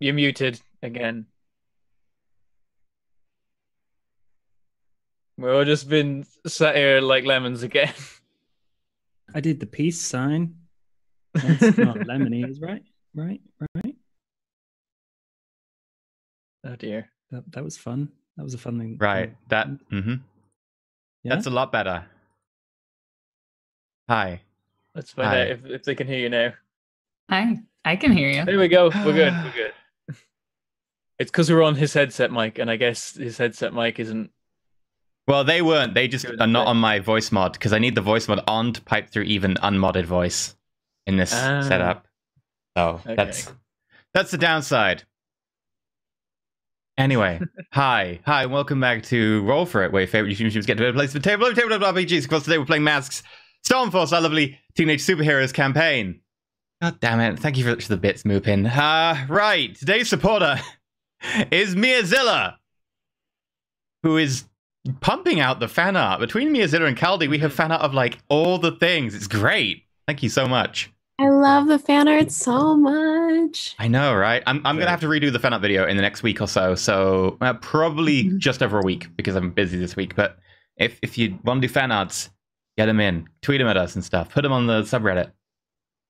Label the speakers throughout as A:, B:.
A: you're muted again. We've all just been sat here like lemons again.
B: I did the peace sign. That's not lemony, is right? Right? Right?
A: Oh dear.
B: That that was fun. That was a fun thing.
C: Right. That. Mm-hmm.
B: Yeah?
C: That's a lot better. Hi.
A: Let's find
C: Hi.
A: out if, if they can hear you now.
D: Hi, I can hear you.
A: There we go. We're good. We're good. It's because we're on his headset mic, and I guess his headset mic isn't.
C: Well, they weren't. They just are not on my voice mod because I need the voice mod on to pipe through even unmodded voice in this
A: Ah.
C: setup. So
A: Okay.
C: that's that's the downside. Anyway, hi, hi, and welcome back to Roll for It, where your favorite YouTubers get to a place for table table RPGs. Of course, today we're playing Masks, Stormforce, our lovely teenage superheroes campaign. God damn it! Thank you for the bits, Moopin. Uh, right, today's supporter is Miazilla, who is pumping out the fan art. Between Miazilla and Caldi, we have fan art of like all the things. It's great. Thank you so much.
E: I love the fan art so much.
C: I know, right? I'm, I'm gonna have to redo the fan art video in the next week or so. So uh, probably
E: Mhm.
C: just over a week because I'm busy this week. But if if you want to do fan arts, get them in, tweet them at us and stuff. Put them on the subreddit.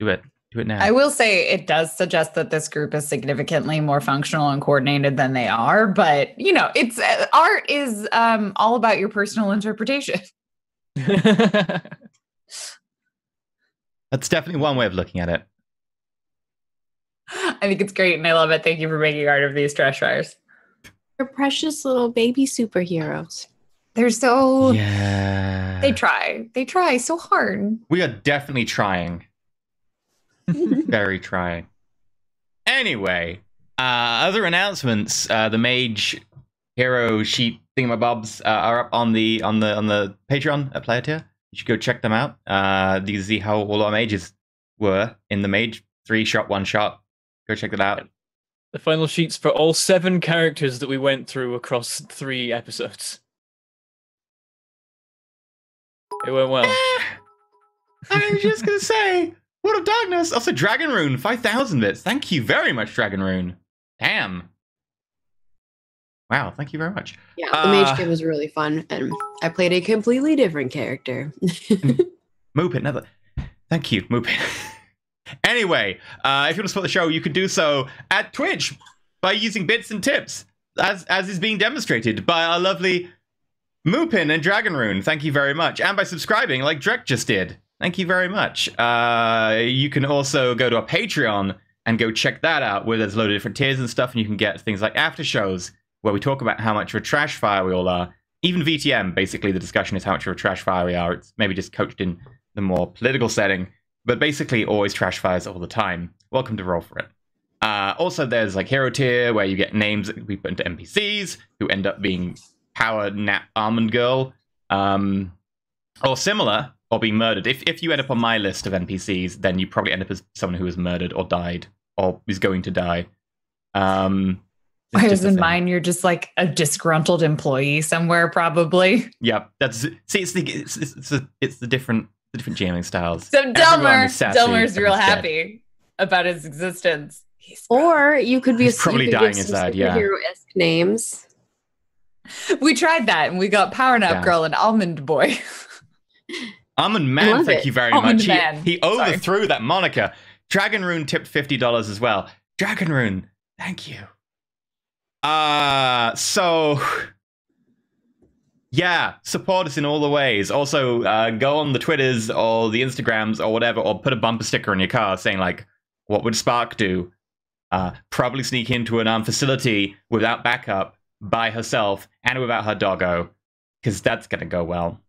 C: Do it. Do it now.
D: I will say it does suggest that this group is significantly more functional and coordinated than they are, but you know, it's uh, art is um, all about your personal interpretation.
C: That's definitely one way of looking at it.
D: I think it's great and I love it. Thank you for making art of these trash fires.
E: They're precious little baby superheroes.
D: They're so
C: Yeah.
D: they try. They try so hard.
C: We are definitely trying. Very trying. Anyway, uh, other announcements. Uh, the mage hero sheet thingamabobs uh, are up on the on the on the Patreon at Player Tier. You should go check them out. Uh, you can see how all our mages were in the mage three shot one shot. Go check that out.
A: the final sheets for all seven characters that we went through across three episodes. It went well.
C: I was just gonna say, World of Darkness? Also, Dragon Rune, five thousand bits. Thank you very much, Dragon Rune. Damn. Wow, thank you very much.
E: Yeah, the mage
C: Uh,
E: game was really fun, and I played a completely different character.
C: Moopin, never. Thank you, Moopin. anyway, uh, if you want to support the show, you can do so at Twitch by using bits and tips, as as is being demonstrated by our lovely Moopin and Dragon Rune. Thank you very much, and by subscribing, like Drek just did. Thank you very much. Uh, you can also go to our Patreon and go check that out, where there's a load of different tiers and stuff, and you can get things like after shows where we talk about how much of a trash fire we all are. Even VTM, basically, the discussion is how much of a trash fire we are. It's maybe just coached in the more political setting, but basically always trash fires all the time. Welcome to Roll for It. Uh, also, there's like hero tier where you get names that we put into NPCs who end up being Power Nap Almond Girl, um, or similar, or being murdered. If if you end up on my list of NPCs, then you probably end up as someone who was murdered or died or is going to die. Um,
D: Whereas in mine, you're just like a disgruntled employee somewhere, probably.
C: Yeah, that's see. It's the it's it's, it's, the, it's the different the different jamming styles.
D: So Delmer,
C: is sassy,
D: Delmer's real
C: everyone's dead.
D: happy about his existence. He's
E: or you could be
C: He's
E: a
C: probably dying
E: give some
C: inside, yeah.
E: superhero-esque names.
D: we tried that and we got Power Nap
C: Yeah.
D: Girl and Almond Boy.
C: Almond Man, thank
E: it.
C: you very
D: Almond
C: much. He,
D: Man.
C: he
D: Sorry.
C: overthrew that moniker. Dragon Rune tipped fifty dollars as well. Dragon Rune, thank you. Uh so yeah, support us in all the ways. Also, uh, go on the Twitters or the Instagrams or whatever, or put a bumper sticker on your car saying like, "What would Spark do?" Uh, probably sneak into an armed facility without backup by herself and without her doggo, because that's gonna go well.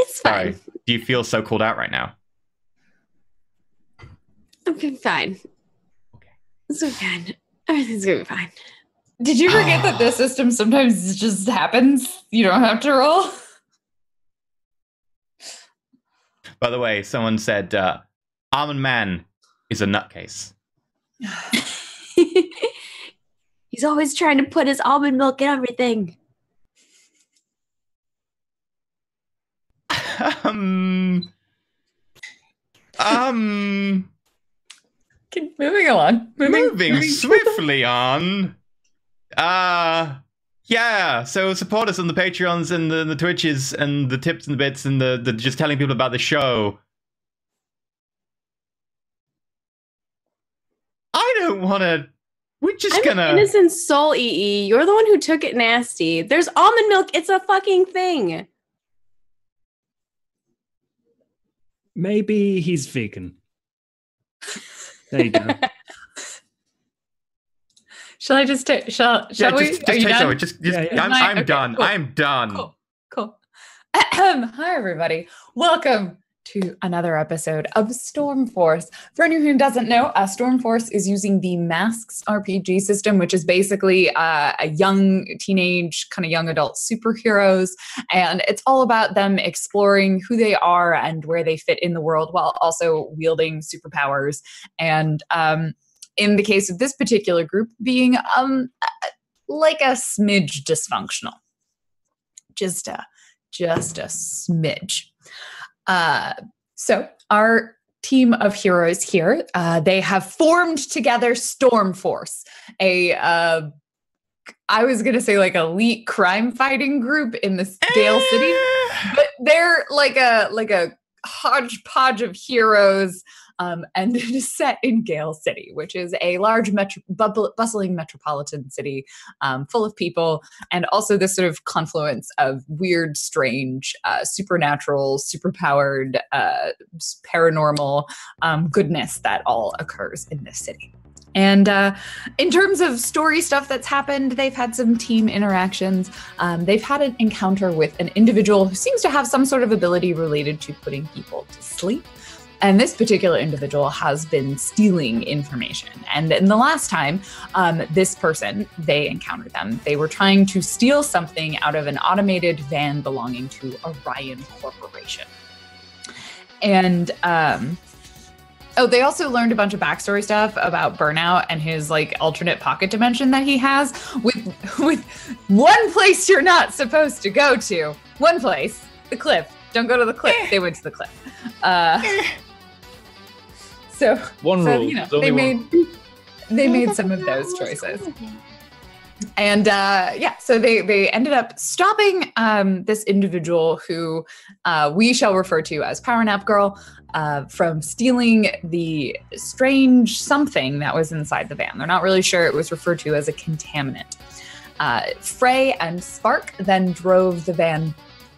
E: It's fine.
C: Sorry. Do you feel so called out right now?
E: I'm good, fine.
C: Okay.
E: It's okay. Everything's gonna be fine.
D: Did you forget that this system sometimes just happens? You don't have to roll.
C: By the way, someone said uh, Almond Man is a nutcase.
E: He's always trying to put his almond milk in everything.
C: Um, um,
D: Keep moving along. Moving,
C: Moving swiftly on. Uh yeah, so support us on the Patreons and the, the Twitches and the tips and the bits and the, the just telling people about the show. I don't want to. We're just
E: I'm
C: gonna.
E: an innocent soul, EE. You're the one who took it nasty. There's almond milk. It's a fucking thing.
B: Maybe he's vegan. There you go.
D: Shall I just take? Shall
C: yeah,
D: Shall we?
C: just,
D: Are
C: just
D: you
C: take
D: done?
C: over. Just, just
B: Yeah, yeah.
C: I'm,
D: Am I-
C: I'm
D: okay,
C: done.
D: cool.
C: I'm done.
D: Cool. Cool. Hi, everybody. Welcome to another episode of Stormforce. For anyone who doesn't know, uh, Stormforce is using the Masks RPG system, which is basically uh, a young teenage, kind of young adult superheroes. And it's all about them exploring who they are and where they fit in the world while also wielding superpowers. And um, in the case of this particular group, being um, like a smidge dysfunctional. Just a just a smidge. Uh, so our team of heroes here, uh, they have formed together Storm Force, a uh, I was gonna say like elite crime fighting group in the Dale City,
C: Eh.
D: but they're like a like a hodgepodge of heroes. Um, and it is set in Gale City, which is a large, metro- bustling metropolitan city um, full of people and also this sort of confluence of weird, strange, uh, supernatural, superpowered, uh, paranormal um, goodness that all occurs in this city. And uh, in terms of story stuff that's happened, they've had some team interactions. Um, they've had an encounter with an individual who seems to have some sort of ability related to putting people to sleep. And this particular individual has been stealing information. And in the last time, um, this person, they encountered them. They were trying to steal something out of an automated van belonging to Orion Corporation. And um, oh, they also learned a bunch of backstory stuff about Burnout and his like alternate pocket dimension that he has with with one place you're not supposed to go to. One place, the cliff. Don't go to the cliff. They went to the cliff. Uh, so
A: One
D: so,
A: rule.
D: you know, they
A: one.
D: made they made some of those choices and uh, yeah so they they ended up stopping um, this individual who uh, we shall refer to as power nap girl uh, from stealing the strange something that was inside the van they're not really sure it was referred to as a contaminant uh, frey and spark then drove the van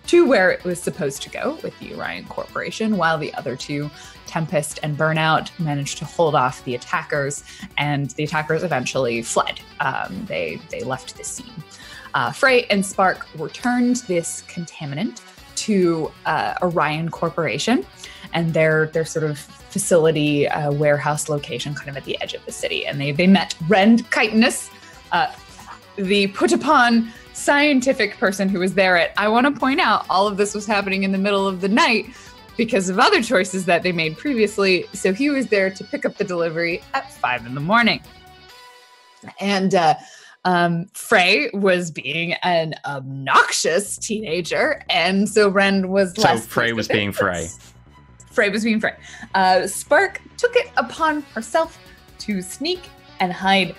D: to where it was supposed to go with the orion corporation while the other two tempest and burnout managed to hold off the attackers and the attackers eventually fled. Um, they they left the scene. Uh, Frey and Spark returned this contaminant to uh, Orion Corporation and their their sort of facility uh, warehouse location, kind of at the edge of the city. And they they met Rend Chitinus, uh, the put upon scientific person who was there at. I want to point out all of this was happening in the middle of the night because of other choices that they made previously. So he was there to pick up the delivery at five in the morning. And uh, um, Frey was being an obnoxious teenager. And so Ren was
C: So
D: less.
C: Frey was being Frey.
D: Frey was being Frey. Uh, Spark took it upon herself to sneak and hide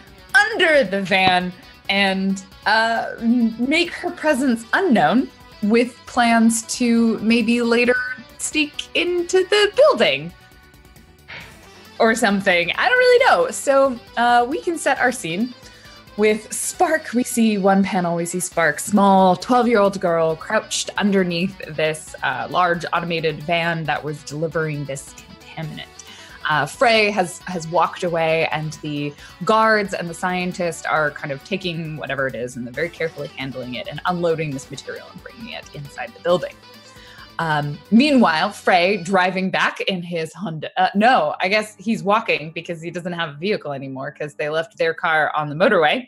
D: under the van and uh, make her presence unknown with plans to maybe later sneak into the building or something. I don't really know. So uh, we can set our scene. With Spark, we see one panel, we see Spark, small 12 year old girl crouched underneath this uh, large automated van that was delivering this contaminant. Uh, Frey has has walked away, and the guards and the scientist are kind of taking whatever it is and they're very carefully handling it and unloading this material and bringing it inside the building. Um, meanwhile, Frey driving back in his Honda. Uh, no, I guess he's walking because he doesn't have a vehicle anymore because they left their car on the motorway,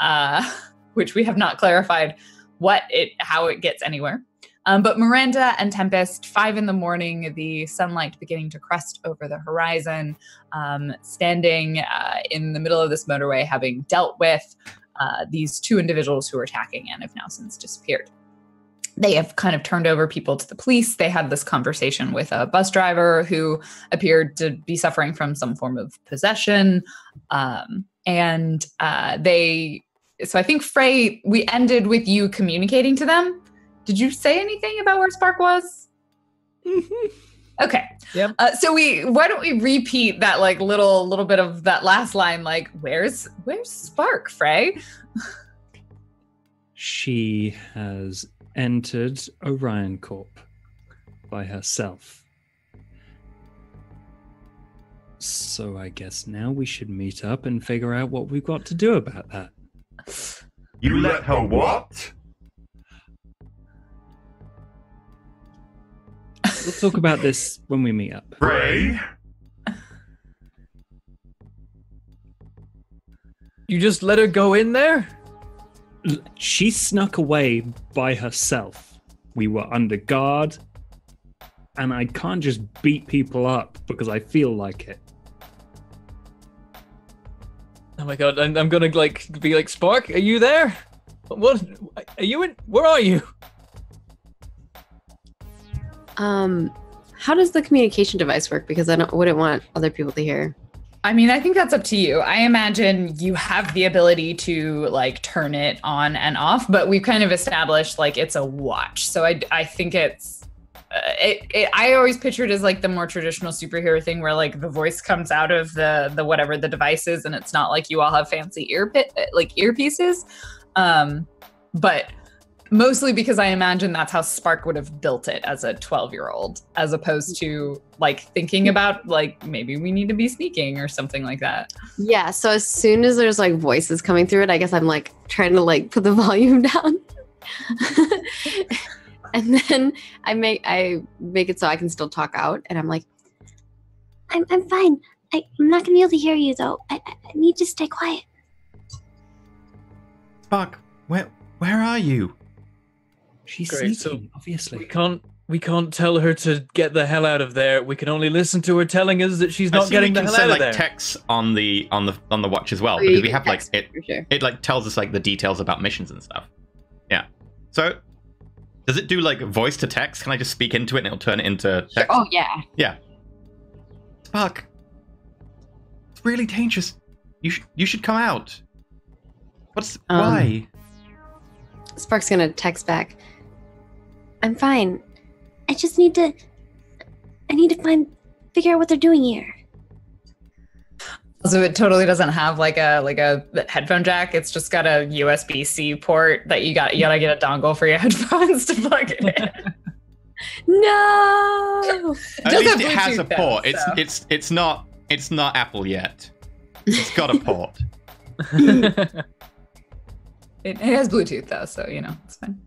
D: uh, which we have not clarified what it how it gets anywhere. Um, but Miranda and Tempest, five in the morning, the sunlight beginning to crest over the horizon, um, standing uh, in the middle of this motorway, having dealt with uh, these two individuals who were attacking and have now since disappeared. They have kind of turned over people to the police. They had this conversation with a bus driver who appeared to be suffering from some form of possession. Um, and uh, they, so I think Frey, we ended with you communicating to them. Did you say anything about where Spark was? Okay.
A: Yep.
D: Uh, so we why don't we repeat that like little little bit of that last line like where's where's Spark Frey?
B: She has entered Orion Corp by herself. So I guess now we should meet up and figure out what we've got to do about that.
F: You let her what?
B: We'll talk about this when we meet up.
F: Frey?
A: You just let her go in there?
B: L- She snuck away by herself. We were under guard, and I can't just beat people up because I feel like it.
A: Oh my god, I'm, I'm gonna like be like, Spark, are you there? What? Are you in? Where are you?
E: Um, how does the communication device work? Because I don't wouldn't want other people to hear.
D: I mean, I think that's up to you. I imagine you have the ability to like turn it on and off, but we've kind of established like it's a watch. So I, I think it's, uh, it, it, I always picture it as like the more traditional superhero thing where like the voice comes out of the, the whatever the device is, and it's not like you all have fancy ear pit, like earpieces. Um, but mostly because I imagine that's how Spark would have built it as a 12 year old, as opposed to like thinking about like maybe we need to be sneaking or something like that.
E: Yeah. So as soon as there's like voices coming through it, I guess I'm like trying to like put the volume down. and then I make I make it so I can still talk out, and I'm like,
G: I'm, I'm fine. I, I'm not gonna be able to hear you though. I, I I need to stay quiet.
C: Spark, where where are you?
B: She's
A: Great,
B: sneaking,
A: so
B: obviously.
A: We can't. We can't tell her to get the hell out of there. We can only listen to her telling us that she's not getting the hell
C: send
A: out of
C: like
A: there.
C: texts on the on the on the watch as well
E: Oh,
C: because we have like it
E: sure.
C: it like tells us like the details about missions and stuff. Yeah. So does it do like voice to text? Can I just speak into it and it'll turn it into text?
E: Oh yeah. yeah.
C: Spark. It's really dangerous. You should you should come out. What's
E: Um,
C: why?
E: Spark's gonna text back.
G: I'm fine. I just need to. I need to find, figure out what they're doing here.
D: So it totally doesn't have like a like a headphone jack. It's just got a USB C port that you got. You gotta get a dongle for your headphones to plug it in.
E: No.
C: At
D: does
C: least it has a
D: Bluetooth, though,
C: port. It's
D: so.
C: it's it's not it's not Apple yet. It's got a port.
D: It, it has Bluetooth though, so you know it's fine.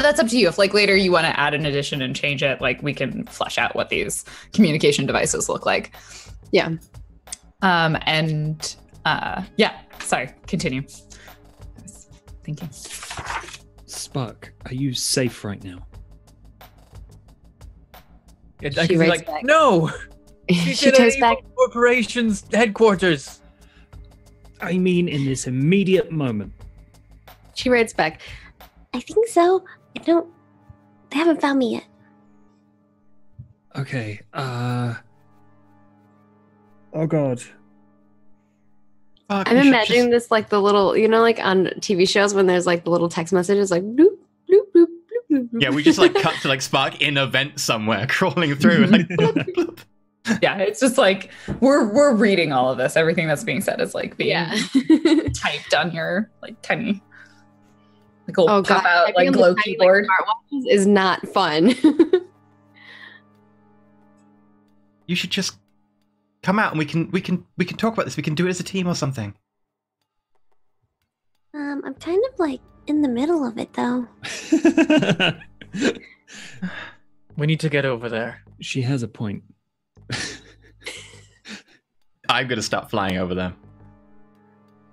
D: But that's up to you. If like later you want to add an addition and change it, like we can flesh out what these communication devices look like.
E: Yeah.
D: Um and uh yeah, sorry, continue. Thank you.
B: Spark, are you safe right now?
A: I
E: She
A: can
E: writes
A: like,
E: back.
A: no.
E: she
A: She's in
E: back.
A: corporation's headquarters.
B: I mean, in this immediate moment.
E: She writes back.
G: I think so. I don't. They haven't found me yet.
B: Okay. Uh. Oh God.
C: Spark,
E: I'm imagining
C: just-
E: this like the little, you know, like on TV shows when there's like the little text messages, like bloop bloop bloop bloop. bloop, bloop.
C: Yeah, we just like cut to like Spark in a vent somewhere, crawling through. And, like, bloop, bloop.
D: Yeah, it's just like we're we're reading all of this. Everything that's being said is like being
E: yeah.
D: typed on your like tiny like old
E: oh
D: pop
E: god,
D: out
E: typing
D: like glow
E: tiny,
D: keyboard.
E: smartwatches is not fun.
C: you should just come out and we can we can we can talk about this. We can do it as a team or something.
G: Um, I'm kind of like in the middle of it though.
A: We need to get over there.
B: she has a point.
C: I'm gonna start flying over them.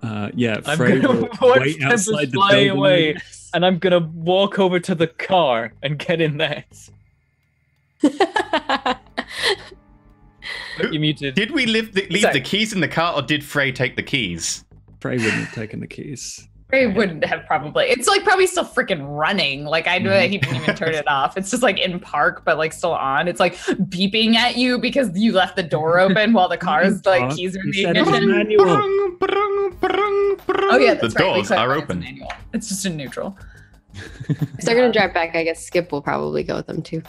B: Uh, yeah,
A: I'm
B: Frey
A: gonna
B: will
A: watch
B: wait outside the
A: fly
B: building.
A: away. And I'm gonna walk over to the car and get in there. You muted.
C: Did we leave the, leave
D: Sorry.
C: the keys in the car, or did Frey take the keys?
B: Frey wouldn't have taken the keys.
D: Frey wouldn't have probably. It's like probably still freaking running. Like I know that he didn't even turn it off. It's just like in park, but like still on. It's like beeping at you because you left the door open while the car's like keys are in
B: you
D: the
B: said it's
D: ignition.
B: manual.
D: Oh yeah,
C: the
D: right.
C: Doors are open.
D: manual. It's just in neutral.
E: If they're gonna drive back, I guess Skip will probably go with them too.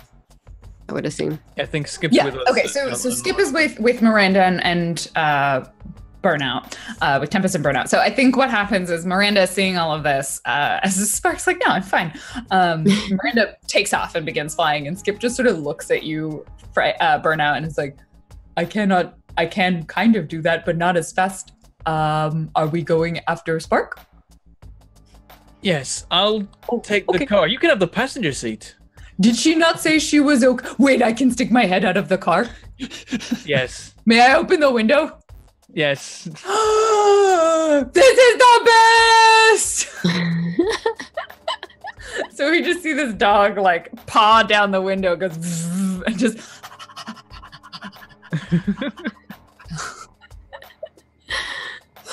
E: I would assume.
A: I think Skip's
D: Yeah.
A: with us.
D: Okay. So so Skip is with with Miranda and and uh, Burnout, uh, with Tempest and Burnout. So I think what happens is Miranda seeing all of this uh, as Spark's like, no, I'm fine. Um, Miranda takes off and begins flying, and Skip just sort of looks at you, Fri- uh, Burnout, and is like, I cannot, I can kind of do that, but not as fast. Um, are we going after Spark?
A: Yes, I'll take the car. You can have the passenger seat.
D: Did she not say she was okay? Wait, I can stick my head out of the car.
A: Yes,
D: May I open the window?
A: Yes.
D: this is the best. so we just see this dog like paw down the window, goes and just.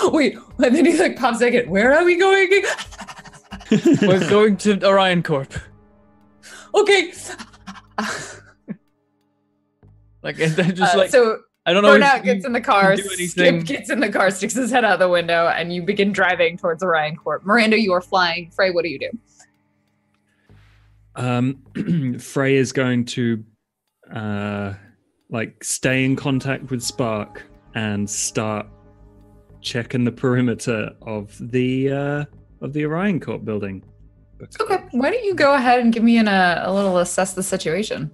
D: Wait, and then he like pops again. Where are we going?
A: We're going to Orion Corp.
D: okay.
A: Like, and then just
D: Uh,
A: like
D: so
A: I don't know. if
D: Burnout gets in the car, Skip gets in the car, sticks his head out the window, and you begin driving towards Orion Corp. Miranda, you are flying. Frey, what do you do?
B: Um, Frey is going to, uh, like stay in contact with Spark and start checking the perimeter of the uh, of the Orion Corp building.
D: Okay, why don't you go ahead and give me an, uh, a little assess the situation?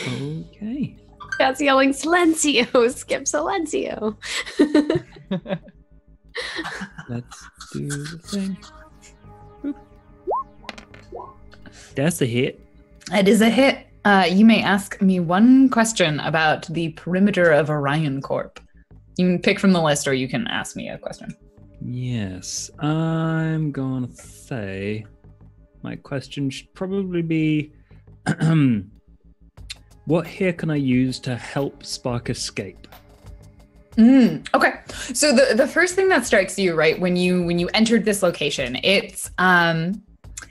B: Okay.
E: That's yelling Silencio, Skip Silencio.
B: Let's do the thing. Boop. That's a hit.
D: It is a hit. Uh, you may ask me one question about the perimeter of Orion Corp. You can pick from the list, or you can ask me a question.
B: Yes, I'm gonna say my question should probably be what here can I use to help Spark escape?
D: Mm, okay. So the the first thing that strikes you, right, when you when you entered this location, it's um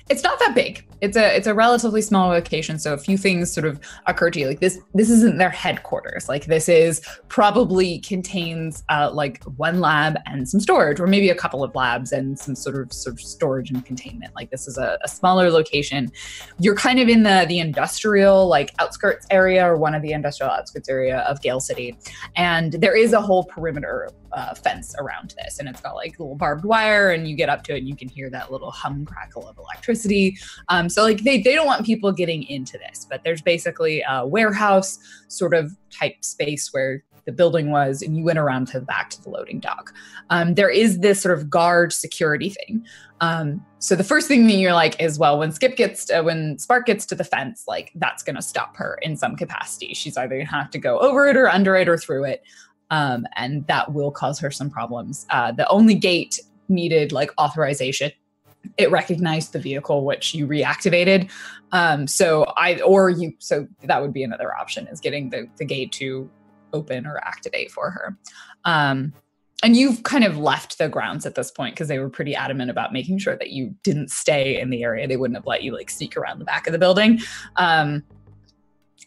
D: it's not that big. It's a it's a relatively small location, so a few things sort of occur to you. Like this this isn't their headquarters. Like this is probably contains uh, like one lab and some storage, or maybe a couple of labs and some sort of sort of storage and containment. Like this is a, a smaller location. You're kind of in the the industrial like outskirts area, or one of the industrial outskirts area of Gale City, and there is a whole perimeter uh, fence around this, and it's got like little barbed wire, and you get up to it, and you can hear that little hum crackle of electricity. Um, so like they they don't want people getting into this, but there's basically a warehouse sort of type space where the building was, and you went around to the back to the loading dock. Um, there is this sort of guard security thing. Um, so the first thing that you're like is, well, when Skip gets to, when Spark gets to the fence, like that's going to stop her in some capacity. She's either going to have to go over it or under it or through it. Um, and that will cause her some problems. Uh, the only gate needed like authorization. It recognized the vehicle which you reactivated. Um, so I or you so that would be another option is getting the, the gate to open or activate for her. Um, and you've kind of left the grounds at this point because they were pretty adamant about making sure that you didn't stay in the area. They wouldn't have let you like sneak around the back of the building. Um,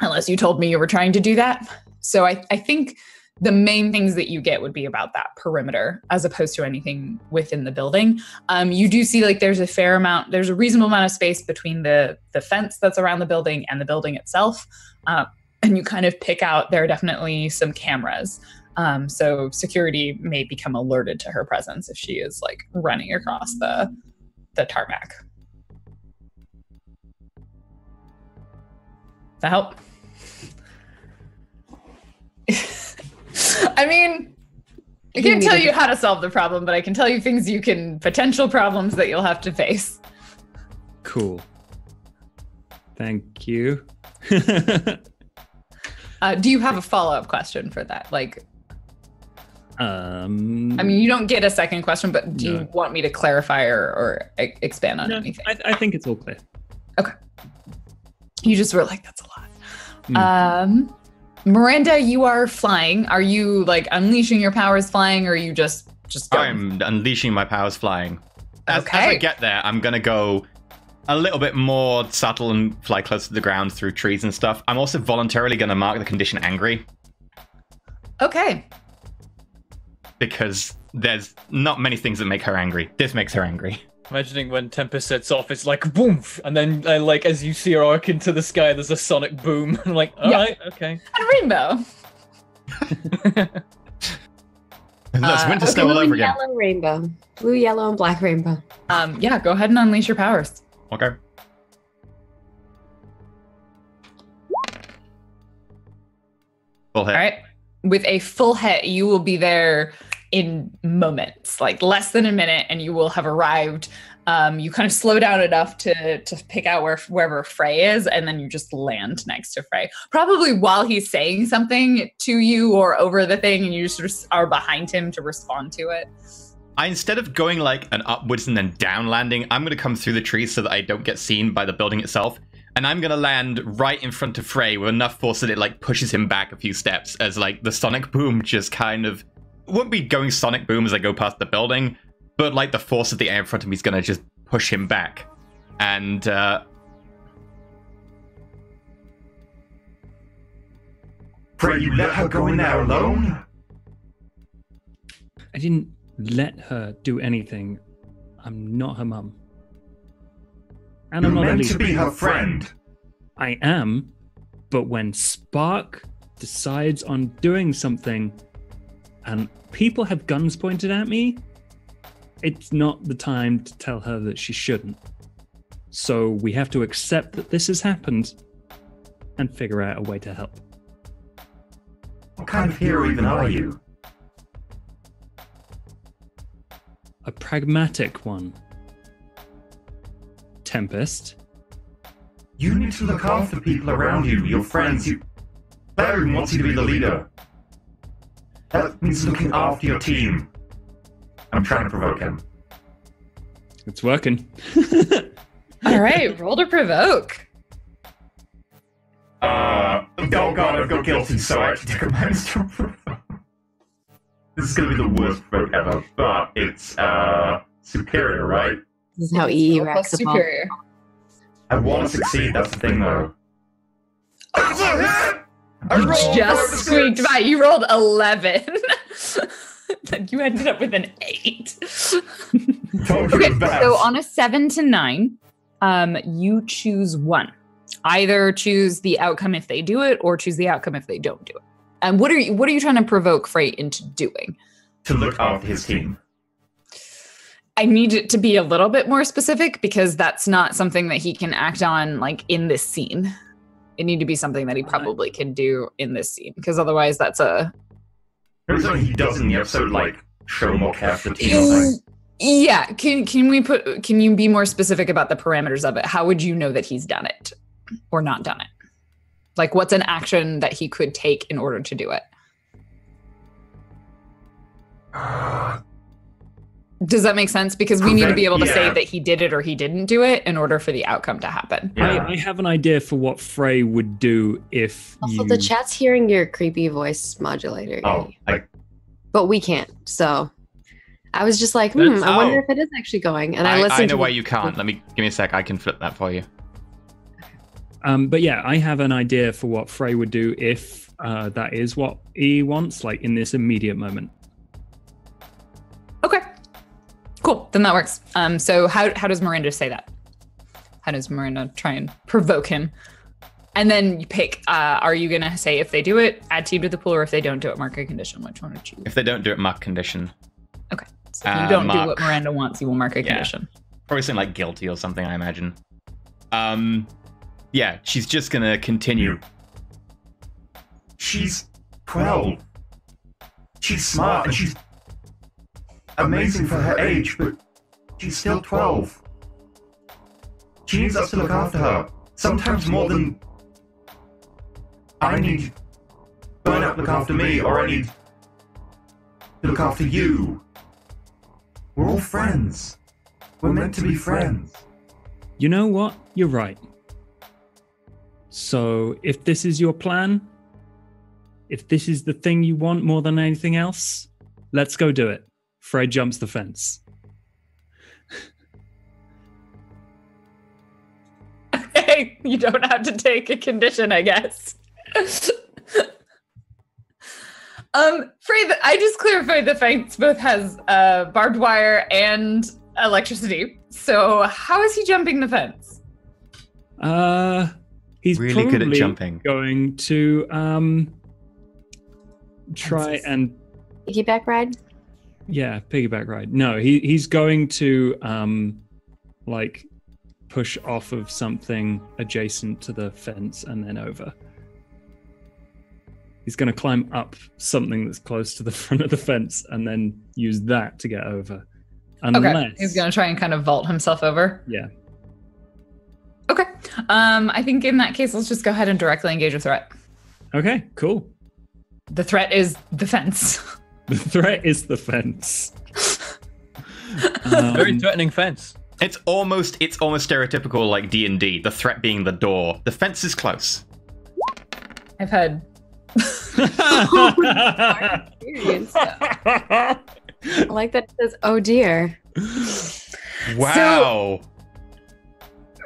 D: unless you told me you were trying to do that. So I, I think the main things that you get would be about that perimeter as opposed to anything within the building. Um, you do see like there's a fair amount, there's a reasonable amount of space between the the fence that's around the building and the building itself. Uh, and you kind of pick out there are definitely some cameras. Um, so security may become alerted to her presence if she is like running across the the tarmac. Does that help? I mean, I can't tell you how to solve the problem, but I can tell you things you can potential problems that you'll have to face.
B: Cool. Thank you.
D: Uh, do you have a follow up question for that? Like,
B: um,
D: I mean, you don't get a second question, but do
B: No.
D: you want me to clarify or, or expand on
B: no,
D: anything?
B: I, I think it's all clear. Okay.
D: You just were like, that's a lot.
B: Hmm.
D: Um, Miranda, you are flying. Are you like unleashing your powers flying, or are you just just going?
C: I'm unleashing my powers flying. as, as I get there, I'm gonna go a little bit more subtle and fly closer to the ground through trees and stuff. I'm also voluntarily gonna mark the condition angry
D: Okay.
C: because there's not many things that make her angry. This makes her angry.
A: Imagining when Tempest sets off, it's like boom, and then uh, like as you see her arc into the sky, there's a sonic boom. I'm like, all
D: Yeah.
A: right, okay.
D: And rainbow.
C: And that's
D: Uh,
C: winter
D: okay,
C: snow all over
E: and
C: again.
E: yellow rainbow. Blue, yellow, and black rainbow.
D: Um, yeah, go ahead and unleash your powers.
C: Okay. Full hit.
D: All right. With a full hit, you will be there in moments, like less than a minute, and you will have arrived. Um, you kind of slow down enough to to pick out where wherever Frey is, and then you just land next to Frey. Probably while he's saying something to you or over the thing, and you just are behind him to respond to it.
C: I instead of going like an upwards and then down landing, I'm gonna come through the trees so that I don't get seen by the building itself. And I'm gonna land right in front of Frey with enough force that it like pushes him back a few steps as like the sonic boom just kind of won't be going sonic boom as I go past the building, but like the force of the air in front of me is gonna just push him back. And uh
F: Frey you let her go in there alone?
B: I didn't let her do anything. I'm not her mum. And
F: You're
B: I'm not
F: meant to be her friend.
B: I am, but when Spark decides on doing something and people have guns pointed at me, it's not the time to tell her that she shouldn't. So we have to accept that this has happened and figure out a way to help.
F: What kind of hero even are you?
B: A pragmatic one. Tempest.
F: You need to look after people around you, your friends. You. Baron wants you to be the leader. That means looking after your team. I'm trying to provoke him.
B: It's working.
D: All right, roll to provoke.
F: Uh, oh god, I've got guilty, so I actually took a minus to provoke. This is gonna be the worst provoke ever, but it's, uh, superior, right?
E: This is how EE
D: Roll
E: racks
D: plus superior.
F: I want to succeed, that's the thing, though. That's a hit! I
D: You just squeaked by. You rolled 11. then you ended up with an 8. Okay,
F: it was bad.
D: so on a 7 to 9, um, you choose one. Either choose the outcome if they do it or choose the outcome if they don't do it. And what are you what are you trying to provoke Frey into doing?
F: to look after his team.
D: I need it to be a little bit more specific because that's not something that he can act on like in this scene. It need to be something that he probably can do in this scene because otherwise that's a
F: There's something he does in the episode, like show more care the team. or.
D: Yeah, can can we put can you be more specific about the parameters of it? How would you know that he's done it or not done it? Like what's an action that he could take in order to do it? Uh, Does that make sense? Because we need to be able to say that he did it or he didn't do it in order for the outcome to happen.
F: Yeah.
B: I, I have an idea for what Frey would do if
E: Also,
B: you.
E: the chat's hearing your creepy voice modulator,
F: oh, I,
E: but we can't. So I was just like, hmm, I wonder
C: oh.
E: if it is actually going. And I,
C: I,
E: listened.
C: I know
E: to
C: why
E: the-
C: you can't. Let me give me a sec. I can flip that for you.
B: Um, but yeah, I have an idea for what Frey would do if uh, that is what he wants, like in this immediate moment.
D: Okay. Cool. Then that works. Um so how how does Miranda say that? How does Miranda try and provoke him? And then you pick uh are you going to say if they do it, add team to the pool or if they don't do it, mark a condition? Which one would you?
C: If they don't do it, mark condition.
D: So if you
C: Uh,
D: don't do what Miranda wants, you will mark a
C: Yeah.
D: condition.
C: Probably something like guilty or something, I imagine. Um, yeah, she's just gonna continue.
F: she's 12. She's smart and she's amazing for her age, but she's still 12. She needs us to look after her, sometimes more than I need Burnout to look after me, or I need to look after you. We're all friends. We're meant to be friends.
B: You know what? You're right. So if this is your plan, if this is the thing you want more than anything else, let's go do it. Fred jumps the fence.
D: hey, you don't have to take a condition, I guess. um, Fred, I just clarified the fence both has uh, barbed wire and electricity. So how is he jumping the fence?
B: Uh, he's
C: really good at jumping.
B: Going to um, try
D: Fences.
B: and
E: piggyback ride
B: yeah, piggyback ride. No, he he's going to um like push off of something adjacent to the fence and then over. He's going to climb up something that's close to the front of the fence and then use that to get over. Unless
D: Okay, he's gonna try and kind of vault himself over.
B: Yeah.
D: Okay. Um, I think in that case, let's just go ahead and directly engage a threat.
B: Okay, cool.
D: The threat is the fence.
B: The threat is the fence.
A: Very
B: Um,
A: threatening fence.
C: It's almost it's almost stereotypical like D and D. The threat being the door. The fence is close.
D: I've had
E: Experience. I like that it says, "Oh dear."
C: Wow.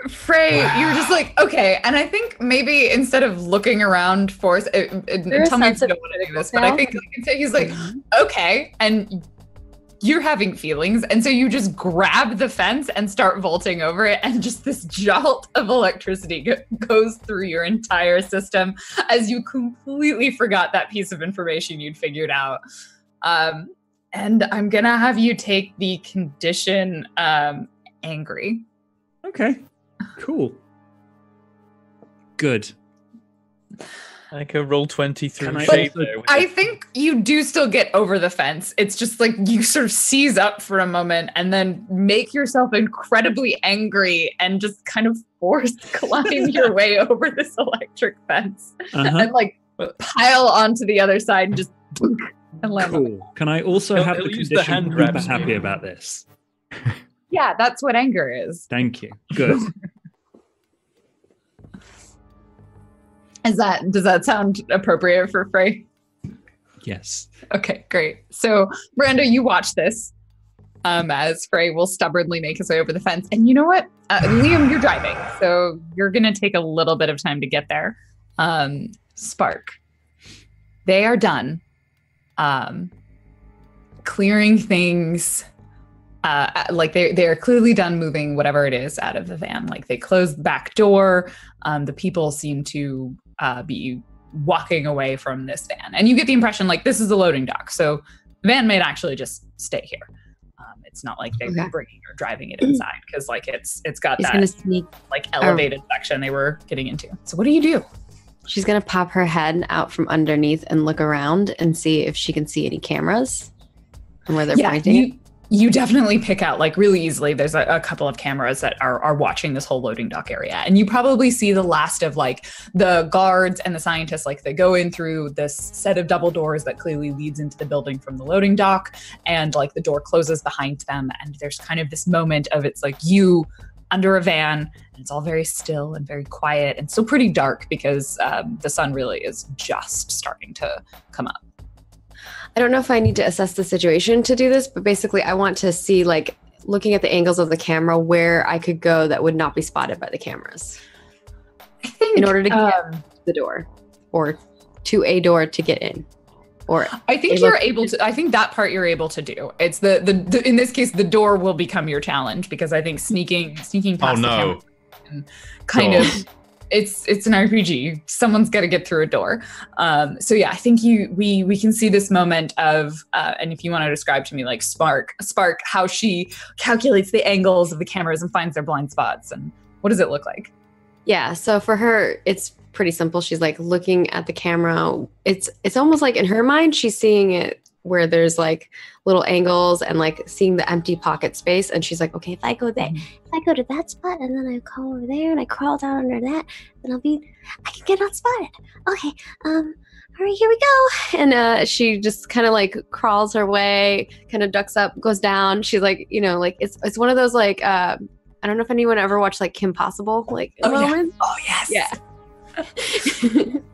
D: Frey, you're just like, okay. And I think maybe instead of looking around for us, it, it-
E: there
D: tell me if you don't want to do this, but I
E: now?
D: think like, instead he's like, okay. And you're having feelings. And so you just grab the fence and start vaulting over it. And just this jolt of electricity go- goes through your entire system as you completely forgot that piece of information you'd figured out. Um, and I'm going to have you take the condition um, angry.
B: okay, cool. Good.
A: Like a roll 20 through
B: Can I
A: shape
B: also-
A: there.
D: I think you do still get over the fence. It's just like you sort of seize up for a moment and then make yourself incredibly angry and just kind of force climb your way over this electric fence
B: Uh-huh.
D: and like pile onto the other side and just and land. on it.
B: Cool. Can I also
A: He'll-
B: have
A: he'll
B: the
A: use the
B: condition
A: hand
B: super
A: grabs.
B: happy about this?
D: Yeah, that's what anger is.
B: Thank you. Good.
D: Is that does that sound appropriate for Frey?
B: yes.
D: Okay, great. So, Brando, you watch this um, as Frey will stubbornly make his way over the fence. And you know what? Uh, Liam, you're driving. So, you're going to take a little bit of time to get there. Um, Spark, they are done um, clearing things. Uh, like they they are clearly done moving whatever it is out of the van. Like they closed the back door. Um, the people seem to uh, be walking away from this van. And you get the impression like this is a loading dock. So the van might actually just stay here. Um, it's not like they're
E: Okay.
D: bringing or driving it inside because like it's it's got
E: She's
D: that
E: gonna sneak.
D: like elevated section they were getting into. So what do you do?
E: She's gonna pop her head out from underneath and look around and see if she can see any cameras and where they're pointing.
D: you, you definitely pick out like really easily. There's a, a couple of cameras that are are watching this whole loading dock area, and you probably see the last of like the guards and the scientists. Like they go in through this set of double doors that clearly leads into the building from the loading dock, and like the door closes behind them, and there's kind of this moment of it's like you under a van and it's all very still and very quiet and still pretty dark because um, the sun really is just starting to come up
E: I don't know if I need to assess the situation to do this, but basically, I want to see like looking at the angles of the camera where I could go that would not be spotted by the cameras.
D: i think
E: In order to get
D: um,
E: to the door or to a door to get in. Or
D: I think
E: They
D: you're
E: look-
D: able to. I think that part you're able to do. It's the, the the in this case the door will become your challenge because I think sneaking sneaking
C: Oh
D: past the camera kind
C: Door.
D: of it's it's an RPG. Someone's got to get through a door. Um, so yeah, I think you we we can see this moment of uh, and if you want to describe to me like Spark Spark how she calculates the angles of the cameras and finds their blind spots and what does it look like?
E: Yeah, so for her it's pretty simple. She's like looking at the camera. It's it's almost like in her mind she's seeing it where there's like little angles and like seeing the empty pocket space and she's like, "Okay, if I go there,
G: If I go to that spot and then I go over there and I crawl down under that, then I'll be, I can get not spotted. Okay, um, all right, here we go.
E: and uh, she just kind of like crawls her way, kind of ducks up, goes down. She's like, you know, like it's it's one of those like uh, I don't know if anyone ever watched like Kim Possible like
D: Oh, yeah. Oh yes.
E: Yeah.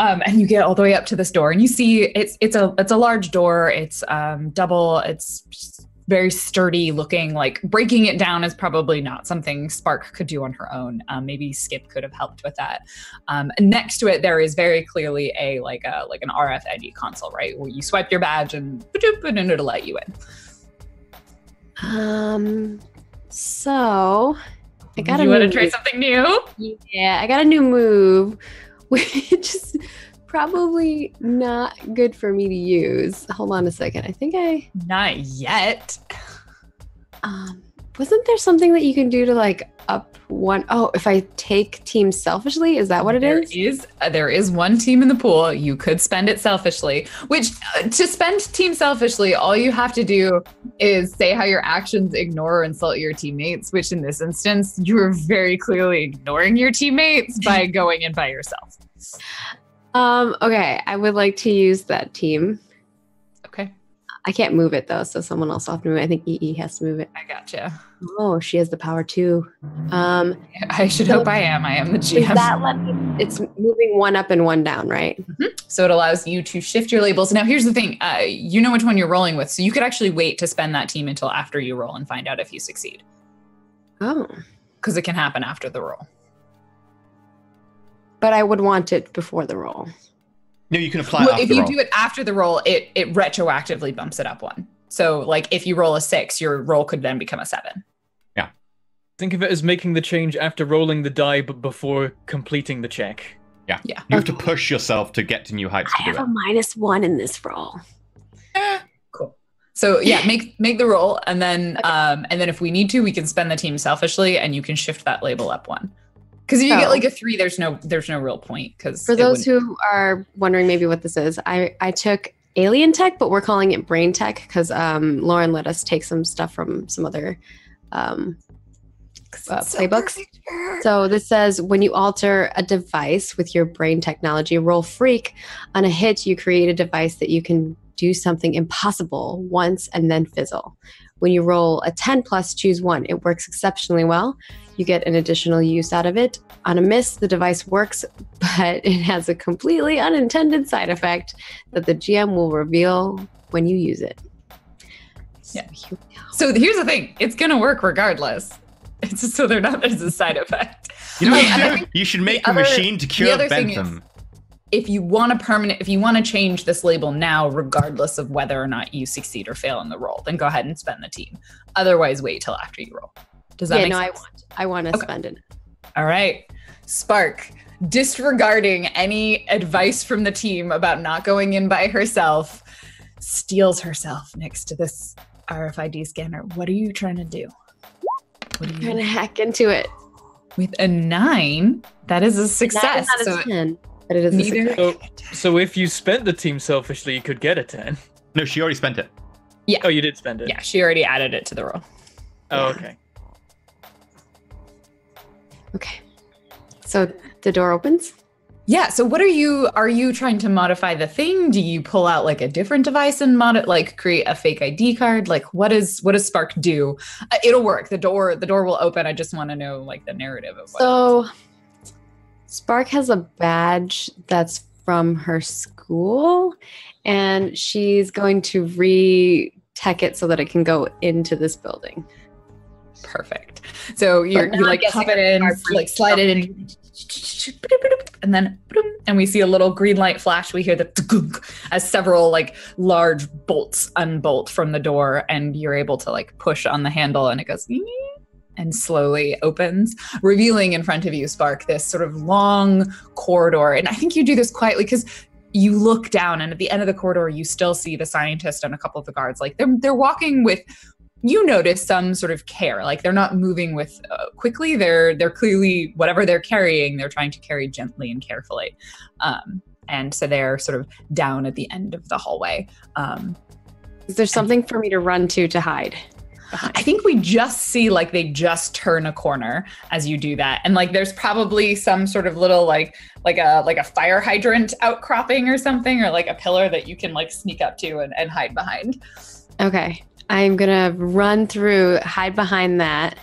D: um, and you get all the way up to this door and you see it's it's a it's a large door it's um, double it's very sturdy looking. Like breaking it down is probably not something Spark could do on her own. Um, maybe Skip could have helped with that. Um, and next to it, there is very clearly a like a like an RFID console, right, where you swipe your badge and and it'll let you in.
E: Um. So I got a
D: you want to try something new?
E: Yeah, I got a new move, which is probably not good for me to use. Hold on a second. I think I
D: Not yet.
E: um wasn't there something that you can do to like up one oh if I take team selfishly, is that what it
D: There
E: is?
D: is uh, there is one team in the pool. You could spend it selfishly. Which uh, to spend team selfishly, all you have to do is say how your actions ignore or insult your teammates. Which in this instance, you are very clearly ignoring your teammates by going in by yourself.
E: Um okay, I would like to use that team. I can't move it though, so someone else will have to move it. I think EE has to move it.
D: I gotcha.
E: Oh, she has the power too. Um
D: I should hope I am. I am the GM.
E: that let me it's moving one up and one down, right?
D: So it allows you to shift your labels. Now, here's the thing: uh, you know which one you're rolling with, so you could actually wait to spend that team until after you roll and find out if you succeed,
E: Oh.
D: because it can happen after the roll.
E: But I would want it before the roll.
C: No, you can apply
D: Well,
C: after
D: if you
C: roll.
D: do it after the roll, it it retroactively bumps it up one. So, like if you roll a six, your roll could then become a seven. Yeah.
A: Think of it as making the change after rolling the die, but before completing the check.
C: yeah.
D: Yeah.
C: You have to push yourself to get to new heights
E: I
C: to do
E: have
C: it.
E: a minus one in this roll.
D: Cool. So yeah, make make the roll, and then um, and then if we need to, we can spend the team selfishly, and you can shift that label up one. Because if you get like a three, there's no there's no real point. Because
E: For those who are wondering maybe what this is, I, I took alien tech, but we're calling it brain tech because um, Lauren let us take some stuff from some other um, uh, playbooks. So this says when you alter a device with your brain technology, roll freak. On a hit, you create a device that you can do something impossible once and then fizzle. When you roll a 10 plus, choose one. It works exceptionally well. You get an additional use out of it. On a miss, the device works, but it has a completely unintended side effect that the GM will reveal when you use it. So
D: Yeah.
E: here.
D: So here's the thing: it's gonna work regardless. It's just so they're not as a side effect.
C: You know what
D: Um,
C: you should? You should make a
D: other-
C: machine to cure
D: other thing is-
C: Bentham.
D: If you want to permanent, if you want to change this label now, regardless of whether or not you succeed or fail in the roll, then go ahead and spend the team. Otherwise, wait till after you roll. Does that
E: yeah,
D: make
E: no, I
D: sense?
E: want I want to
D: Okay.
E: spend it.
D: All right. Spark, disregarding any advice from the team about not going in by herself, steals herself next to this RFID scanner. What are you trying to do? What are you
E: trying to hack into it.
D: with a nine? That is a success.
E: That is
D: So
E: a 10, but it is a
D: neither-
E: success.
A: So, so if you spent the team selfishly, you could get a 10.
C: No, she already spent it. Yeah.
A: Oh, you did spend it.
D: yeah, she already added it to the roll.
A: Oh, okay.
E: Okay. So the door opens.
D: Yeah. So what are you? Are you trying to modify the thing? Do you pull out like a different device and mod it, like create a fake ID card? Like what is what does Spark do? Uh, it'll work. The door the door will open. I just want to know like the narrative of what.
E: So Spark has a badge that's from her school, and she's going to re-tech it so that it can go into this building.
D: Perfect. So you're, you like pop it in, like slide it in, and then and we see a little green light flash. We hear the as several like large bolts unbolt from the door, and you're able to like push on the handle, and it goes and slowly opens, revealing in front of you, Spark, this sort of long corridor. And I think you do this quietly because you look down, and at the end of the corridor, you still see the scientist and a couple of the guards. Like they're they're walking with you notice some sort of care like they're not moving with uh, quickly. They're they're clearly whatever they're carrying they're trying to carry gently and carefully. Um, and so they're sort of down at the end of the hallway. Um,
E: Is there something for me to run to to hide?
D: i think we just see like they just turn a corner as you do that. And like there's probably some sort of little like like a like a fire hydrant outcropping or something or like a pillar that you can like sneak up to and, and hide behind.
E: Okay. I'm gonna run through, hide behind that.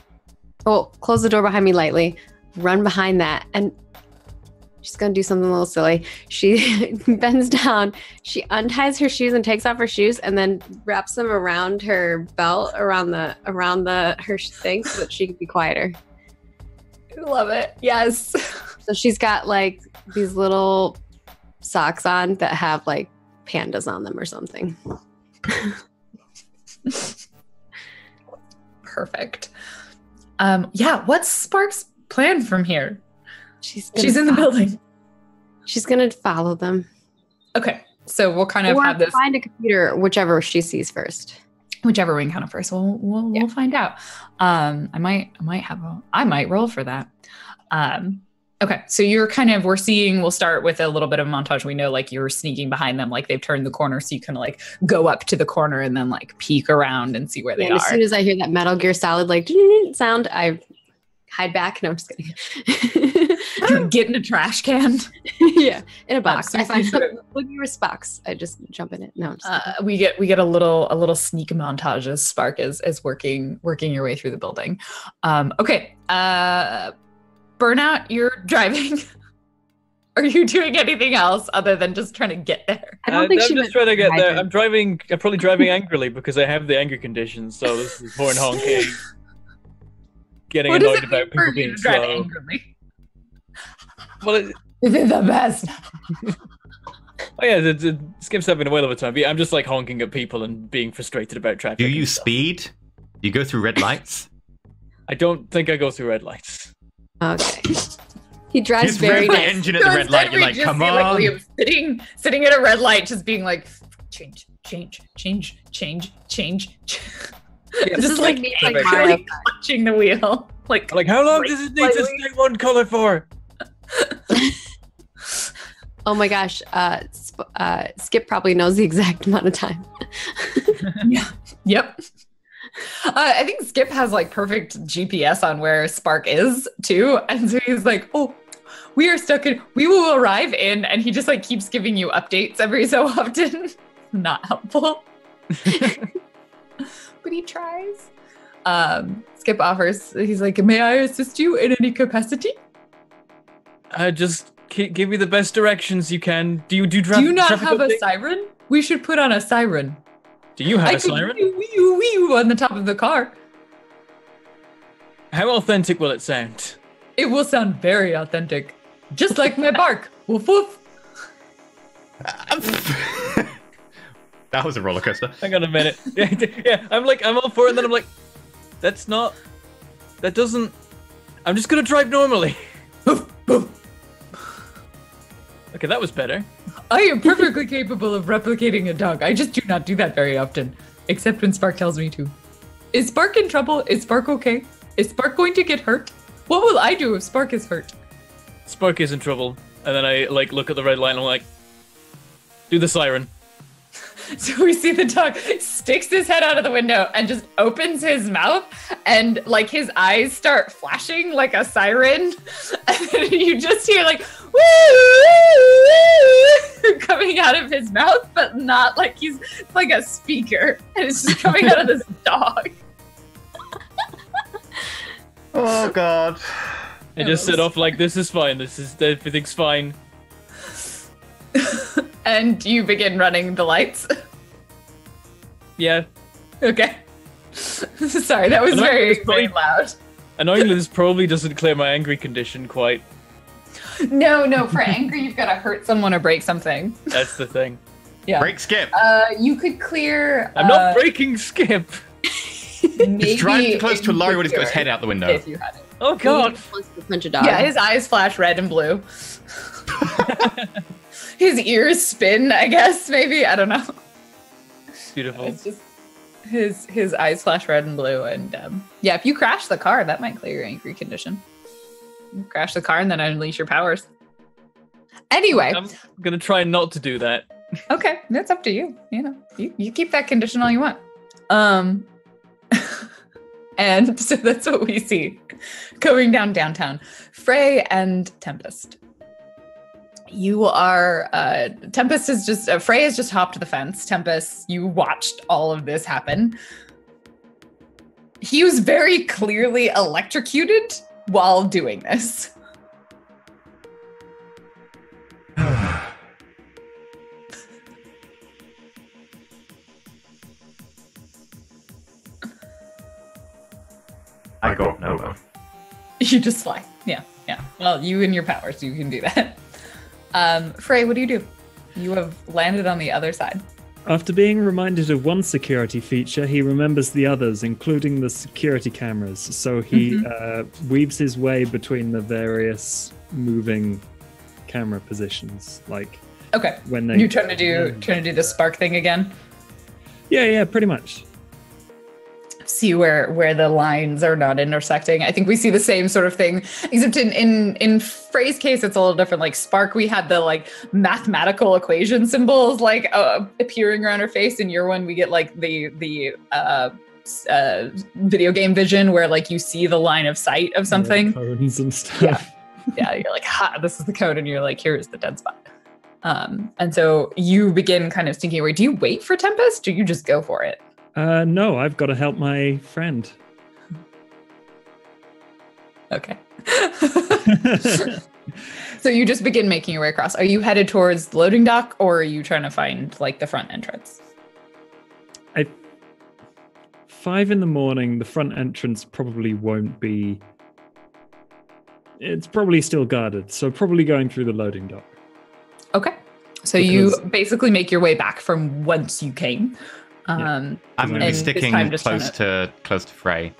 E: Oh, close the door behind me lightly. Run behind that, and She's gonna do something a little silly. She bends down, she unties her shoes and takes off her shoes, and then wraps them around her belt, around the around the her thing, so that she could be quieter.
D: Love it. Yes.
E: So she's got like these little socks on that have like pandas on them or something.
D: Perfect. Um, yeah, what's Spark's plan from here?
E: She's
D: She's in the building.
E: She's gonna follow them.
D: Okay. So we'll kind of
E: or
D: have this
E: find a computer, whichever she sees first.
D: whichever we encounter first. We'll we'll,
E: Yeah.
D: we'll find out. Um, I might I might have a I might roll for that. Um, okay, so you're kind of we're seeing. We'll start with a little bit of montage. We know like you're sneaking behind them, like they've turned the corner, so you kind of like go up to the corner and then like peek around and see where they
E: and as soon as I hear that Metal Gear Solid like sound, I hide back. No, I'm just kidding.
D: Get in a trash can.
E: yeah, in a box.
D: so
E: I find a box. I just jump in it. No, I'm just
D: Uh, we get we get a little a little sneak montage as Spark is is working working your way through the building. Um, okay, uh, burnout. You're driving. Are you doing anything else other than just trying to get there?
E: I don't
A: Uh,
E: think
A: I'm
E: she
A: just trying to get there. I'm driving. I'm probably driving angrily because I have the anger condition. So this is horn honking, getting
D: What does
A: annoyed about people being
D: to drive
A: slow.
D: angrily?
A: Well, it,
D: This is the best.
A: oh yeah, the, the, Skip's having a whale of a time. But yeah, I'm just like honking at people and being frustrated about traffic.
C: Do you
A: stuff.
C: speed? Do you go through red lights?
A: I don't think I go through red lights.
E: Okay. He drives
C: Just
E: very
C: rev the
E: nice.
C: engine at the red light. You're like, come
D: Like
C: on.
D: Liam sitting sitting at a red light, just being like, change, change, change, change, change.
E: This
D: just
E: is like me playing
A: Perfect.
E: Mario.
D: clutching the wheel. Like,
A: Like, how long does it need to
D: slightly.
A: stay one color for?
E: Oh my gosh, uh, Sp- uh, Skip probably knows the exact amount of time. yeah.
D: Yep. Uh, I think Skip has like perfect GPS on where Spark is too. And so he's like, oh, we are stuck in, we will arrive in. And he just like keeps giving you updates every so often. Not helpful. but he tries. Um, Skip offers, he's like, may I assist you in any capacity?
A: Uh, just gi- give me the best directions you can. Do you do, tra-
D: Do you not have a siren? We should put on a siren.
A: Do you have
D: I
A: a
D: could
A: siren?
D: wee wee wee on the top of the car.
A: How authentic will it sound?
D: It will sound very authentic, just like my bark. Woof woof.
C: that was a roller coaster.
A: Hang on a minute. Yeah, yeah, I'm like, I'm all for it, and then I'm like, that's not, that doesn't. I'm just gonna drive normally.
D: Woof woof.
A: Okay, that was better.
D: I am perfectly capable of replicating a dog. I just do not do that very often, except when Spark tells me to. Is Spark in trouble? Is Spark okay? Is Spark going to get hurt? What will I do if Spark is hurt?
A: Spark is in trouble, and then I like look at the red light, and I'm like, do the siren.
D: So we see the dog sticks his head out of the window and just opens his mouth, and like his eyes start flashing like a siren. And then you just hear like woo woo, coming out of his mouth, but not like he's like a speaker, and it's just coming out of this dog.
C: Oh god.
A: I just set off like, this is fine. This is everything's fine.
D: And you begin running the lights.
A: Yeah.
D: Okay. Sorry, that was
A: And
D: very,
A: was
D: very
A: probably-
D: loud.
A: Annoyingly, this probably doesn't clear my angry condition quite.
D: No, no, for angry, you've got to hurt someone or break something.
A: That's the thing.
D: Yeah.
C: Break skip.
D: Uh, you could clear.
A: I'm
D: uh,
A: not breaking Skip.
D: maybe
C: He's driving too close to a lorry when he's got his head out the window.
D: If you had it.
A: Oh god.
E: Wants to punch a dog.
D: Yeah, his eyes flash red and blue. His ears spin, I guess, maybe. I don't know.
A: Beautiful.
D: It's just his his eyes flash red and blue. And um, yeah, if you crash the car, that might clear your angry condition. You crash the car and then unleash your powers. Anyway,
A: I'm gonna try not to do that.
D: okay, that's up to you. You know, you, you keep that condition all you want. Um, and so that's what we see going down downtown. Frey and Tempest you are uh, Tempest is just uh, Frey's just hopped the fence. Tempest, you watched all of this happen. He was very clearly electrocuted while doing this.
F: I got nowhere.
D: You just fly. Yeah, yeah. Well, you and your powers, you can do that. Um, Frey, what do you do? You have landed on the other side.
B: After being reminded of one security feature, he remembers the others, including the security cameras. So he
D: Mm-hmm.
B: uh, weaves his way between the various moving camera positions, like
D: Okay.
B: when they.
D: You're trying to do trying to do the spark thing again.
B: Yeah, yeah, pretty much.
D: See where where the lines are not intersecting. I think we see the same sort of thing, except in in in Frey's case it's a little different. Like Spark, we had the like mathematical equation symbols like uh, appearing around her face. In your one, we get like the the uh, uh, video game vision where like you see the line of sight of something.
B: Cones and stuff.
D: Yeah. yeah, you're like, ha, this is the code, and you're like, here's the dead spot. Um, and so you begin kind of thinking, wait, do you wait for Tempest? Do you just go for it?
B: Uh, no, I've got to help my friend.
D: Okay. so you just begin making your way across. Are you headed towards the loading dock or are you trying to find like the front entrance?
B: I five in the morning. The front entrance probably won't be. It's probably still guarded, so probably going through the loading dock.
D: Okay. So you basically make your way back from whence you came. Um,
C: I'm going to be sticking close
D: trying
C: to close to Frey.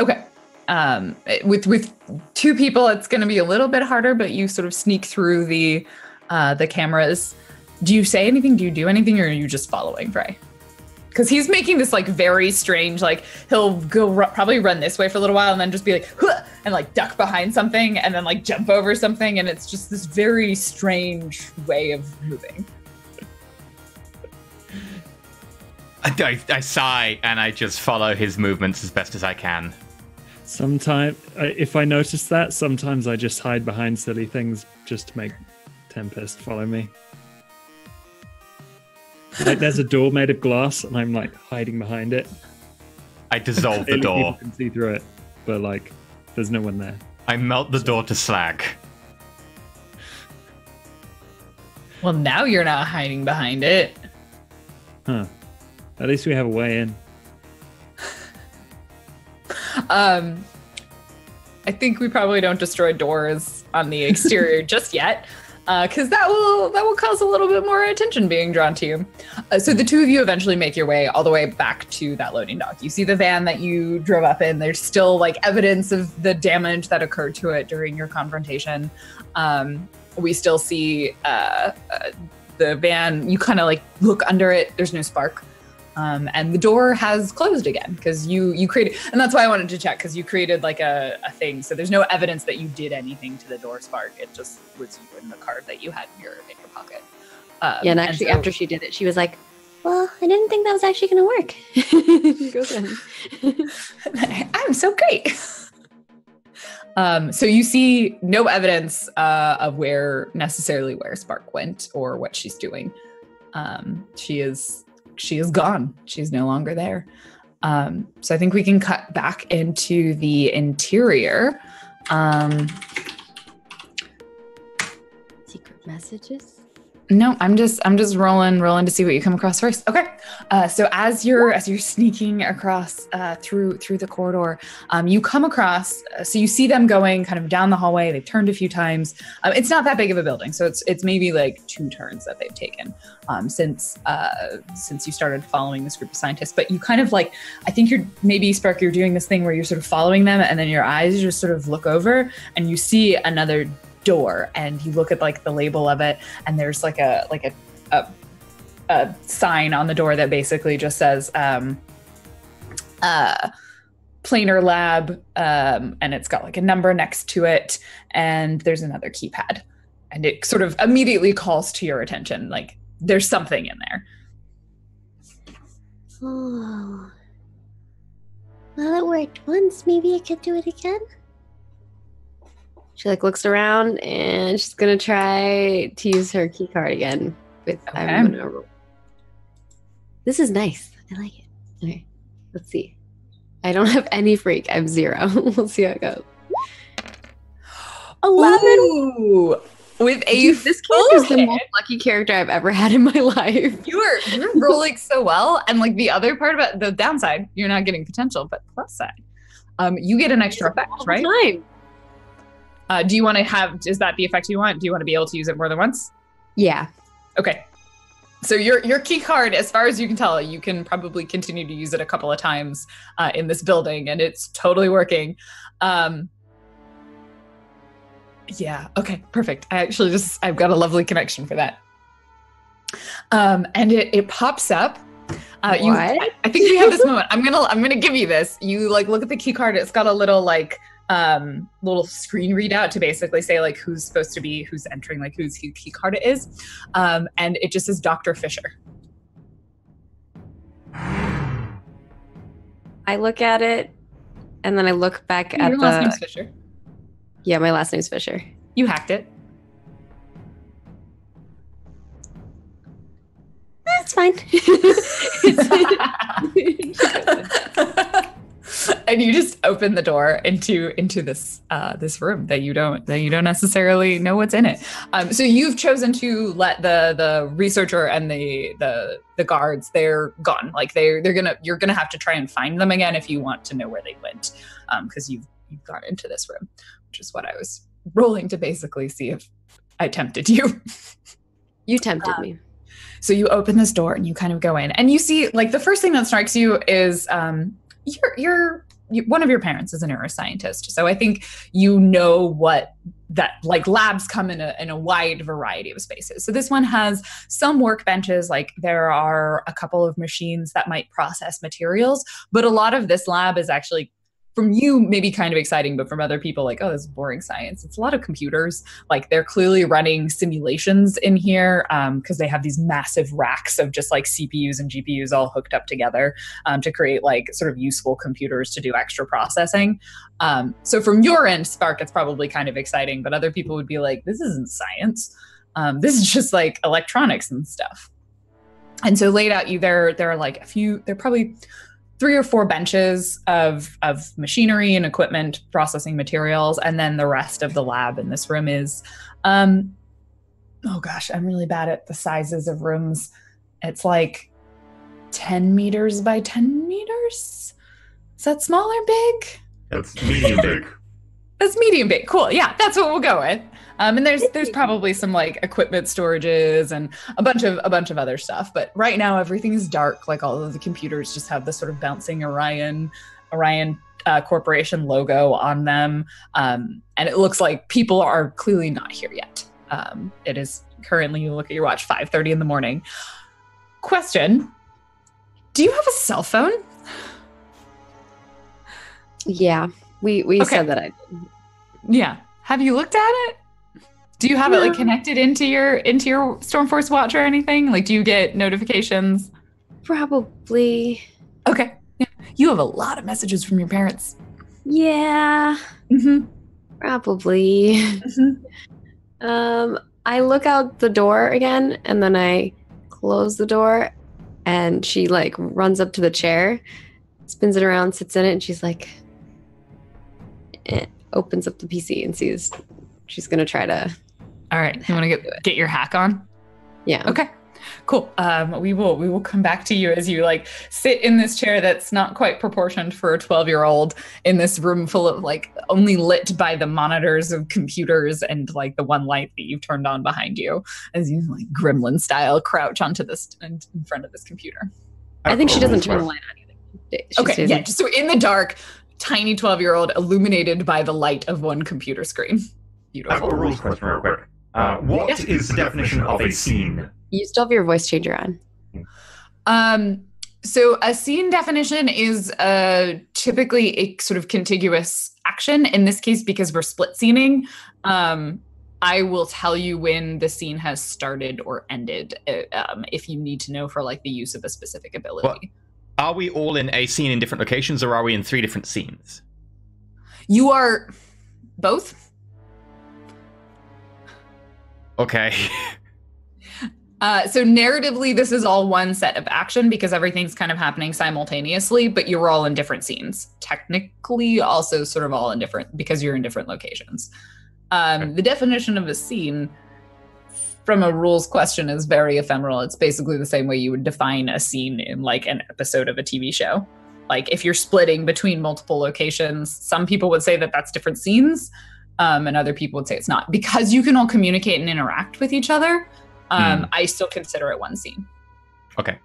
D: Okay. Um, with with two people, it's going to be a little bit harder, but you sort of sneak through the uh, the cameras. Do you say anything? Do you do anything, or are you just following Frey? Because he's making this like very strange. Like he'll go ru- probably run this way for a little while, and then just be like, "Huh," and like duck behind something, and then like jump over something, and it's just this very strange way of moving.
C: I, I, I sigh and I just follow his movements as best as I can.
B: Sometimes, if I notice that, sometimes I just hide behind silly things just to make Tempest follow me. Like there's a door made of glass, and I'm like hiding behind it.
C: I dissolve the door.
B: People can see through it, but like, there's no one there.
C: I melt the door to slag.
D: Well, now you're not hiding behind it.
B: Huh. At least we have a way in.
D: Um, I think we probably don't destroy doors on the exterior just yet, because that will that will cause a little bit more attention being drawn to you. Uh, so the two of you eventually make your way all the way back to that loading dock. You see the van that you drove up in. There's still like evidence of the damage that occurred to it during your confrontation. Um, we still see uh, uh, the van. You kind of like look under it. There's no spark um, and the door has closed again because you you created and that's why i wanted to check because you created like a, a thing. So there's no evidence that you did anything to the door spark. It just was you in the card that you had in your in your pocket. Um,
E: Yeah, and actually,
D: so-
E: after she did it, she was like, "Well, I didn't think that was actually going to work."
D: I'm so great. Um so you see no evidence uh of where necessarily where spark went or what she's doing. Um she is she is gone. She's no longer there. Um so i think we can cut back into the interior. Um
E: Secret messages.
D: No i'm just i'm just rolling rolling to see what you come across first. Okay. Uh, so as you're as you're sneaking across uh, through through the corridor um, you come across uh, so you see them going kind of down the hallway. They've turned a few times. Um, it's not that big of a building so it's it's maybe like two turns that they've taken um, since uh, since you started following this group of scientists. But you kind of like i think you're maybe spark you're doing this thing where you're sort of following them and then your eyes just sort of look over and you see another door and you look at like the label of it and there's like a like a a, a sign on the door that basically just says um uh planar lab um and it's got like a number next to it and there's another keypad and it sort of immediately calls to your attention like there's something in there
G: Oh. Well, it worked once. Maybe I could do it again.
E: She like looks around and she's gonna try to use her key card again. With
D: Okay.
E: I'm gonna roll. This is nice. I like it. Okay, let's see. I don't have any freak. I'm zero. we'll see how it goes.
D: Ooh, with a
E: Dude, this character is the most lucky character I've ever had in my life.
D: you are you're rolling so well and like the other part about the downside you're not getting potential but plus side Um, you get an extra effect, right?
E: Time.
D: Uh, do you want to have? Is that the effect you want? Do you want to be able to use it more than once?
E: Yeah.
D: Okay. So your your key card, as far as you can tell, you can probably continue to use it a couple of times uh, in this building, and it's totally working. Um, yeah. Okay. Perfect. I actually just I've got a lovely connection for that. Um, and it it pops up. Uh, you, I think we have this moment. I'm gonna I'm gonna give you this. You like look at the key card. It's got a little like um little screen readout to basically say like who's supposed to be who's entering like whose key key card it is um and it just says dr fisher
E: I look at it, and then I look back at
D: your last name's
E: the.
D: fisher
E: Yeah, my last name's Fisher.
D: you hacked it
E: That's fine.
D: and you just open the door into into this uh this room that you don't that you don't necessarily know what's in it. Um so you've chosen to let the the researcher and the the the guards they're gone. Like they're they're gonna you're gonna have to try and find them again if you want to know where they went um because you've you've gone into this room which is what i was rolling to basically see if i tempted you.
E: You tempted me.
D: So you open this door and you kind of go in, and you see like the first thing that strikes you is um, you're you're you, one of your parents is a neuroscientist, so I think you know what that like labs come in a in a wide variety of spaces. So this one has some workbenches, like there are a couple of machines that might process materials, but a lot of this lab is actually from you maybe kind of exciting but from other people like oh this is boring science. It's a lot of computers. Like they're clearly running simulations in here because they have these massive racks of just like cpus and gpus all hooked up together um, to create like sort of useful computers to do extra processing. Um, so from your end spark it's probably kind of exciting but other people would be like this isn't science. Um, this is just like electronics and stuff. And so laid out you there there are like a few there are probably three or four benches of of machinery and equipment processing materials and then the rest of the lab in this room is um oh gosh i'm really bad at the sizes of rooms. It's like 10 meters by 10 meters? Is that small or big?
F: That's medium big.
D: That's medium big. Cool. Yeah that's what we'll go with. Um, and there's there's probably some like equipment storages and a bunch of a bunch of other stuff but right now everything is dark like all of the computers just have the sort of bouncing orion orion uh, corporation logo on them. Um, and it looks like people are clearly not here yet. Um, it is currently you look at your watch 5.30 in the morning. Question. Do you have a cell phone?
E: Yeah, we we
D: Okay.
E: said that. I
D: yeah have you looked at it do you have it like connected into your into your stormforce watch or anything like do you get notifications
E: probably.
D: okay yeah. you have a lot of messages from your parents
E: Yeah,
D: mm-hmm.
E: probably. Um, I look out the door again, and then I close the door, and she like runs up to the chair, spins it around, sits in it, and she's like, eh, opens up the PC and sees she's gonna try to.
D: all right you want to get get your hack on
E: Yeah.
D: Okay. Cool. Um, we will we will come back to you as you like sit in this chair that's not quite proportioned for a 12 year old in this room full of like only lit by the monitors of computers and like the one light that you've turned on behind you as you like gremlin style crouch onto this in in front of this computer.
E: I think she
F: I've got a
E: doesn't turn the light on either. She
D: Okay. Yeah. Just so in the dark, tiny 12 year old illuminated by the light of one computer screen.
F: I've
D: Beautiful.
F: got a rules question real quick. Uh, what
D: Yes.
F: is the definition of a scene?
E: You still have your voice changer on.
D: Um, so a scene definition is uh, typically a sort of contiguous action. In this case, because we're split scening, um, I will tell you when the scene has started or ended uh, um, if you need to know for like the use of a specific ability.
C: What? Are we all in a scene in different locations, or are we in three different scenes?
D: You are both.
C: Okay.
D: Uh, so narratively, this is all one set of action because everything's kind of happening simultaneously, but you're all in different scenes. Technically, also sort of all in different because you're in different locations. Um, the definition of a scene from a rules question is very ephemeral. It's basically the same way you would define a scene in like an episode of a TV show. like if you're splitting between multiple locations, some people would say that that's different scenes, um, and other people would say it's not. Because you can all communicate and interact with each other, um,
C: Hmm.
D: I still consider it one scene.
C: Okay.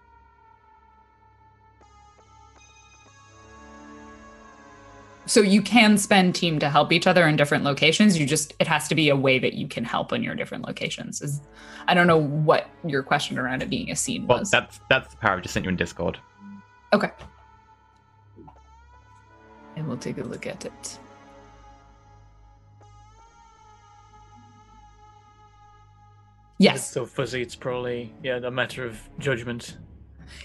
D: So you can spend team to help each other in different locations. You just it has to be a way that you can help in your different locations. Is I don't know what your question around it being a scene
C: Well,
D: was.
C: that's that's the power I just sent you in Discord.
D: Okay. And we'll take a look at it. yes It's
A: so fuzzy. It's probably yeah a matter of judgment.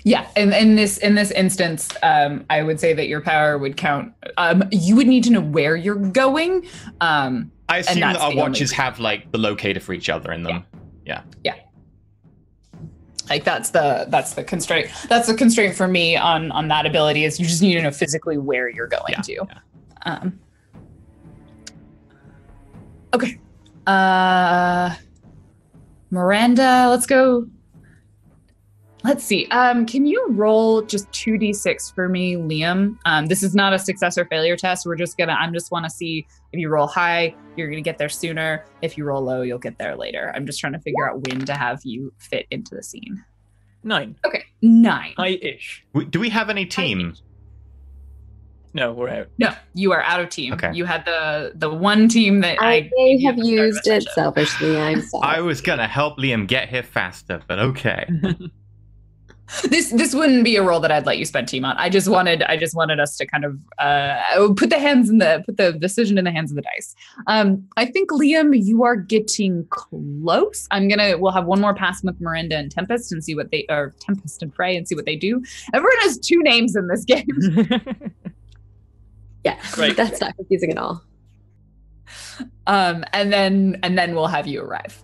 D: Yeah. And in this in this instance, um, I would say that your power would count. Um, you would need to know where you're going. Um,
C: I assume that our
D: the only
C: watches have like the locator for each other in them. Yeah. yeah. Yeah.
D: Like that's the that's the constraint. That's the constraint for me on on that ability is you just need to know physically where you're going
C: Yeah,
D: to.
C: yeah.
D: Um, okay. Uh, Miranda, let's go. Let's see. Um, can you roll just 2d6 for me, Liam? Um, this is not a success or failure test. We're just gonna, I'm just wanna see if you roll high, you're gonna get there sooner. If you roll low, you'll get there later. I'm just trying to figure out when to have you fit into the scene.
A: Nine.
D: Okay. Nine.
A: High-ish.
C: Do we have any team?
A: No, we're out.
D: No, you are out of team.
C: Okay.
D: You had the the one team that I,
E: I may
D: gave you
E: have
D: at the start of
E: used it selfishly. I'm sorry.
C: I was gonna help Liam get here faster, but okay.
D: this this wouldn't be a role that I'd let you spend team on. I just wanted I just wanted us to kind of uh put the hands in the put the decision in the hands of the dice. Um I think Liam you are getting close. I'm going to we'll have one more pass with Miranda and Tempest and see what they or Tempest and Frey and see what they do. Everyone has two names in this game.
E: yeah,
A: Right.
E: that's not confusing at all.
D: Um and then and then we'll have you arrive.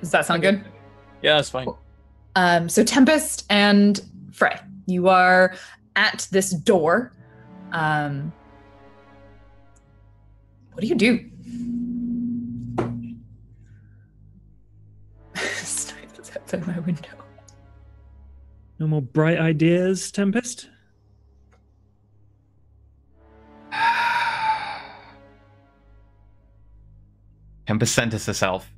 D: Does that sound good?
A: yeah, that's fine.
D: Um, so Tempest and Frey, you are at this door. Um, what do you do? Snipe is outside my window.
B: No more bright ideas, Tempest?
C: Tempest centers herself.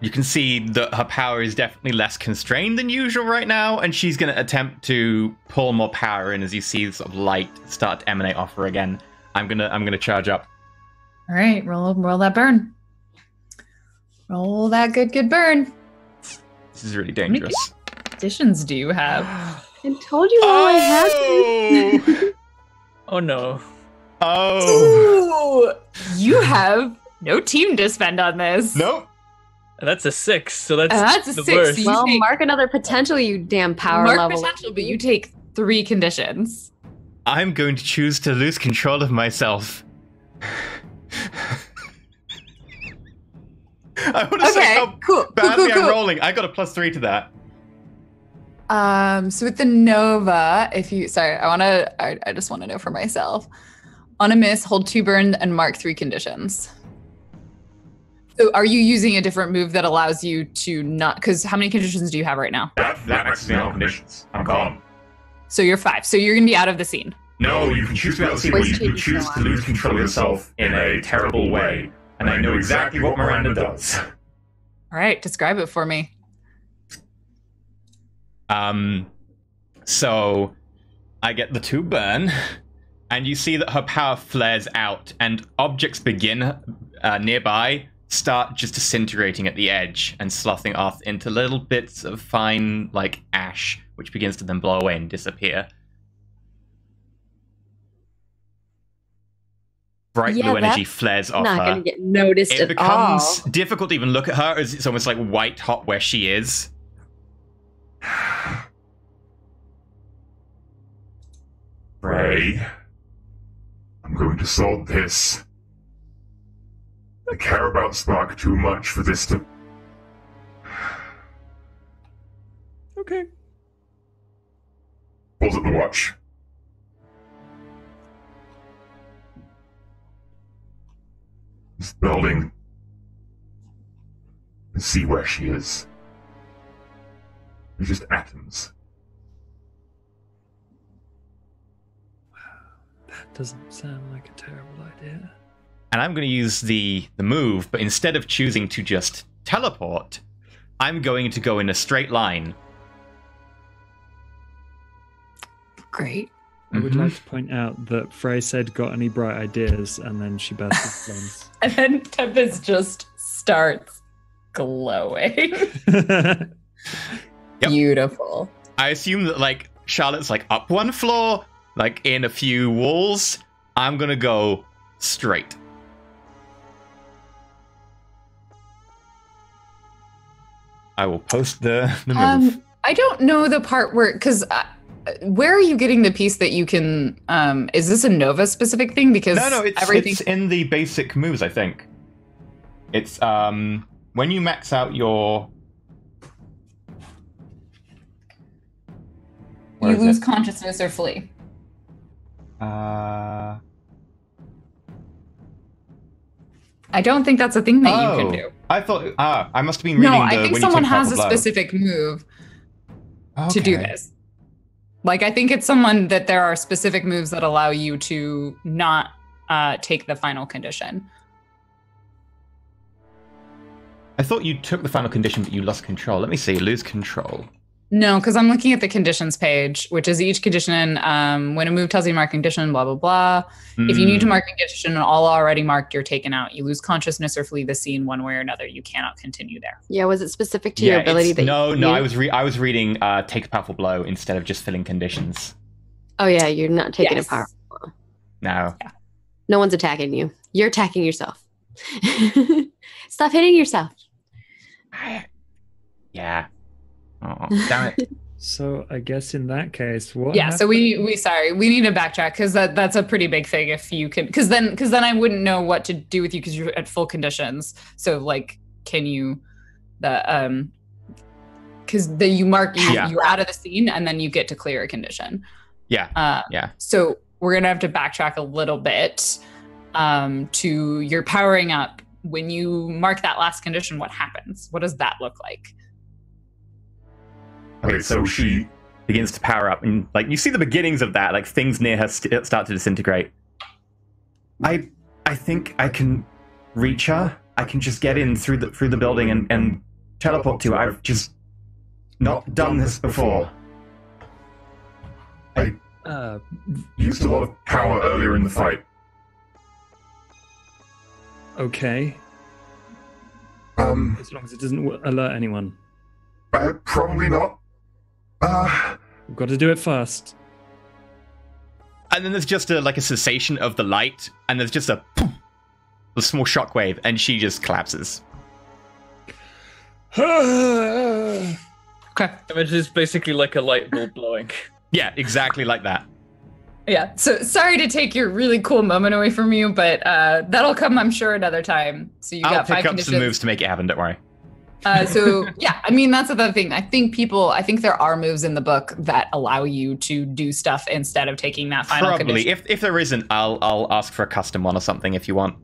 C: You can see that her power is definitely less constrained than usual right now, and she's going to attempt to pull more power in as you see sort of light start to emanate off her again. I'm gonna I'm gonna charge up.
D: All right, roll roll that burn. Roll that good good burn.
C: This is really
D: many
C: dangerous.
D: Additions do you have?
E: I told you all I had.
C: Oh!
A: Oh no.
C: oh!
D: Ooh, you have no team to spend on this.
C: Nope.
A: That's a six, so that's,
D: Uh, that's a
A: the
D: six,
A: worst.
D: so
E: Well,
D: take-
E: mark another potential, you damn power
D: Mark
E: level.
D: potential, but you take three conditions.
C: I'm going to choose to lose control of myself. I want to say
D: Okay,
C: how
D: cool. cool,
C: badly
D: cool, cool.
C: I'm rolling. I got a plus three to that.
D: Um, so with the Nova, if you sorry, I wanna I, I just want to know for myself. On a miss, hold two burn and mark three conditions. So are you using a different move that allows you to not because how many conditions do you have right now?
F: That, that maxes me out conditions. I'm calm.
D: So you're five. So you're gonna be out of the scene.
F: No, you can choose to be out of the scene, but you can choose to lose control of yourself in a terrible way. And I know exactly what Miranda does.
D: All right, describe it for me.
C: Um, so I get the two burn, and you see that her power flares out, and objects begin uh, nearby start just disintegrating at the edge and sloughing off into little bits of fine, like ash, which begins to then blow away and disappear. Bright
E: Yeah,
C: blue energy flares off
E: Not
C: her.
E: gonna get noticed
C: It
E: at
C: becomes
E: all.
C: difficult to even look at her as it's almost like white hot where she is.
F: Ray, I'm going to solve this. I care about Spark too much for this to.
B: okay.
F: Pulls up the watch. This building. See where she is. They're just atoms.
B: That doesn't sound like a terrible idea
C: and I'm going to use the the move, but instead of choosing to just teleport, I'm going to go in a straight line.
D: Great.
B: I would
C: Mhm.
B: like to point out that Frey said, "Got any bright ideas?" and then she burst into
D: And then Tempest just starts glowing.
C: Yep.
D: Beautiful.
C: I assume that like Charlotte's like up one floor, like in a few walls. I'm gonna go straight. I will post the, the move.
D: Um, I don't know the part where because uh, where are you getting the piece that you can? Um, is this a Nova specific thing? Because
C: no, no, it's
D: everything.
C: it's in the basic moves. I think it's um when you max out your. Where
D: you lose
C: it?
D: consciousness or flee.
C: Uh,
D: I don't think that's a thing that you
C: oh,
D: can do.
C: I thought. Ah, I must have been reading
D: No,
C: the.
D: I think someone has a
C: blow.
D: specific move to do this. Like I think it's someone that there are specific moves that allow you to not uh, take the final condition.
C: I thought you took the final condition, but you lost control. Let me see. Lose control.
D: No, because I'm looking at the conditions page, which is each condition. Um, when a move tells you mark condition, blah blah blah. If you need to
C: Hmm.
D: mark a condition and all already marked, you're taken out. You lose consciousness or flee the scene one way or another. You cannot continue there.
E: Yeah, was it specific to your ability that
C: no,
E: you
C: no. I was re- I was reading uh, take a powerful blow instead of just filling conditions.
E: Oh yeah, you're not taking
D: Yes.
E: a power.
C: No,
E: No one's attacking you. You're attacking yourself. Stop hitting yourself.
C: yeah. Oh, damn it.
B: so I guess in that case, what?
D: yeah so we we sorry we need to backtrack because that that's a pretty big thing if you can because then because then i wouldn't know what to do with you because you're at full conditions so like can you the um because the you mark you,
C: Yeah.
D: you're out of the scene and then you get to clear a condition
C: Yeah,
D: uh
C: yeah.
D: so we're gonna have to backtrack a little bit um to your powering up when you mark that last condition what happens what does that look like
F: Okay, so she.
C: Begins to power up, and like you see the beginnings of that, like things near her st- start to disintegrate.
F: I I think I can reach her. I can just get in through the through the building and, and teleport to her. I've just not done this before.
B: I uh,
H: Used a lot of power earlier in the fight.
B: okay,
H: Um,
B: as long as it doesn't alert anyone.
H: uh, probably not. Uh,
B: We've got to do it first.
C: And then there's just a like a cessation of the light, and there's just a poof, a small shockwave, and she just collapses.
D: okay
A: Image is basically like a light bulb blowing.
C: Yeah, exactly like that.
D: Yeah. So sorry to take your really cool moment away from you, but uh, that'll come, I'm sure, another time. So you
C: I'll
D: got
C: pick
D: five
C: up
D: conditions.
C: some moves to make it happen. Don't worry.
D: Uh, so yeah, I mean that's the thing. I think people, I think there are moves in the book that allow you to do stuff instead of taking that final
C: Probably.
D: condition.
C: If if there isn't, I'll I'll ask for a custom one or something if you want.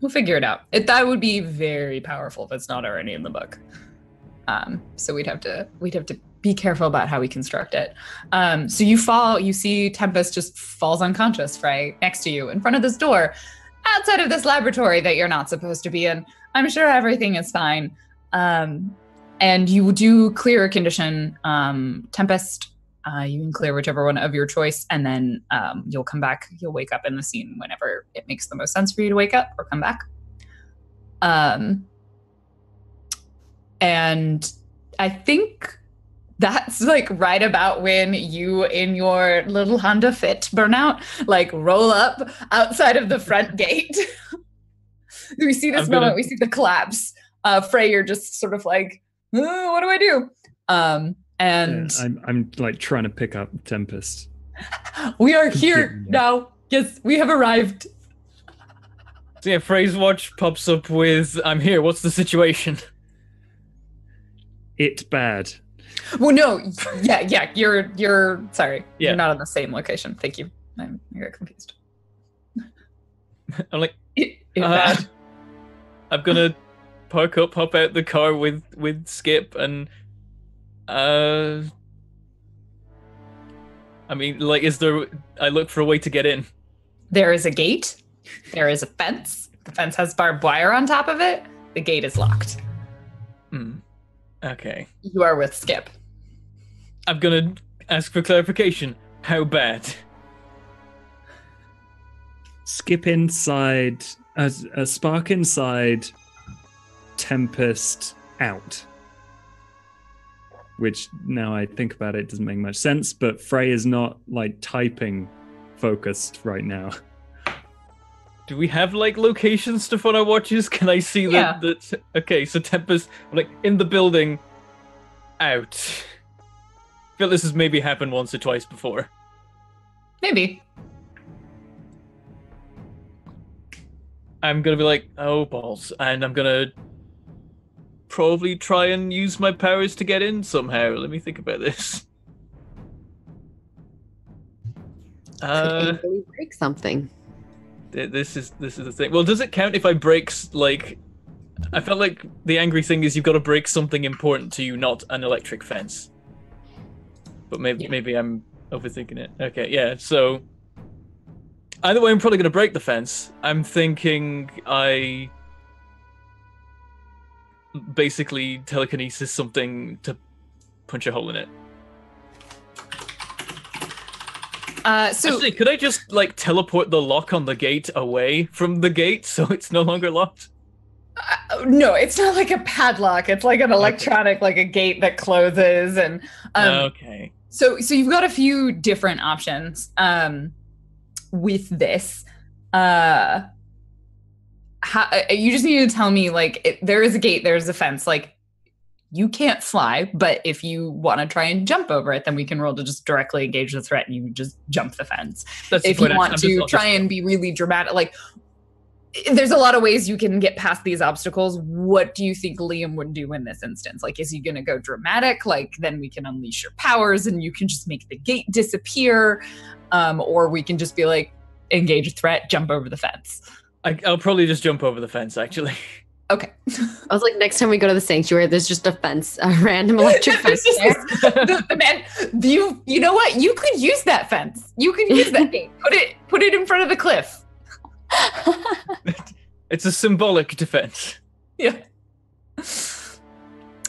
D: We'll figure it out. It, that would be very powerful if it's not already in the book. Um, so we'd have to we'd have to be careful about how we construct it. Um, so you fall, you see Tempest just falls unconscious right next to you in front of this door, outside of this laboratory that you're not supposed to be in. I'm sure everything is fine. Um, and you do clear a condition, um, Tempest. Uh, you can clear whichever one of your choice, and then um, you'll come back. You'll wake up in the scene whenever it makes the most sense for you to wake up or come back. Um, and I think that's like right about when you in your little Honda Fit burnout, like roll up outside of the front gate. we see this
A: I'm gonna-
D: moment, we see the collapse. Uh, Frey, you're just sort of like, "Uh, what do I do? Um, and
B: Yeah, I'm, I'm like trying to pick up Tempest.
D: we are here
B: Yeah.
D: now. Yes, we have arrived.
A: So yeah, Frey's watch pops up with "I'm here. What's the situation?"
B: It bad.
D: Well, no, yeah, yeah, you're you're sorry,
A: Yeah.
D: you're not on the same location. Thank you. I'm I got confused.
A: I'm like,
D: It, it
A: uh,
D: bad.
A: I'm gonna park up, hop out the car with with Skip, and uh, I mean, like, is there? I look for a way to get in.
D: There is a gate. There is a fence. The fence has barbed wire on top of it. The gate is locked.
A: Hmm. Okay.
D: You are with Skip.
A: I'm gonna ask for clarification. How bad?
B: Skip inside, a, a spark inside, Tempest out. Which now I think about it doesn't make much sense, but Frey is not like typing focused right now.
A: Do we have like location stuff on our watches? Can I see
D: Yeah.
A: that? That okay. So Tempest, like in the building, out. I feel this has maybe happened once or twice before.
D: Maybe.
A: I'm gonna be like, oh balls, and I'm gonna probably try and use my powers to get in somehow. Let me think about this. Uh,
E: break something.
A: th- this is this is the thing. Well, does it count if I break like? I felt like the angry thing is you've got to break something important to you, not an electric fence. But maybe
D: Yeah.
A: maybe I'm overthinking it. Okay, yeah. So either way, I'm probably gonna break the fence. I'm thinking I basically telekinesis something to punch a hole in it.
D: Uh, so
A: Actually, could I just like teleport the lock on the gate away from the gate so it's no longer locked?
D: uh, no, it's not like a padlock. It's like an electronic, like a gate that closes. And um,
A: okay.
D: so, so you've got a few different options um, with this. Uh, how, uh, you just need to tell me like it, there is a gate, there's a fence. Like you can't fly, but if you want to try and jump over it, then we can roll to just directly engage the threat, and you just jump the fence.
A: That's
D: if you want to try and be really dramatic like there's a lot of ways you can get past these obstacles what do you think liam would do in this instance like is he going to go dramatic like then we can unleash your powers and you can just make the gate disappear um, or we can just be like engage a threat jump over the fence
A: I, I'll probably just jump over the fence. Actually,
D: okay.
E: I was like, next time we go to the sanctuary, there's just a fence, a random electric fence
D: the, the man you you know what? You could use that fence. You could use that put it put it in front of the cliff.
A: It's a symbolic defense.
D: yeah.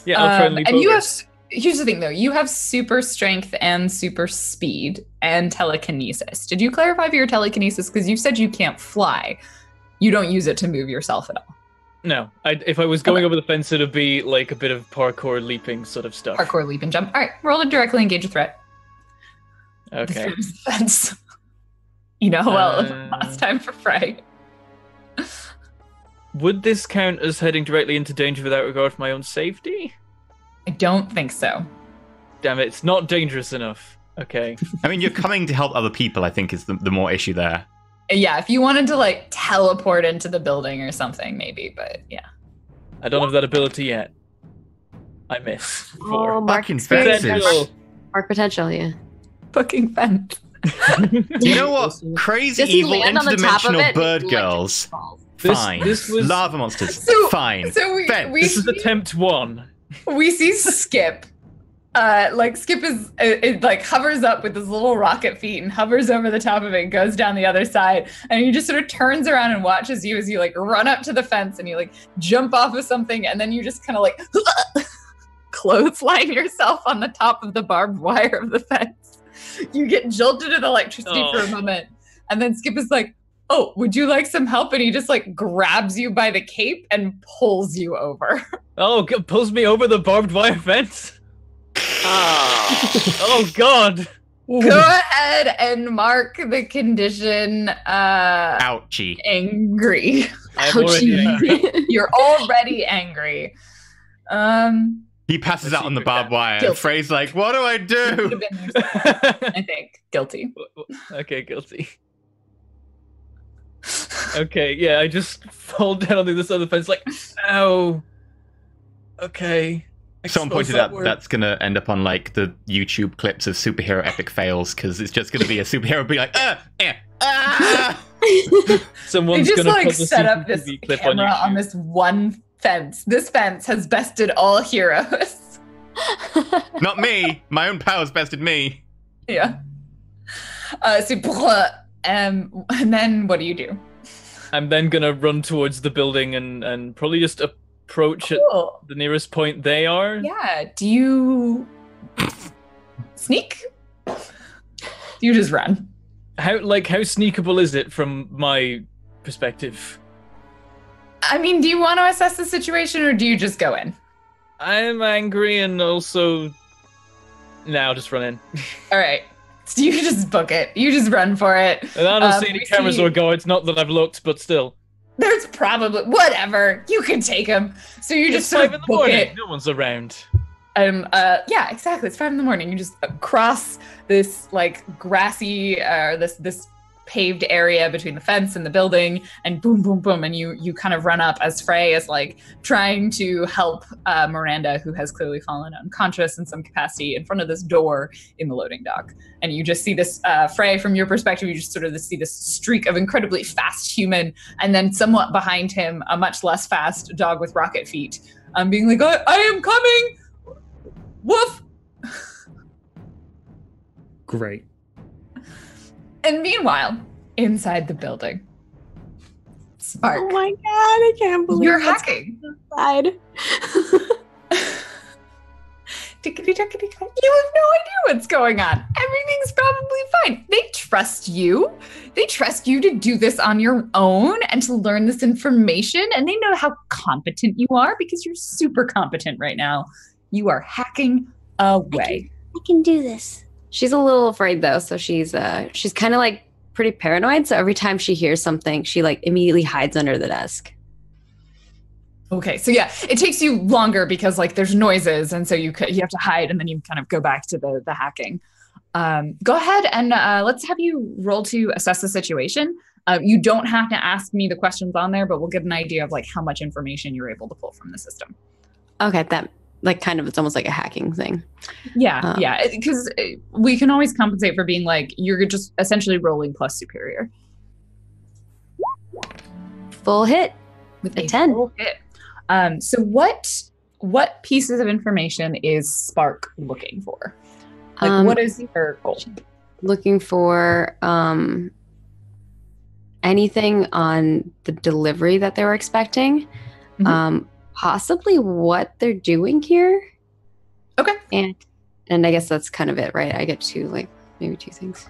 A: Yeah, I'll try and
D: Um, and you have here's the thing though. You have super strength and super speed and telekinesis. Did you clarify for your telekinesis? Because you said you can't fly you don't use it to move yourself at all
A: No, I, if I was going
D: Okay.
A: over the fence, it'd be like a bit of parkour leaping sort of stuff.
D: parkour leap and jump all right roll to directly engage a threat
A: Okay.
D: Defuse the fence. you know well
A: Uh,
D: last time for frey
A: Would this count as heading directly into danger without regard for my own safety?
D: i don't think so
A: Damn it, it's not dangerous enough. Okay.
C: I mean, you're coming to help other people. I think is the, the more issue there.
D: Yeah if you wanted to like teleport into the building or something maybe but yeah
A: I don't have that ability yet. I miss.
E: Oh,
A: Four.
E: mark
C: Fucking fences.
A: Potential.
E: mark potential, yeah.
D: fucking fence
C: You know what? Crazy evil
E: land on the top of
C: interdimensional bird girls.
A: This-
C: Fine.
A: this was-
C: lava monsters.
D: So-
C: Fine.
D: so we,
C: Fence.
D: we
A: This is attempt one.
D: we see Skip. Uh, like Skip is it, it like hovers up with his little rocket feet and hovers over the top of it, and goes down the other side, and he just sort of turns around and watches you as you like run up to the fence and you like jump off of something, and then you just kind of like clothesline yourself on the top of the barbed wire of the fence. You get jolted with electricity for a
A: Oh.
D: moment, and then Skip is like, "Oh, would you like some help?" And he just like grabs you by the cape and pulls you over.
A: Oh, pulls me over the barbed wire fence. Oh God.
D: Go ahead and mark the condition uh
C: Ouchie.
D: angry.
A: I'm.
D: You're already angry. Um
C: He passes out on the barbed wire.
D: Guilty.
C: Frey's like, "What do I do?"
D: I think. Guilty.
A: okay, guilty. Okay, yeah, I just fall down on this other fence, like, ow. Okay. I
C: Someone pointed
A: that
C: out
A: worked.
C: that's gonna end up on like the YouTube clips of superhero epic fails because it's just gonna be a superhero be like, "Ah, eh, ah."
D: They
A: someone's
D: just
A: gonna
D: like
A: put
D: set up this
A: clip on
D: camera on,
A: YouTube.
D: this one fence. This fence has bested all heroes.
C: Not me. My own powers bested me.
D: yeah. Uh so Um, and then what do you do?
A: I'm then gonna run towards the building and and probably just approach at the nearest point they are.
D: Yeah. Do you sneak? Do you just run?
A: How like how sneakable is it from my perspective?
D: I mean, do you want to assess the situation or do you just go in?
A: I'm angry and also now just run in.
D: All right. So you just book it. You just run for it.
A: And I don't
D: Um,
A: see any cameras
D: see-
A: or guards. Not that I've looked, but still.
D: There's probably whatever. You can take him. So you
A: It's
D: just sort
A: five
D: of
A: in the
D: book
A: morning.
D: it.
A: No one's around.
D: Um. Uh. Yeah. Exactly. It's five in the morning. You just uh, cross this like grassy, uh, this this paved area between the fence and the building, and boom, boom, boom, and you you kind of run up as Frey is like trying to help uh, Miranda, who has clearly fallen unconscious in some capacity, in front of this door in the loading dock, and you just see this uh, Frey from your perspective. You just sort of see this streak of incredibly fast human, and then somewhat behind him, a much less fast dog with rocket feet, um, being like, I, I am coming. Woof!
B: Great.
D: And meanwhile, inside the building, Spark,
E: Oh my god, I can't believe
D: you're hacking.
E: outside.
D: Tickety tickety tick. You have no idea what's going on. Everything's probably fine. They trust you. They trust you to do this on your own and to learn this information. And they know how competent you are because you're super competent right now. You are hacking away.
G: I can do this.
E: She's a little afraid though, so she's uh she's kind of like pretty paranoid. So every time she hears something, she like immediately hides under the desk.
D: Okay, so yeah, it takes you longer because like there's noises, and so you you have to hide, and then you kind of go back to the the hacking. Um, go ahead and uh, let's have you roll to assess the situation. Uh, you don't have to ask me the questions on there, but we'll get an idea of like how much information you're able to pull from the system.
E: Okay, that like kind of it's almost like a hacking thing.
D: Yeah,
E: Um,
D: yeah, because we can always compensate for being like you're just essentially rolling plus superior
E: Full hit.
D: with
E: A 10.
D: full hit. Um, so what what pieces of information is Spark looking for? Like,
E: Um,
D: what is her goal?
E: looking for um anything on the delivery that they were expecting.
D: Mhm.
E: Um possibly what they're doing here.
D: Okay.
E: And and I guess that's kind of it, right? I get two like maybe two things.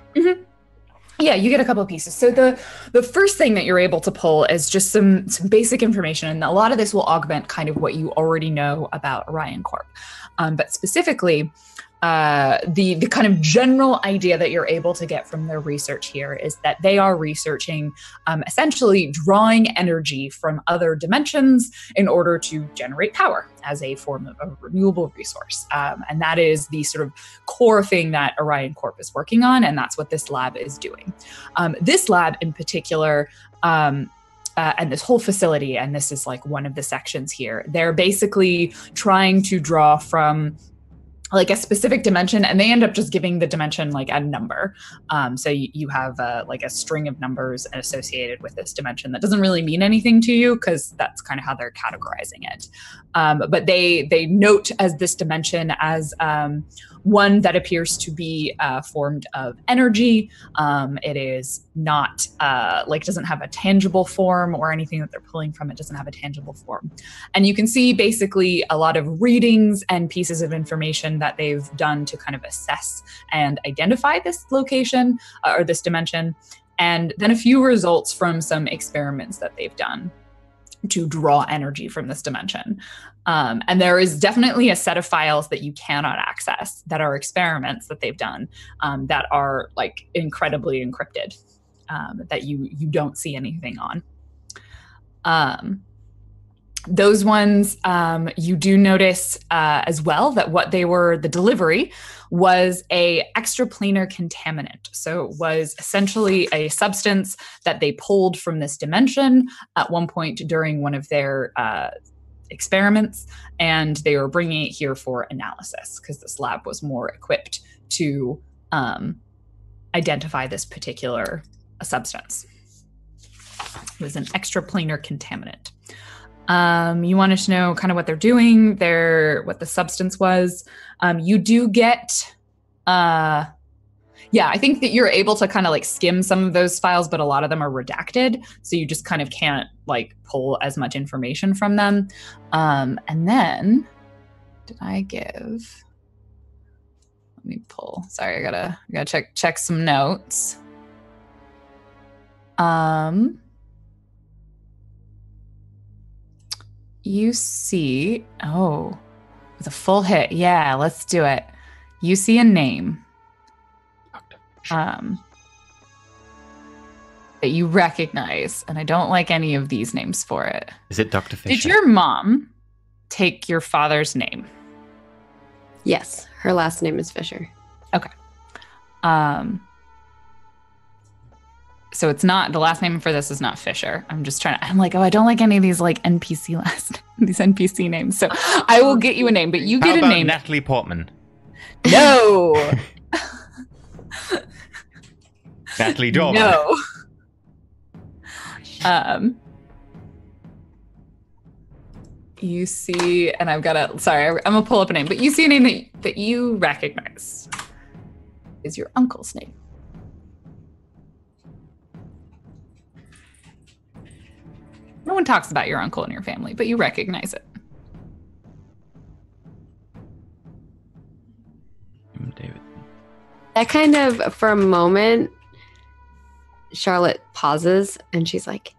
D: Yeah, you get a couple of pieces. So the the first thing that you're able to pull is just some some basic information, and a lot of this will augment kind of what you already know about Orion Corp. Um, but specifically, uh, the the kind of general idea that you're able to get from their research here is that they are researching um, essentially drawing energy from other dimensions in order to generate power as a form of a renewable resource, um, and that is the sort of core thing that Orion Corp is working on, and that's what this lab is doing. Um, this lab in particular. Um, uh, and this whole facility, and this is like one of the sections here, they're basically trying to draw from like a specific dimension and they end up just giving the dimension like a number. Um, so you, you have uh, like a string of numbers associated with this dimension that doesn't really mean anything to you because that's kind of how they're categorizing it. Um, but they they note as this dimension as um, one that appears to be uh, formed of energy. Um, it is not uh, like doesn't have a tangible form or anything that they're pulling from. It doesn't have a tangible form. And you can see basically a lot of readings and pieces of information that they've done to kind of assess and identify this location uh, or this dimension and then a few results from some experiments that they've done to draw energy from this dimension. Um, and there is definitely a set of files that you cannot access that are experiments that they've done um, that are like incredibly encrypted um, that you you don't see anything on. Those ones um, you do notice uh, as well that what they were the delivery was a extraplanar contaminant. So it was essentially a substance that they pulled from this dimension at one point during one of their uh, experiments and they were bringing it here for analysis because this lab was more equipped to um, identify this particular uh, substance. It was an extraplanar contaminant um, you wanted to know kind of what they're doing, their what the substance was. Um, you do get, uh, yeah, I think that you're able to kind of like skim some of those files, but a lot of them are redacted, so you just kind of can't like pull as much information from them. Um, and then, did I give? Let me pull. Sorry, I gotta I gotta check check some notes. Um, you see. Oh, with a full hit. Yeah, let's do it. You see a name um, that you recognize, and I don't like any of these names for it.
C: Is it Dr. Fisher?
D: Did your mom take your father's name?
E: Yes, her last name is Fisher. Okay.
D: Um, so it's not the last name for this is not Fisher. I'm just trying to. I'm like, oh, I don't like any of these like NPC last these NPC names. So I will get you a name, but you
C: How
D: get a name.
C: Natalie Portman?
D: no,
C: Natalie Dormer?
D: no. Um, you see, and I've got a. Sorry, I'm gonna pull up a name, but you see a name that that you recognize. Is your uncle's name? No one talks about your uncle and your family, but you recognize it.
C: David.
E: That kind of, for a moment, Charlotte pauses and she's like,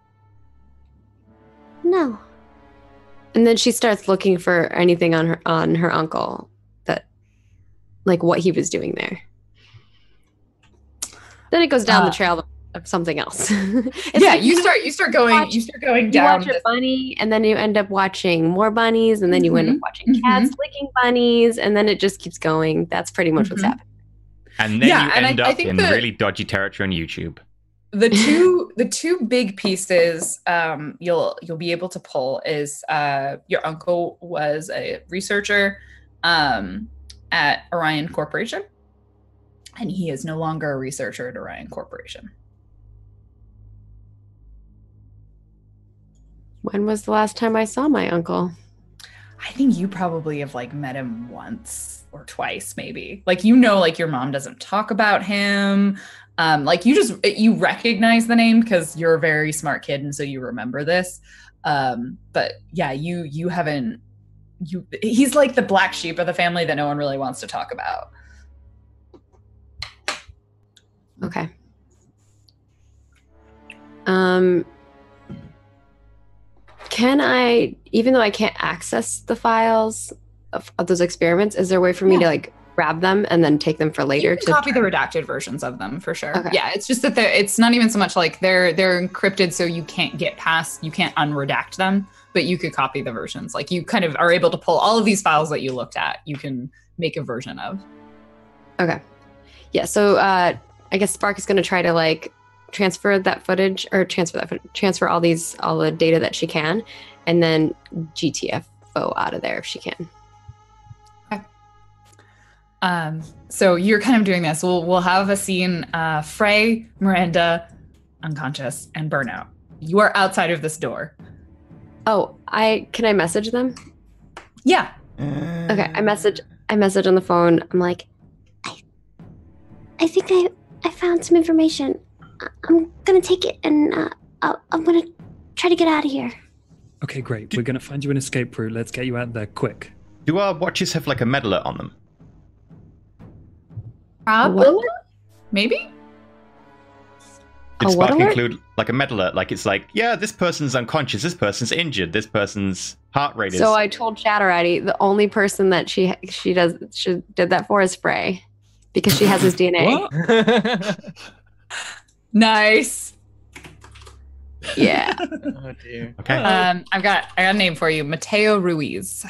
G: No.
E: and then she starts looking for anything on her on her uncle that, like what he was doing there. Then it goes down
D: Uh,
E: the trail of something else.
D: Yeah,
E: like
D: you start you start going
E: watch-
D: you start going
E: you
D: down.
E: watch a bunny and then you end up watching more bunnies and then you end up watching cats licking bunnies and then it just keeps going that's pretty much what's
D: Mhm.
E: happening
C: And then
D: Yeah,
C: you
D: and
C: end
D: I
C: up
D: think
C: in
D: the-
C: really dodgy territory on YouTube.
D: the two the two big pieces um, you'll you'll be able to pull is uh, your uncle was a researcher um, at Orion Corporation, and he is no longer a researcher at Orion Corporation.
E: When was the last time i saw my uncle
D: I think you probably have like met him once or twice, maybe. Like you know, like your mom doesn't talk about him. Um, like you just you recognize the name because you're a very smart kid, and so you remember this. Um, but yeah, you you haven't. You he's like the black sheep of the family that no one really wants to talk about.
E: okay um can i even though i can't access the files of, of those experiments is there a way for me to like grab them and then take them for later
D: you can
E: to
D: copy the redacted versions of them for sure.
E: Okay.
D: Yeah, it's just that it's not even so much like they're they're encrypted, so you can't get past, you can't unredact them, but you could copy the versions. Like you kind of are able to pull all of these files that you looked at. You can make a version of.
E: Okay. Yeah. So uh, I guess Spark is going to try to like transfer that footage or transfer that footage, transfer all these all the data that she can, and then GTFO out of there if she can.
D: Um, so you're kind of doing this. We'll we'll have a scene. Uh, Frey, Miranda, unconscious, and burnout. You are outside of this door.
E: Oh, I can I message them?
D: Yeah.
E: Okay. I message I message on the phone. I'm like,
G: I I think I I found some information. I- I'm gonna take it and uh, I'll, I'm gonna try to get out of here.
B: Okay, great. We're going to find you an escape route. Let's get you out there quick.
C: Do our watches have like a meddler on them?
D: Probably. Maybe.
C: Did
E: A what
C: Spark
E: alert?
C: include like a meddler? Like it's like, yeah, this person's unconscious, this person's injured, this person's heart rate is.
E: so I told Chatterati the only person that she she does she did that for is Frey because she has his DNA.
D: Nice.
E: Yeah.
A: oh dear.
C: okay.
D: Um, I've got I got a name for you, Mateo Ruiz.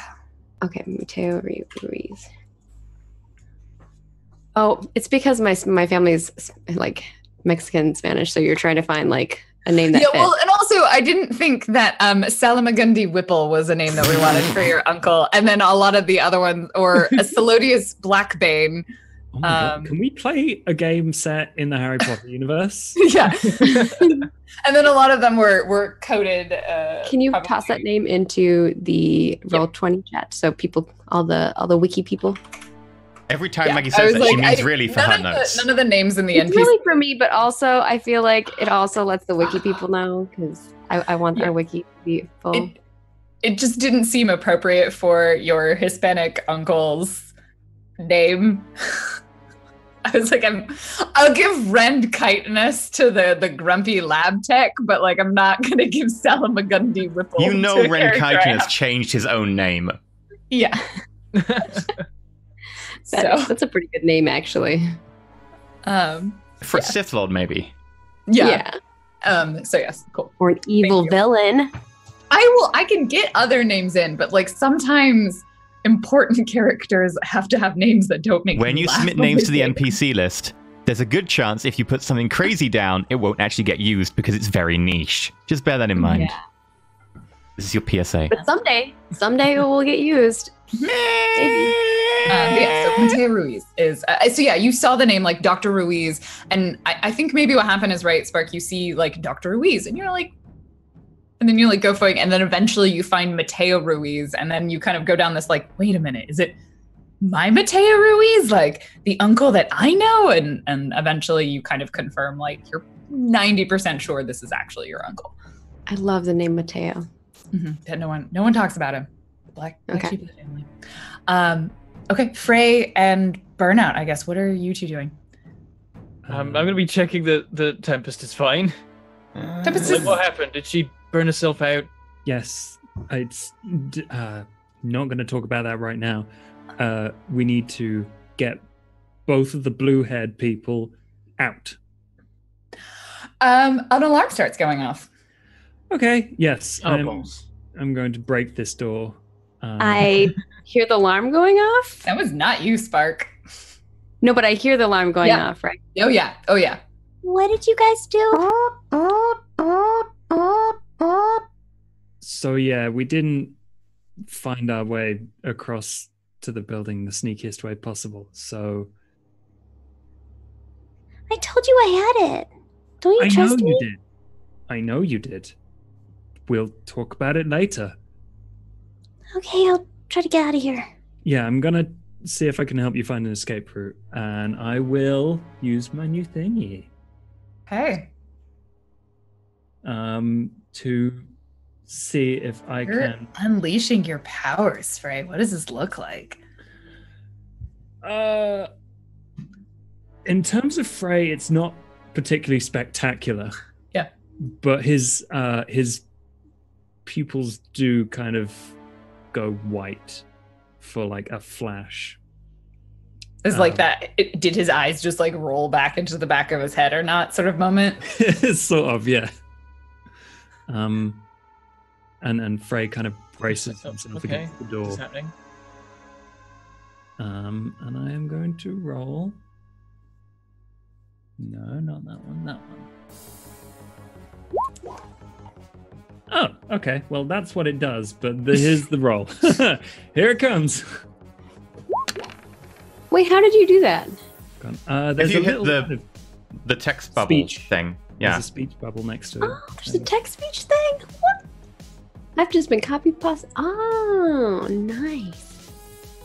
E: Okay, Mateo Ruiz. Oh, it's because my my family's like Mexican Spanish, so you're trying to find like a name that
D: yeah,
E: fits.
D: well, and also I didn't think that um Salamagundi Whipple was a name that we wanted for your uncle, and then a lot of the other ones, or a Salodius Blackbane.
B: Oh.
D: Um,
B: Can we play a game set in the Harry Potter universe?
D: yeah, and then a lot of them were were coded. Uh,
E: Can you
D: probably-
E: toss that name into the roll twenty chat so people, all the all the wiki people?
C: Every time
D: Yeah,
C: Maggie says
D: was
C: that, she means
D: I-
C: really for her
D: of the-
C: notes.
D: none of the names in the
E: It's really for me, but also I feel like it also lets the wiki people know because I, I want
D: Yeah.
E: our wiki to be full.
D: it, it just didn't seem appropriate for your Hispanic uncle's name. I was like, I'm, I'll give Rend chitinous to the the grumpy lab tech, but like, I'm not gonna give Salamagundi Whipple.
C: You know
D: to a
C: Ren
D: character I
C: Kaiten has
D: have-
C: changed his own name.
D: Yeah.
E: That-
D: so,
E: that's a pretty good name, actually.
D: um,
C: For
D: Yeah.
C: Sith Lord, maybe.
D: yeah. Um, so yes, cool.
E: Or an evil villain.
D: I will. I can get other names in, but like sometimes important characters have to have names that don't make.
C: When you
D: laugh
C: submit names to the. NPC list, there's a good chance if you put something crazy down, it won't actually get used because it's very niche. Just bear that in mind.
E: Yeah.
C: This is your PSA.
E: But someday, someday it will get used. Maybe.
D: Uh, but yeah, so Mateo Ruiz is. Uh, so yeah, you saw the name like Dr. Ruiz, and I, I think maybe what happened is right, Spark. You see like Dr. Ruiz, and you're like, and then you like go for it, and then eventually you find Mateo Ruiz, and then you kind of go down this like, wait a minute, is it my Mateo Ruiz, like the uncle that I know? And and eventually you kind of confirm like you're ninety percent sure this is actually your uncle.
E: I love the name Mateo.
D: Mm-hmm. That no one no one talks about him. Black, black
E: Okay.
D: sheep of the family. Um, okay, Frey and Burnout. I guess. What are you two doing?
A: Um, I'm gonna be checking that the Tempest is fine.
D: Tempest
A: Like, what happened? Did she burn herself out?
B: Yes, it's d- uh, not going to talk about that right now. Uh, we need to get both of the blue haired people out.
D: Um, an alarm starts going off.
B: Okay. Yes,
A: Oh,
B: I'm. I'm going to break this door. Um,
E: I hear the alarm going off.
D: That was not you, Spark.
E: No, but I hear the alarm going
D: Yeah.
E: off, right?
D: Oh yeah. Oh yeah.
G: What did you guys do?
B: So yeah, we didn't find our way across to the building the sneakiest way possible. So
G: I told you I had it. Don't you trust me?
B: I know
G: me?
B: you did. I know you did. We'll talk about it later.
G: Okay, I'll try to get out of here.
B: Yeah, I'm gonna see if I can help you find an escape route, and I will use my new thingy
D: Hey,
B: um, to see if I
D: you're
B: can.
D: unleashing your powers, Frey. What does this look like?
B: Uh, in terms of Frey, it's not particularly spectacular.
D: Yeah.
B: but his uh, his pupils do kind of go white for like a flash.
D: Is like
B: Um,
D: that. It, did his eyes just like roll back into the back of his head or not? Sort of moment.
B: sort of, yeah. Um, and and Frey kind of braces himself
A: okay.
B: against the
A: What's happening?
B: Um, and I am going to roll. No, not that one. That one. Oh, okay. Well, that's what it does. But the, here's the roll. Here it comes.
E: Wait, how did you do that?
B: Uh, there's
C: you
B: a
C: hit
B: little
C: the- The text bubble
B: Speech.
C: thing.
B: There's
C: Yeah.
B: a speech bubble next to it.
E: Oh, there's a text speech thing. What? I've just been copy paste. Oh, nice.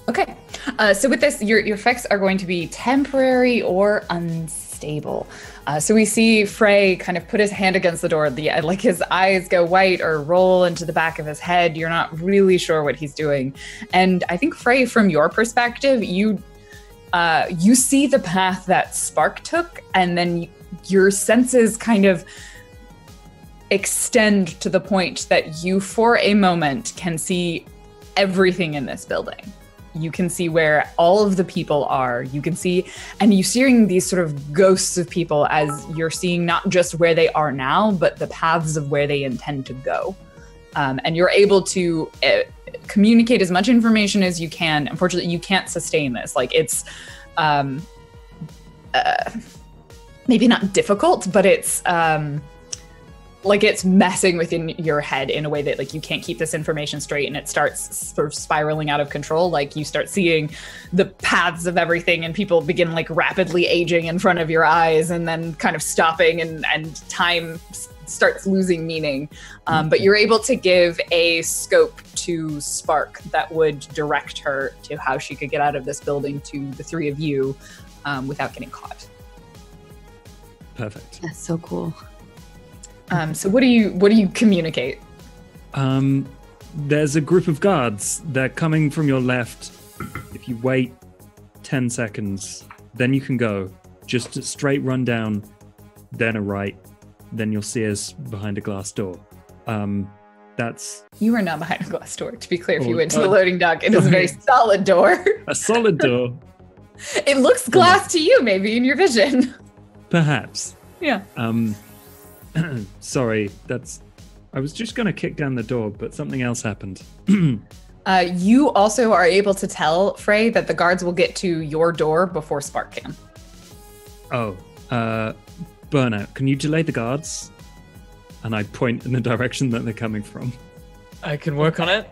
D: Okay. Uh, so with this, your, your effects are going to be temporary or unstable. Uh, so we see Frey kind of put his hand against the door. The like his eyes go white or roll into the back of his head. You're not really sure what he's doing. And I think Frey, from your perspective, you uh, you see the path that Spark took, and then y- your senses kind of extend to the point that you, for a moment, can see everything in this building. You can see where all of the people are. You can see, and you're seeing these sort of ghosts of people as you're seeing not just where they are now, but the paths of where they intend to go. Um, and you're able to uh, communicate as much information as you can. Unfortunately, you can't sustain this. Like it's, um, uh, maybe not difficult, but it's um, like it's messing within your head in a way that like you can't keep this information straight and it starts sort of spiraling out of control. Like you start seeing the paths of everything and people begin like rapidly aging in front of your eyes and then kind of stopping and and time s- starts losing meaning. Um, but you're able to give a scope to Spark that would direct her to how she could get out of this building to the three of you um, without getting caught.
B: Perfect.
E: That's so cool.
D: Um, so what do you what do you communicate?
B: Um, there's a group of guards. They're coming from your left. If you wait 10 seconds, then you can go. Just a straight run down, then a right, then you'll see us behind a glass door. Um, that's
D: You are not behind a glass door. To be clear, if you
B: Oh,
D: went to the
B: uh,
D: loading dock, it it is a very solid door.
B: a solid door,
D: it looks glass to you, maybe in your vision.
B: Perhaps.
D: yeah.
B: Um, sorry, that's. I was just gonna kick down the door, but something else happened.
D: Uh, you also are able to tell Frey that the guards will get to your door before Spark can.
B: oh, uh, burnout. Can you delay the guards? And I point in the direction that they're coming from.
A: I can work on it.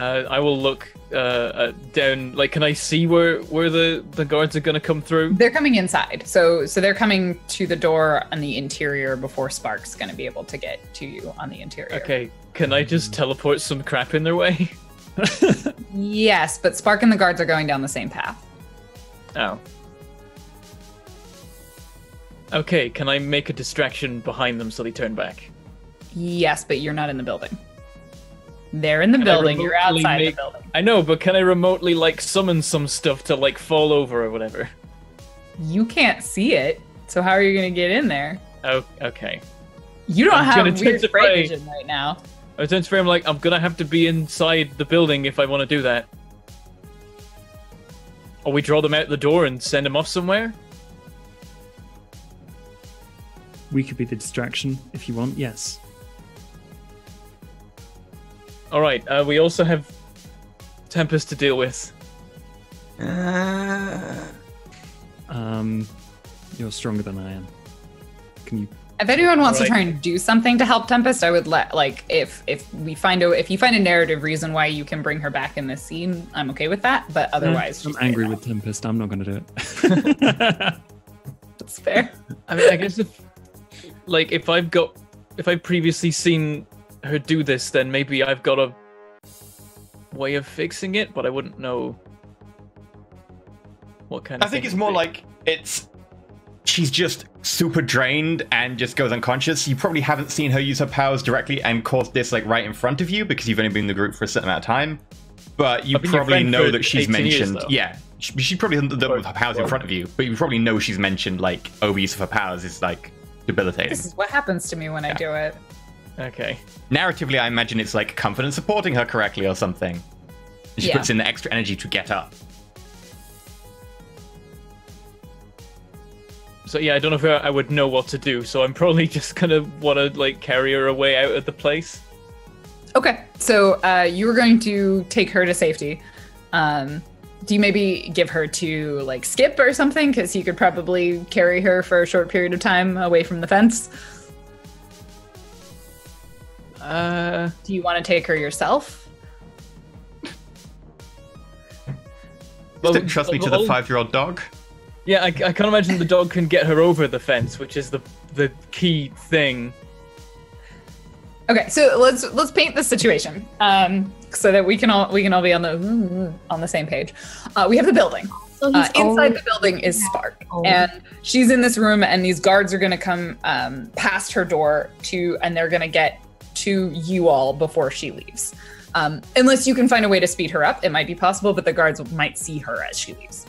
A: Uh, I will look uh, uh, down. Like, can I see where where the the guards are gonna come through?
D: They're coming inside, so so they're coming to the door on the interior before Spark's going to be able to get to you on the interior.
A: Okay, can I just teleport some crap in their way?
D: Yes, but Spark and the guards are going down the same path.
A: Oh. Okay, can I make a distraction behind them so they turn back?
D: Yes, but you're not in the building. They're in the
A: Can
D: building. You're outside
A: make-
D: the building.
A: I know, but can I remotely like summon some stuff to like fall over or whatever?
D: You can't see it, so how are you going to get in there?
A: Oh, okay.
D: You don't
A: I'm
D: have
A: gonna
D: weird
A: tend to
D: Frey
A: pray.
D: vision right now.
A: I was for him like I'm gonna have to be inside the building if I want to do that. Or we draw them out the door and send them off somewhere.
B: We could be the distraction if you want. Yes.
A: All right. Uh, we also have Tempest to deal with.
B: Um, you're stronger than I am. Can you?
D: If anyone wants
A: Right.
D: to try and do something to help Tempest, I would let like if if we find a if you find a narrative reason why you can bring her back in this scene, I'm okay with that. But otherwise,
B: I'm angry with Tempest. I'm not going to do it.
D: That's fair.
A: I mean, I guess if like if I've got if I've previously seen her do this, then maybe I've got a way of fixing it, but I wouldn't know what kind
C: I think
A: thing
C: it's more
A: would
C: like it's she's just super drained and just goes unconscious. You probably haven't seen her use her powers directly and cause this like right in front of you because you've only been in the group for a certain amount of time. But you
A: I've been your
C: probably know that she's
A: 18 years,
C: mentioned. yeah, she, she probably doesn't know
A: Or-
C: her powers in front of you, but you probably know she's mentioned like overuse of her powers is like debilitating.
D: This is what happens to me when I do it.
A: Okay.
C: Narratively, I imagine it's like comfort confidence supporting her correctly or something. She
D: Yeah.
C: puts in the extra energy to get up.
A: So yeah, I don't know if I I would know what to do. So I'm probably just gonna want to like carry her away out of the place.
D: Okay, so uh, you were going to take her to safety. Um, do you maybe give her to like Skip or something? Because he could probably carry her for a short period of time away from the fence.
A: Uh,
D: Do you want to take her yourself?
C: Just don't trust me to the five-year-old dog.
A: Yeah, I, I can't imagine the dog can get her over the fence, which is the the key thing.
D: Okay, so let's let's paint the situation um, so that we can all we can all be on the on the same page. Uh, we have the building.
E: So
D: Uh, inside the building is Spark,
E: Oh.
D: and she's in this room, and these guards are going to come um, past her door to, and they're going to get to you all before she leaves. Um, unless you can find a way to speed her up, it might be possible, but the guards might see her as she leaves.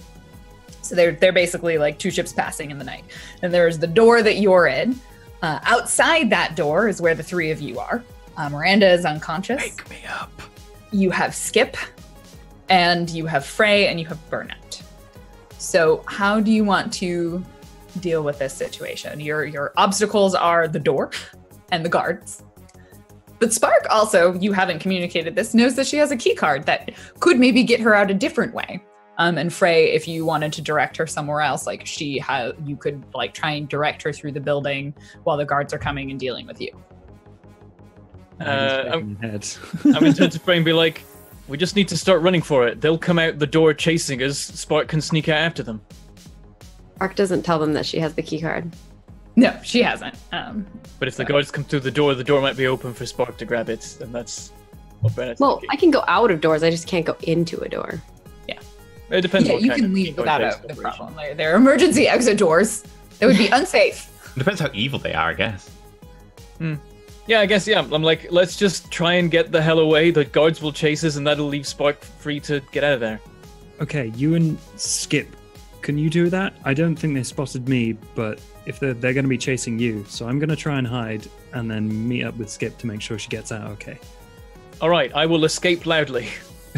D: So they're they're basically like two ships passing in the night. And there's the door that you're in. Uh, outside that door is where the three of you are. Uh, Miranda is unconscious.
C: Wake me up.
D: You have Skip, and you have Frey, and you have Burnout. So how do you want to deal with this situation? Your your obstacles are the door and the guards. But Spark also, you haven't communicated this, knows that she has a key card that could maybe get her out a different way. Um, and Frey, if you wanted to direct her somewhere else, like she had, you could like try and direct her through the building while the guards are coming and dealing with you.
A: Uh,
B: I'm
A: I'm,
B: head.
A: Turn to Frey and be like, we just need to start running for it. They'll come out the door chasing us. Spark can sneak out after them.
E: Ark doesn't tell them that she has the key card.
D: No, she hasn't. Um,
A: But if the guards come through the door, the door might be open for Spark to grab it, and that's what Bennett's
E: Well,
A: thinking.
E: I can go out of doors. I just can't go into a door.
A: Yeah, it depends
D: yeah,
A: what
D: you
A: kind
D: can
A: of
D: leave without
A: takes
D: a, the
A: operation.
D: problem. There, there are emergency exit doors. That would be unsafe.
C: Depends how evil they are, I guess.
A: Yeah, I guess, yeah. I'm like, let's just try and get the hell away. The guards will chase us, and that'll leave Spark free to get out of there.
B: Okay, you and Skip, can you do that? I don't think they spotted me, but if they're they're going to be chasing you, so I'm going to try and hide and then meet up with Skip to make sure she gets out. Okay.
A: All right, I will escape loudly.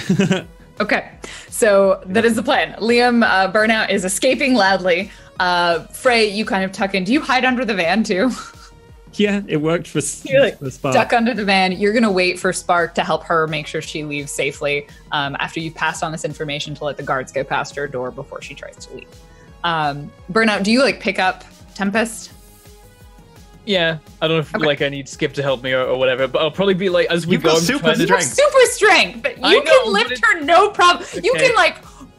D: Okay, so that is the plan. Liam uh, Burnout is escaping loudly. Uh, Frey, you kind of tuck in. Do you hide under the van too?
B: yeah, it worked for, s-
D: You're like,
B: for Spark.
D: Duck under the van. You're gonna wait for Spark to help her make sure she leaves safely. Um, after you've passed on this information to let the guards go past her door before she tries to leave. Um, Burnout, do you like pick up Tempest?
A: Yeah, I don't know if
D: Okay.
A: like I need Skip to help me or, or whatever, but I'll probably be like as we
C: You've
A: go.
C: got
A: I'm
C: super
A: trying to-
D: You have
C: Strength.
D: super strength, but you
A: I know,
D: can
A: but
D: lift
A: it-
D: her no problem. You can like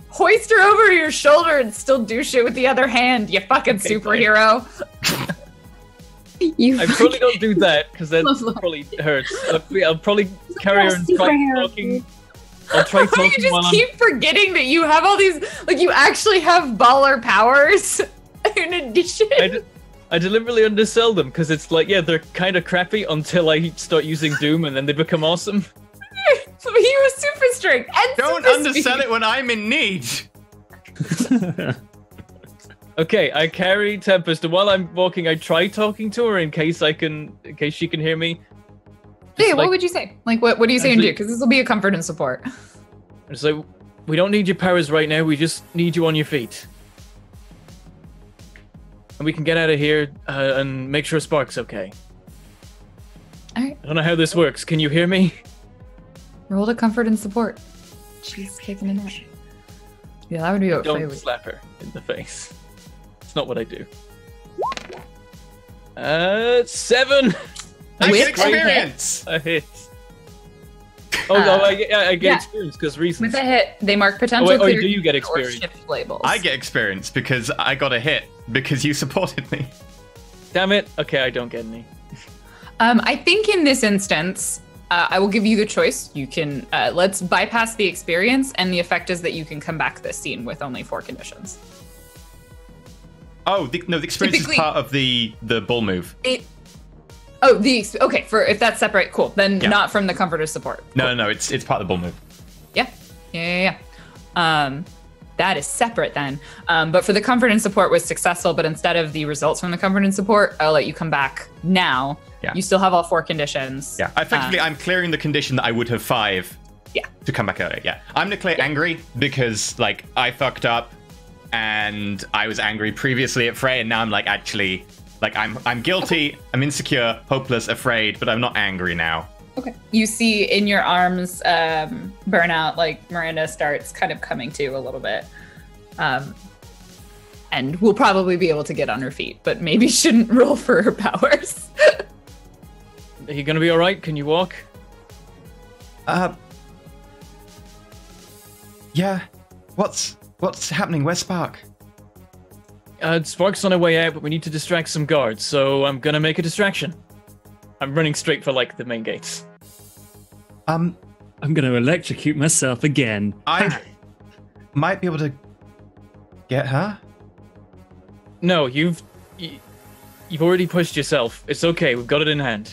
D: hoist her over your shoulder and still do shit with the other hand. You fucking
A: Okay,
D: superhero.
E: You
A: I probably don't do that because that
E: Love
A: probably hurts. I'll, I'll probably carry her and try talking. I'll try
D: you
A: talking while
D: just
A: I'm.
D: keep forgetting that you have all these like you actually have baller powers in addition.
A: I, de- I deliberately undersell them because it's like, yeah, they're kind of crappy until I start using Doom and then they become awesome.
D: you have super strength and
C: Don't
D: super
C: undersell
D: speed.
C: it when I'm in need.
A: Okay, I carry Tempest, and while I'm walking, I try talking to her in case I can, in case she can hear me.
D: Hey,
A: Just
D: what
A: like-
D: would you say? Like, what, what do you say and do? Because this will be a comfort and support.
A: It's like, we don't need your powers right now. We just need you on your feet, and we can get out of here uh, and make sure Spark's okay.
D: All right,
A: I don't know how this works. Can you hear me?
D: roll to comfort and support. She's kicking a nap. Yeah, that would be okay.
A: Don't
D: would.
A: slap her in the face. It's not what I do. Uh, seven.
C: I
D: With
C: get
D: a
C: experience.
A: A hit. Oh,
D: Uh,
A: no, I get, I get
D: yeah.
A: experience because recently.
D: With a hit, they mark potential
A: Oh, wait, oh, do you get experience?
D: labels.
C: I get experience because I got a hit because you supported me.
A: Damn it. Okay, I don't get any.
D: Um, I think in this instance, uh, I will give you the choice. You can uh, let's bypass the experience, and the effect is that you can come back this scene with only four conditions.
C: Oh, the, no, the experience
D: Typically-
C: is part of the the bull move.
D: It. Oh, the okay. For if that's separate, cool. Then
C: Yeah.
D: not from the comforter support.
C: No, no, no, it's it's part of the bull move.
D: Yeah, yeah, yeah. yeah. Um, that is separate then. Um, but for the comfort and support was successful, but instead of the results from the comfort and support, I'll let you come back now.
C: Yeah.
D: You still have all four conditions.
C: Yeah, effectively,
D: Um,
C: I'm clearing the condition that I would have five.
D: Yeah.
C: To come back earlier. Yeah, I'm gonna clear angry because like I fucked up, and I was angry previously at Frey, and now I'm like actually like I'm I'm guilty, I'm insecure, hopeless, afraid, but I'm not angry now.
D: Okay. You see in your arms um, burnout, like Miranda starts kind of coming to a little bit. Um, and we'll probably be able to get on her feet, but maybe shouldn't roll for her powers.
A: Are you gonna be all right? Can you walk?
C: Uh. Yeah. What's what's happening? Where's Spark?
A: Uh, Spark's on her way out, but we need to distract some guards, so I'm gonna make a distraction. I'm running straight for like the main gates.
C: Um,
B: I'm going to electrocute myself again.
C: I might be able to get her.
A: No, you've y- you've already pushed yourself. It's okay. We've got it in hand.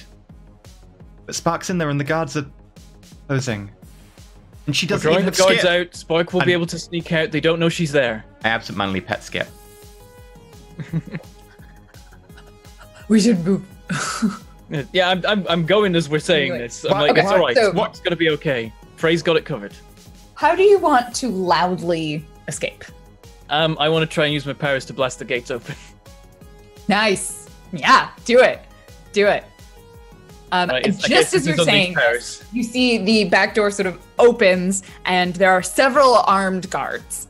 C: But Spark's in there, and the guards are posing. And she
A: We're
C: doesn't
A: drawing
C: even
A: the guards
C: Skip.
A: out. Spark will be
C: I'm-
A: able to sneak out. They don't know she's there.
C: I absentmindedly pet Skip.
D: We should move.
A: Yeah, I'm, I'm, I'm going as we're saying
D: Anyway.
A: this. I'm like,
C: okay,
A: it's all right.
D: so-
A: Spark's gonna be okay. Frey's got it covered.
D: How do you want to loudly escape?
A: Um, I want to try and use my powers to blast the gates open.
D: Nice. Yeah, do it. Do it. Um,
A: Right,
D: and just as you're
A: is on these
D: saying, you see the back door sort of opens, and there are several armed guards.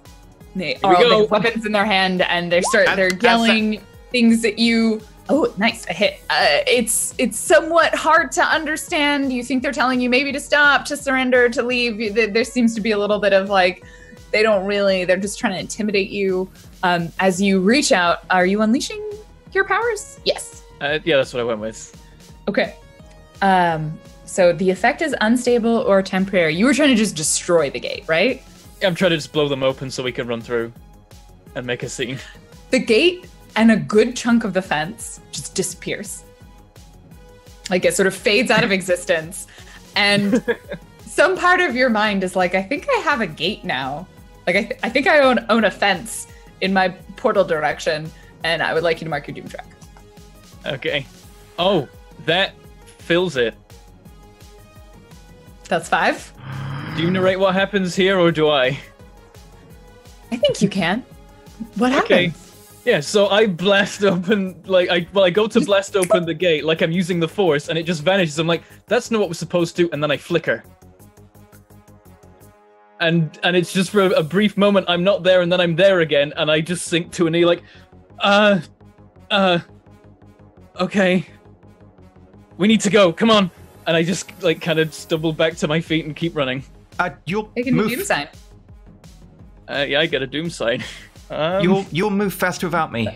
D: They
A: we
D: all have weapons in their hand, and they start. They're yelling things at you. Oh, nice! A hit. Uh, it's it's somewhat hard to understand. You think they're telling you maybe to stop, to surrender, to leave. There seems to be a little bit of like they don't really. They're just trying to intimidate you. Um, as you reach out, are you unleashing your powers? Yes.
A: Uh, yeah, that's what I went with.
D: Okay. Um, so the effect is unstable or temporary. You were trying to just destroy the gate, right?
A: I'm trying to just blow them open so we can run through and make a scene.
D: The gate and a good chunk of the fence just disappears. Like it sort of fades out of existence. And some part of your mind is like, I think I have a gate now. Like I, th- I think I own own a fence in my portal direction, and I would like you to mark your doom track.
A: Okay. Oh, that fills it.
D: That's five.
A: Do you narrate what happens here, or do I?
D: I think you can. What
A: happens?
D: Okay.
A: Yeah, so I blast open, like, I well, I go to blast open the gate, like I'm using the force, and it just vanishes. I'm like, that's not what we're supposed to, and then I flicker. And and it's just for a, a brief moment, I'm not there, and then I'm there again, and I just sink to a knee, like, uh, uh, okay, we need to go, come on. And I just like kind of stumble back to my feet and keep running.
C: Uh, you'll
D: Make a new doom
C: move.
D: sign.
A: Uh, yeah, I get a doom sign. Um,
C: You'll you'll move faster without me.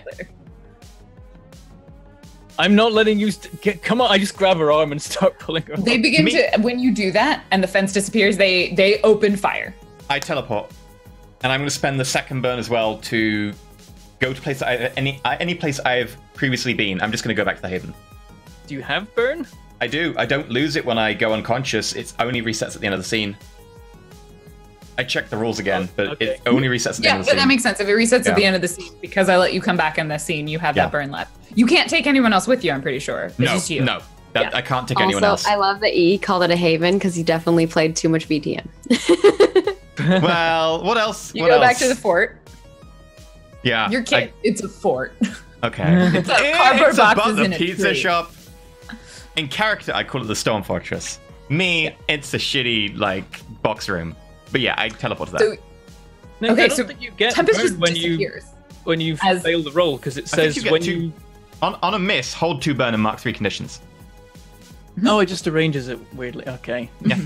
A: I'm not letting you st- get. Come on! I just grab her arm and start pulling her.
D: They
A: up.
D: begin
C: Me-
D: to when you do that and the fence disappears. They they open fire.
C: I teleport, and I'm going to spend the second burn as well to go to place I, any any place I've previously been. I'm just going to go back to the haven.
A: Do you have burn?
C: I do. I don't lose it when I go unconscious. It's only resets at the end of the scene. I checked the rules again, but
A: okay.
C: it only resets at the
D: Yeah,
C: end of the scene.
D: but that makes sense. If it resets at the end of the scene, because I let you come back in the scene, you have
C: Yeah.
D: that burn left. You can't take anyone else with you. I'm pretty sure. It's
C: no,
D: just you.
C: no, that,
D: Yeah.
C: I can't take anyone
E: Also,
C: else.
E: I love that E called it a haven because he definitely played too much BTN.
C: well, what else?
D: You
C: what
D: go
C: else?
D: back to the fort.
C: Yeah,
D: Your kid. it's a fort.
C: Okay, it's,
D: got cardboard
C: it's
D: boxes
C: about the
D: in a
C: pizza
D: tree.
C: shop. In character, I call it the Storm Fortress. Me, it's a shitty like box room. But yeah, I teleport to that.
D: So
A: No,
D: Okay,
A: I don't
D: so
A: think you get
D: Tempest
A: burn
D: just
A: when you when you
D: As-
A: fail the roll because it says
C: you
A: when
C: two-
A: you.
C: on on a miss, hold two burn and mark three conditions.
A: Oh, it just arranges it weirdly. Okay.
C: Yeah.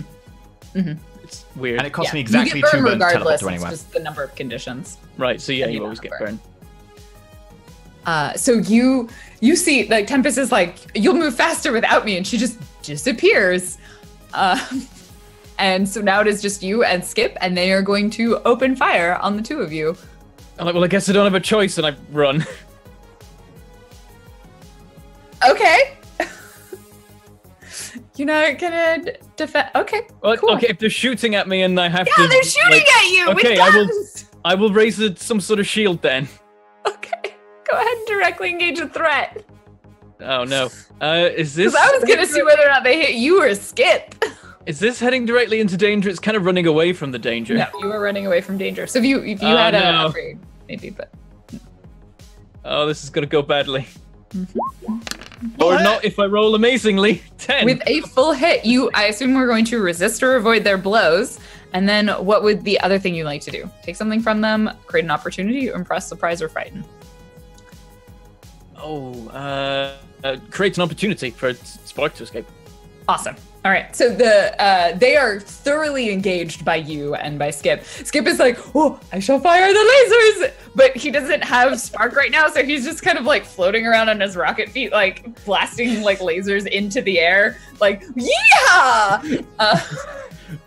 D: Mhm.
A: It's weird.
C: And it costs
D: Yeah.
C: me exactly
D: you
C: two
D: burn
C: burn to teleport
D: regardless.
C: to
D: It's
C: anywhere.
D: just the number of conditions.
A: right. So yeah, you
D: you
A: always
D: don't
A: get
D: burn.
A: burn.
D: Uh, so you you see like Tempest is like you'll move faster without me, and she just disappears. Uh, and so now it is just you and Skip, and they are going to open fire on the two of you.
A: I'm like, well, I guess I don't have a choice, and I run.
D: Okay. You're not gonna defend. Okay.
A: Well,
D: cool.
A: Okay, if they're shooting at me and I have to.
D: Yeah, they're shooting
A: like-
D: at you
A: okay, I will- I will raise a, some sort of shield then.
D: Okay. Go ahead and directly engage a threat.
A: Oh no. Uh, is this?
D: Because I was gonna see whether or not they hit you or Skip.
A: Is this heading directly into danger? It's kind of running away from the danger.
D: No, you were running away from danger. So if you if you
A: Oh,
D: had a
A: no.
D: upgrade, maybe, but
A: Oh, this is gonna go badly. Or not if I roll amazingly. Ten.
D: with a full hit, you I assume we're going to resist or avoid their blows. And then what would the other thing you like to do? Take something from them, create an opportunity, impress, surprise, or frighten.
A: Oh, uh, uh, creates an opportunity for Spark to escape.
D: Awesome. All right. So the uh, they are thoroughly engaged by you and by Skip. Skip is like, "Oh, I shall fire the lasers," but he doesn't have spark right now, so he's just kind of like floating around on his rocket feet, like blasting like lasers into the air, like yeah. Uh,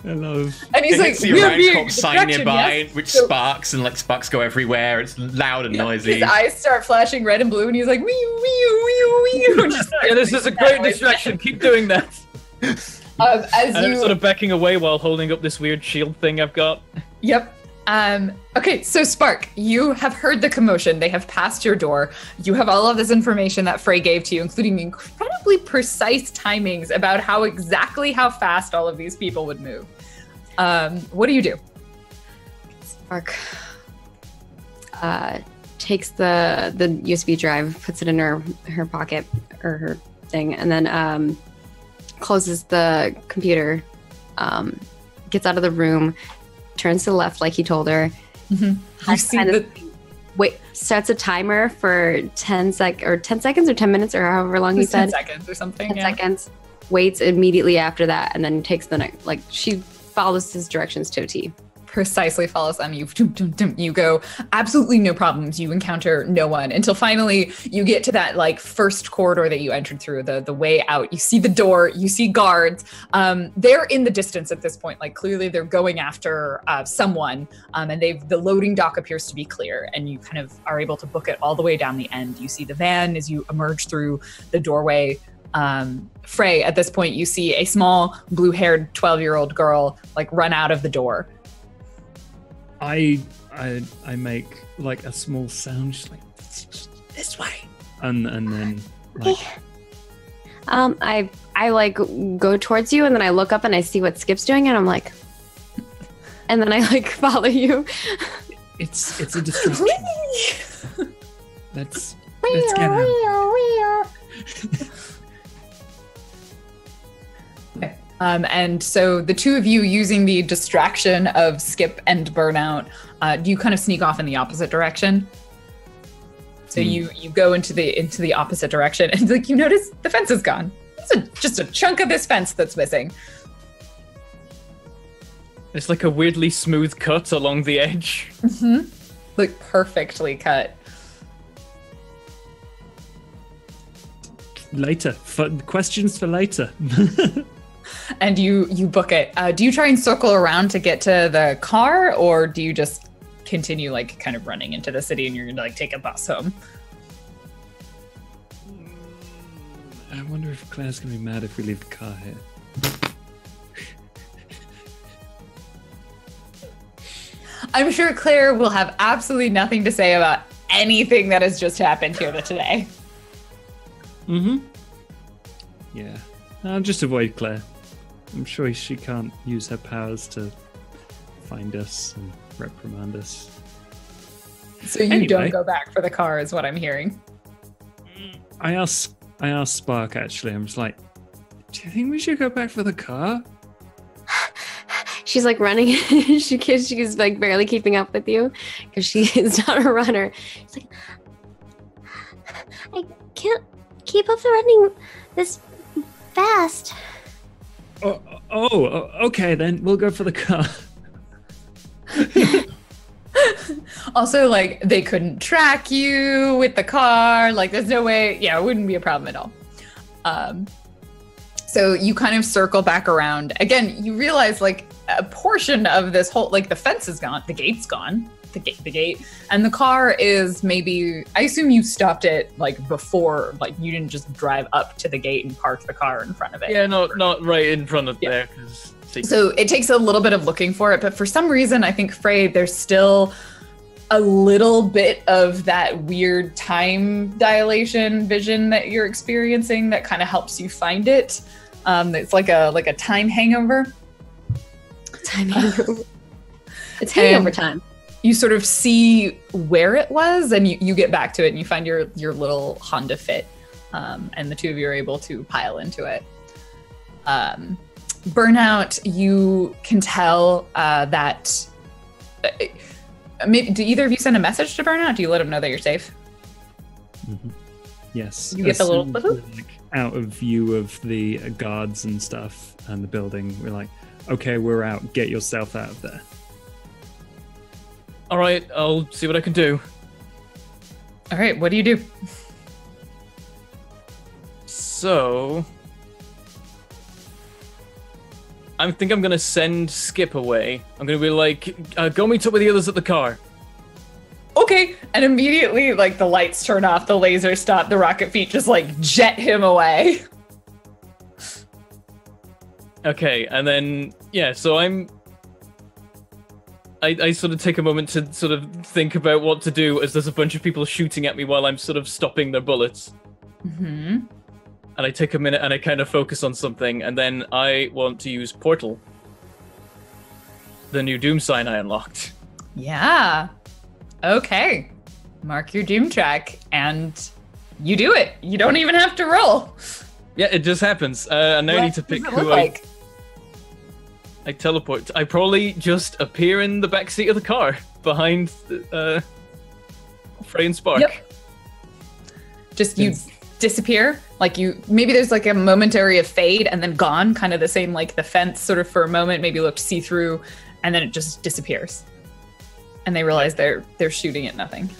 B: I love.
D: and he's
C: It
D: like,
C: hits the
D: "We're being
C: sign nearby,
D: yes?"
C: which
D: So-
C: sparks and like sparks go everywhere. It's loud and noisy.
D: His eyes start flashing red and blue, and he's like, "Wee wee wee wee." and just starts
A: Yeah, this is a great distraction. Keep doing that.
D: Um, as
A: And I'm sort of backing away while holding up this weird shield thing I've got.
D: Yep. Um, okay, so Spark, you have heard the commotion. They have passed your door. You have all of this information that Frey gave to you, including incredibly precise timings about how exactly how fast all of these people would move. Um, what do you do?
E: Spark uh, takes the the USB drive, puts it in her her pocket or her thing, and then um, closes the computer. Um, gets out of the room, turns to the left like he told her.
D: You
E: Has
D: see
E: kind
D: the
E: of- Wait, sets a timer for ten sec or ten seconds or ten minutes or however long he said.
D: 10
E: said.
D: seconds or something.
E: 10
D: yeah.
E: seconds. Waits immediately after that, and then takes the next. Like she follows his directions to a T.
D: precisely follows them. You you go absolutely no problems. You encounter no one until finally you get to that like first corridor that you entered through the the way out. You see the door. You see guards. Um, they're in the distance at this point. Like clearly they're going after uh, someone. Um, and they've the loading dock appears to be clear, and you kind of are able to book it all the way down the end. You see the van as you emerge through the doorway um, Frey, at this point, you see a small blue haired 12 year old girl like run out of the door.
B: I I I make like a small sound, just like
D: This way.
B: and and then like
E: Um, I I like go towards you and then I look up and I see what Skip's doing and I'm like, and then I like follow you.
B: it's it's a distraction. Let's let's
D: Um, and so the two of you using the distraction of skip and burnout, uh, you kind of sneak off in the opposite direction. So
B: Hmm.
D: you you go into the into the opposite direction, and like you notice the fence is gone. It's a, just a chunk of this fence that's missing.
A: It's like a weirdly smooth cut along the edge.
D: Mm-hmm. Like perfectly cut.
B: Later. For, questions for later.
D: and you you book it. Uh, do you try and circle around to get to the car, or do you just continue like kind of running into the city and you're gonna like take a bus home?
B: I wonder if Claire's gonna be mad if we leave the car here.
D: I'm sure Claire will have absolutely nothing to say about anything that has just happened here today.
B: Mm-hmm. Yeah. I'll just avoid Claire. I'm sure she can't use her powers to find us and reprimand us.
D: So you
B: Anyway.
D: don't go back for the car, is what I'm hearing.
B: I asked I asked Spark actually, I'm just like, do you think we should go back for the car?
E: She's like running. she she's like barely keeping up with you because she is not a runner.
G: It's like I can't keep up the running this fast.
B: Oh, oh, oh, okay then. We'll go for the car.
D: Also, like they couldn't track you with the car. Like there's no way. Yeah, it wouldn't be a problem at all. Um, so you kind of circle back around again. You realize like a portion of this whole like the fence is gone, the gate's gone, the gate, the gate, and the car is maybe. I assume you stopped it like before, like you didn't just drive up to the gate and park the car in front of it.
A: Yeah, not not right in front of
D: Yeah.
A: there. 'cause see-
D: So it takes a little bit of looking for it, but for some reason, I think Frey, there's still a little bit of that weird time dilation vision that you're experiencing that kind of helps you find it. Um, it's like a like a time hangover.
E: Time hangover. it's hangover
D: And-
E: time.
D: You sort of see where it was, and you, you get back to it, and you find your your little Honda Fit, um, and the two of you are able to pile into it. Um, burnout, you can tell uh, that. uh, maybe, do either of you send a message to Burnout? Do you let him know that you're safe?
B: Yes.
D: You get the little
B: soon as we're, like, out of view of the uh, guards and stuff and the building. We're like, okay, we're out. Get yourself out of there.
A: All right, I'll see what I can do.
D: All right, what do you do?
A: So, I think I'm gonna send Skip away. I'm gonna be like, uh, go meet up with the others at the car.
D: Okay, and immediately, like the lights turn off, the lasers stop, the rocket feet just like jet him away.
A: Okay, and then yeah, so I'm. I, I sort of take a moment to sort of think about what to do as there's a bunch of people shooting at me while I'm sort of stopping their bullets.
D: hmm
A: And I take a minute and I kind of focus on something, and then I want to use Portal. The new Doom sign I unlocked.
D: Yeah. Okay. Mark your doom track, and you do it. You don't even have to roll.
A: Yeah, it just happens. Uh, and now I need to pick who I,
D: like?
A: I teleport. I probably just appear in the backseat of the car behind uh, Frey and Spark.
D: Yep. Just you disappear. Like you, maybe there's like a momentary of fade and then gone, kind of the same like the fence sort of for a moment, maybe looked see through. and then it just disappears. And they realize they're they're shooting at nothing.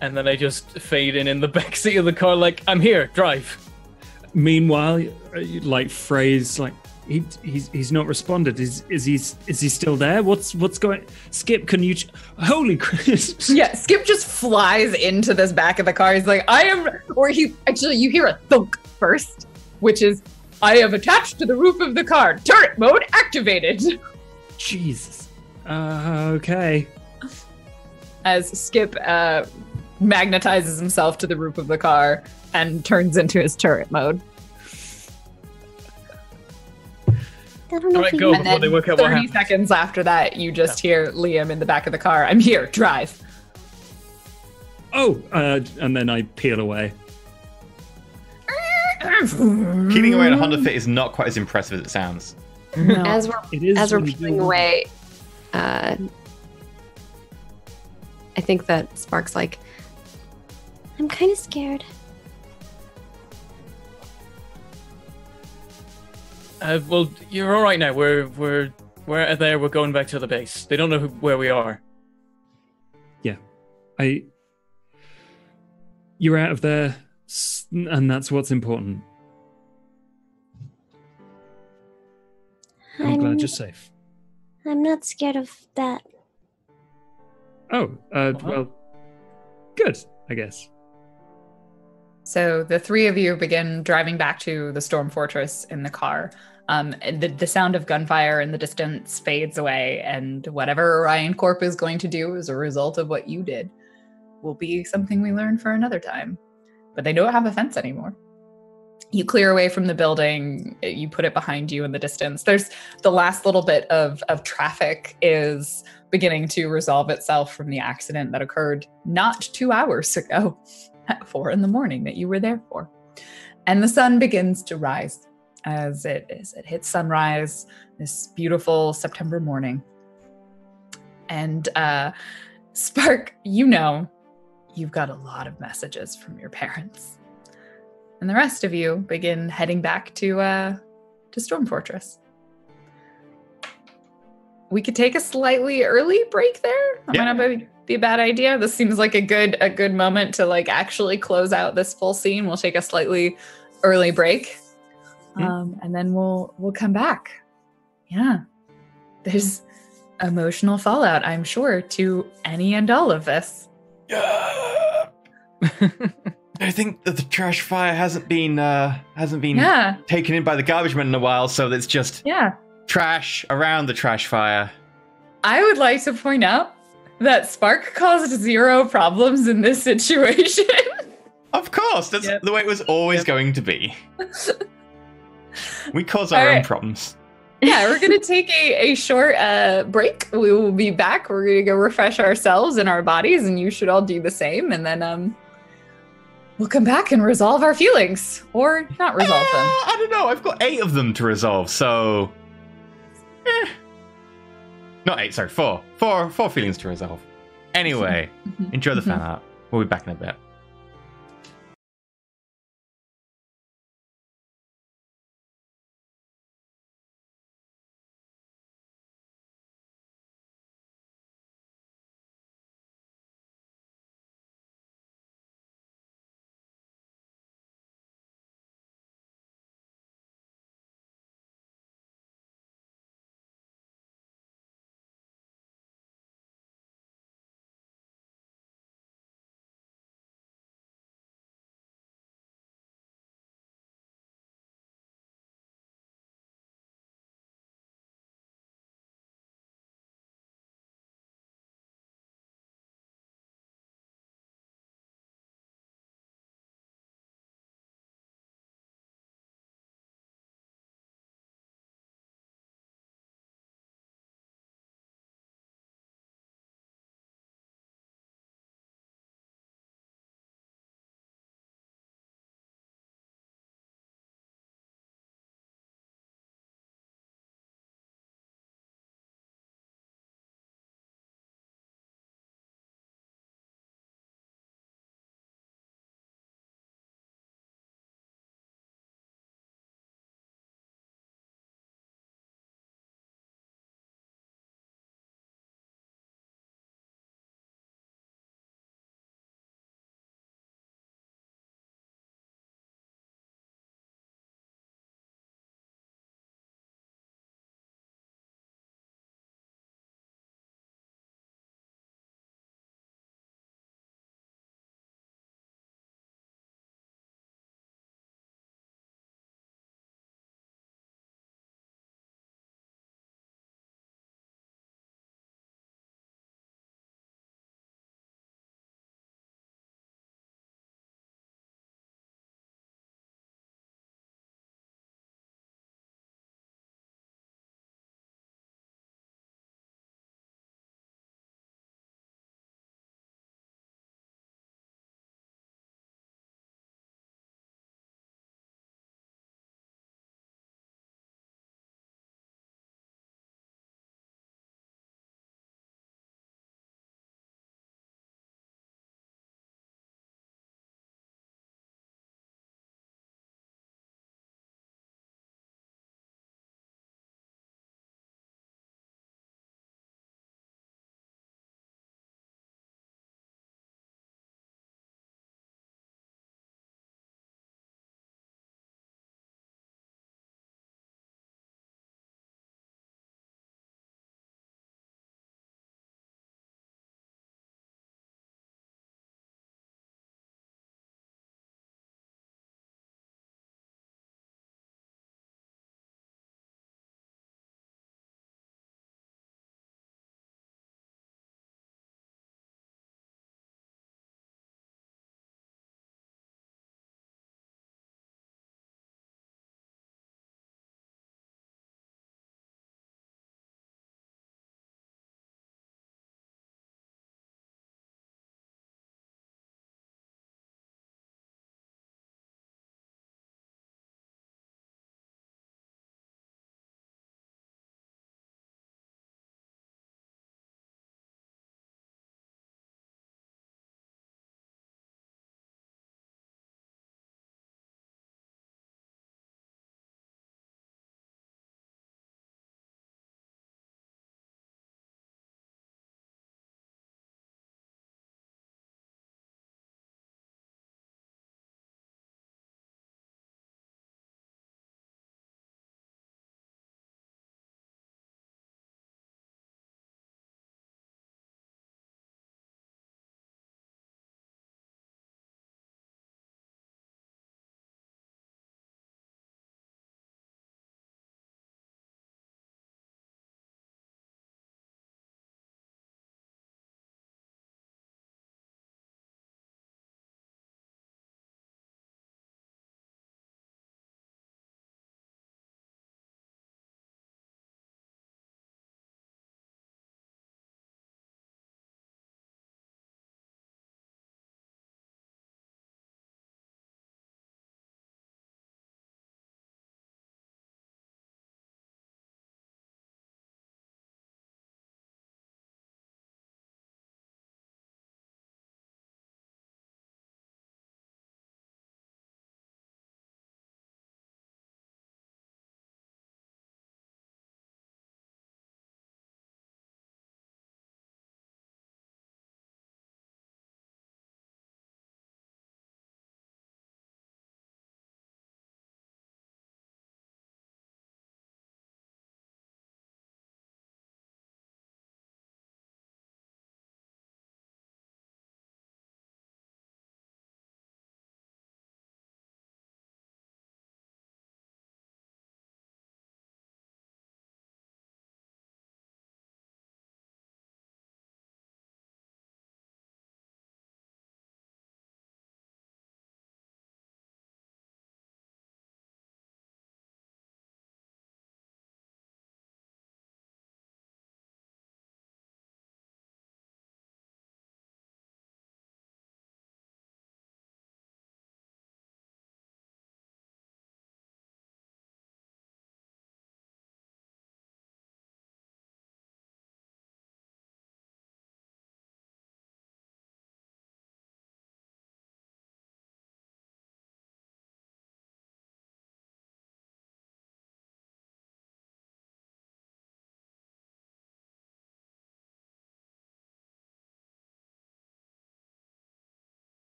A: And then I just fade in in the backseat of the car, like, I'm here, drive.
B: Meanwhile, uh, like Frey's like he he's he's not responded. Is is he is he still there? What's what's going? Skip, can you? ch- Holy Christ!
D: Yeah, Skip just flies into this back of the car. He's like, I am, or he actually, you hear a thunk first, which is, I have attached to the roof of the car. Turret mode activated.
B: Jesus. Uh, okay.
D: As Skip uh, magnetizes himself to the roof of the car and turns into his turret mode.
G: I don't know
A: All
G: if
A: go
G: can-
A: before they work out what
D: 30
A: happened.
D: seconds after that, you just hear Liam in the back of the car. I'm here, drive.
B: Oh, uh, and then I peel away.
C: Peeling away in a Honda Fit is not quite as impressive as it sounds.
D: No.
E: As we're
B: It is
E: as we're peeling away, uh, I think that Spark's like,
G: I'm kind of scared.
A: Uh, well, you're all right now. We're we're we're there. We're going back to the base. They don't know who, where we are.
B: Yeah, I. You're out of there, and that's what's important. I'm glad you're safe.
G: I'm not scared of that.
B: Oh, uh,
A: Uh-huh.
B: well, good, I guess.
D: So the three of you begin driving back to the storm fortress in the car. Um, and the, the sound of gunfire in the distance fades away, and whatever Orion Corp is going to do as a result of what you did will be something we learn for another time. But they don't have a fence anymore. You clear away from the building, you put it behind you in the distance. There's the last little bit of, of traffic is beginning to resolve itself from the accident that occurred not two hours ago at four in the morning that you were there for. And the sun begins to rise as it as it hits sunrise this beautiful September morning. And uh, Spark, you know, you've got a lot of messages from your parents, and the rest of you begin heading back to uh, to Storm Fortress. We could take a slightly early break there. That
C: Yeah.
D: might not be, be a bad idea. This seems like a good a good moment to like actually close out this full scene. We'll take a slightly early break,
B: Hmm.
D: um, and then we'll we'll come back. Yeah, there's emotional fallout, I'm sure, to any and all of this.
C: I think that the trash fire hasn't been uh hasn't been
D: Yeah,
C: taken in by the garbage men in a while, so it's just
D: yeah.
C: trash around the trash fire.
D: I would like to point out that Spark caused zero problems in this situation.
C: Of course, that's
A: Yep.
C: the way it was always going to be. we cause our own problems.
D: yeah, we're gonna take a, a short uh, break. We will be back. We're gonna go refresh ourselves and our bodies, and you should all do the same. And then um, we'll come back and resolve our feelings, or not resolve them.
C: Uh, I don't know. I've got eight of them to resolve, so. Eh. Not eight, sorry, four. Four four feelings to resolve. Anyway, enjoy the mm-hmm. fan art. We'll be back in a bit.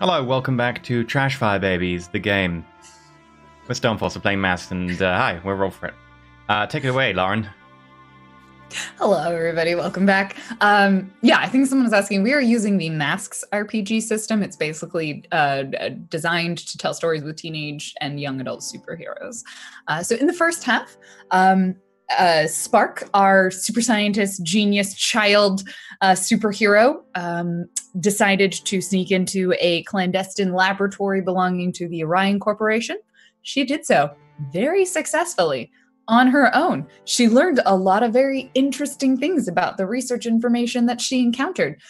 C: Hello, welcome back to Trash Fire Babies, the game. We're Storm Force, we're playing Mask, and uh, hi, we're Roll for it. Uh, take it away, Lauren.
D: Hello, everybody. Welcome back. Um, yeah, I think someone was asking. We are using the Masks RPG system. It's basically uh, designed to tell stories with teenage and young adult superheroes. Uh, so, in the first half, um, uh, Spark, our super scientist, genius child uh, superhero, um, decided to sneak into a clandestine laboratory belonging to the Orion Corporation. She did so very successfully on her own. She learned a lot of very interesting things about the research information that she encountered.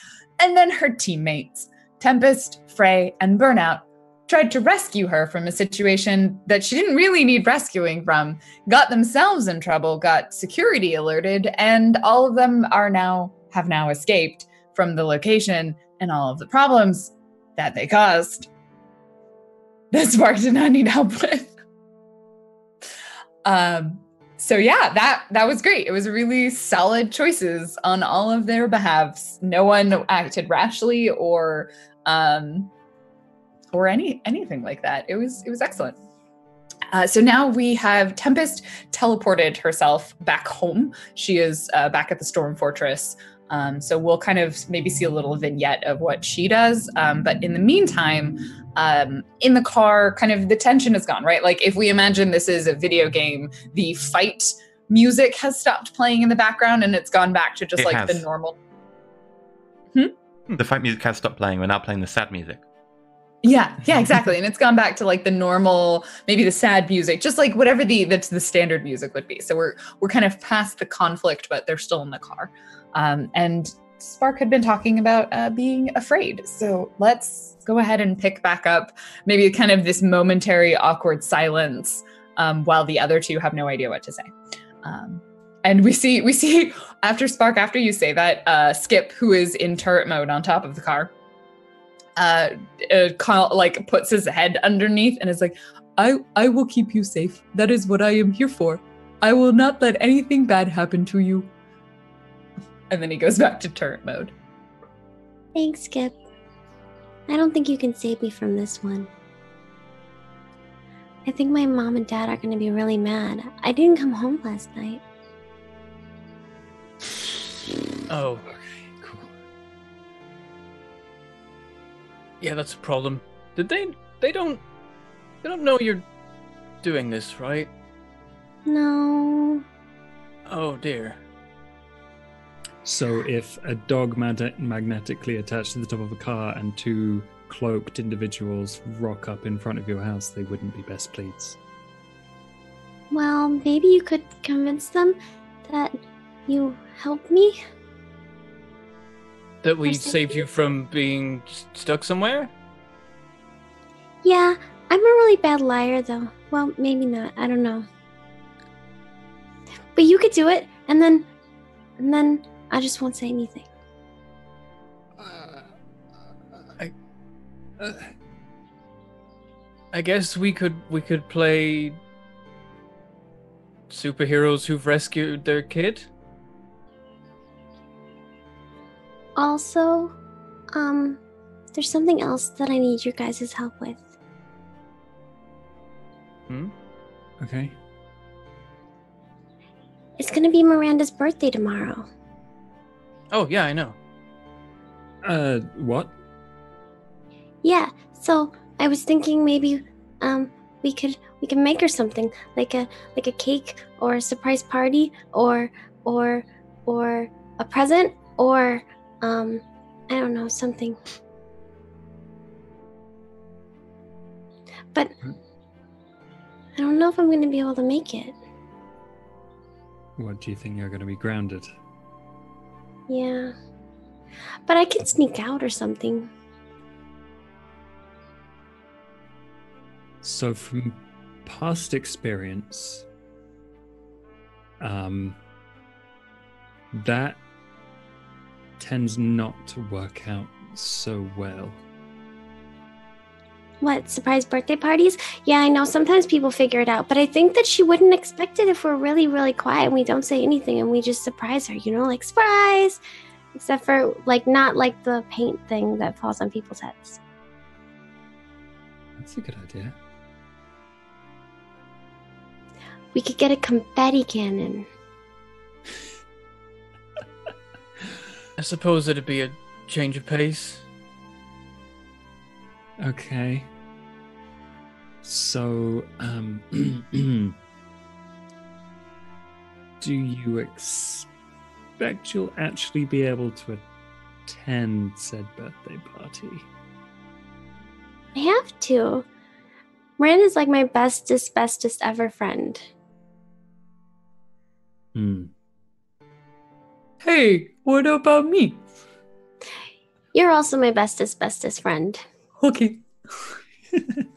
D: And then her teammates, Tempest, Frey, and Burnout, tried to rescue her from a situation that she didn't really need rescuing from, got themselves in trouble, got security alerted, and all of them are now have now escaped from the location and all of the problems that they caused. That Spark did not need help with. Um, so yeah, that that was great. It was really solid choices on all of their behalves. No one acted rashly or um or any anything like that. It was it was excellent. Uh, so now we have Tempest teleported herself back home. She is uh, back at the Storm Fortress. Um, so we'll kind of maybe see a little vignette of what she does. Um, but in the meantime, um, in the car, kind of the tension is gone, right? Like if we imagine this is a video game, the fight music has stopped playing in the background and it's gone back to just
C: It
D: like
C: has.
D: the normal. Hmm?
C: The fight music has stopped playing. We're now playing the sad music.
D: Yeah, yeah, exactly. and it's gone back to like the normal, maybe the sad music, just like whatever the the standard music would be. So we're we're kind of past the conflict, but they're still in the car. Um, and Spark had been talking about uh, being afraid. So let's go ahead and pick back up maybe kind of this momentary awkward silence um, while the other two have no idea what to say. Um, and we see we see after Spark, after you say that, uh, Skip, who is in turret mode on top of the car, uh, uh Kyle, like puts his head underneath and is like, "I I will keep you safe. That is what I am here for. I will not let anything bad happen to you." And then he goes back to turret mode.
G: Thanks, Skip. I don't think you can save me from this one. I think my mom and dad are going to be really mad. I didn't come home last night.
A: Oh, yeah, that's a problem. Did they? They don't. They don't know you're doing this, right?
G: No.
A: Oh dear.
B: So if a dog mag- magnetically attached to the top of a car and two cloaked individuals rock up in front of your house, they wouldn't be best pleased.
G: Well, maybe you could convince them that you helped me.
A: That we saved you from being s- stuck somewhere.
G: Yeah, I'm a really bad liar, though. Well, maybe not. I don't know. But you could do it, and then, and then I just won't say anything.
A: Uh, I. Uh, I guess we could we could play superheroes who've rescued their kid.
G: Also, um, there's something else that I need your guys' help with. Hmm?
B: Okay.
G: It's gonna be Miranda's birthday tomorrow.
A: Oh yeah, I know.
B: Uh, what?
G: Yeah, so I was thinking maybe um we could we can make her something like a like a cake or a surprise party or or or a present or um I don't know something. But I don't know if I'm going to be able to make it.
B: What do you think you're going to be grounded?
G: Yeah. But I can sneak out or something.
B: So, from past experience, um, that tends not to work out so well.
G: What, surprise birthday parties? Yeah, I know sometimes people figure it out, but I think that she wouldn't expect it if we're really, really quiet and we don't say anything and we just surprise her, you know, like surprise! Except for, like, not like the paint thing that falls on people's heads.
B: That's a good idea.
G: We could get a confetti cannon.
A: I suppose it'd be a change of pace.
B: Okay. So, um, do you expect you'll actually be able to attend said birthday party?
G: I have to. Ren is like my bestest, bestest ever friend.
B: Hmm.
D: Hey, what about me?
G: You're also my bestest, bestest friend.
D: Okay.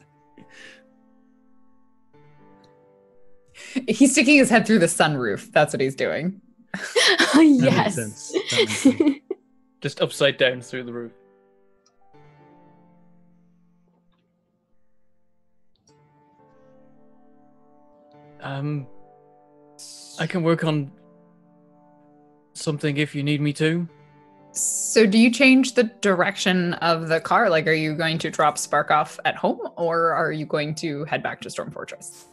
D: He's sticking his head through the sunroof. That's what he's doing.
B: That makes
G: yes.
B: sense. That makes sense.
A: Just upside down through the roof. Um, I can work on something if you need me to.
D: So, do you change the direction of the car? Like, are you going to drop Spark off at home or are you going to head back to Storm Fortress?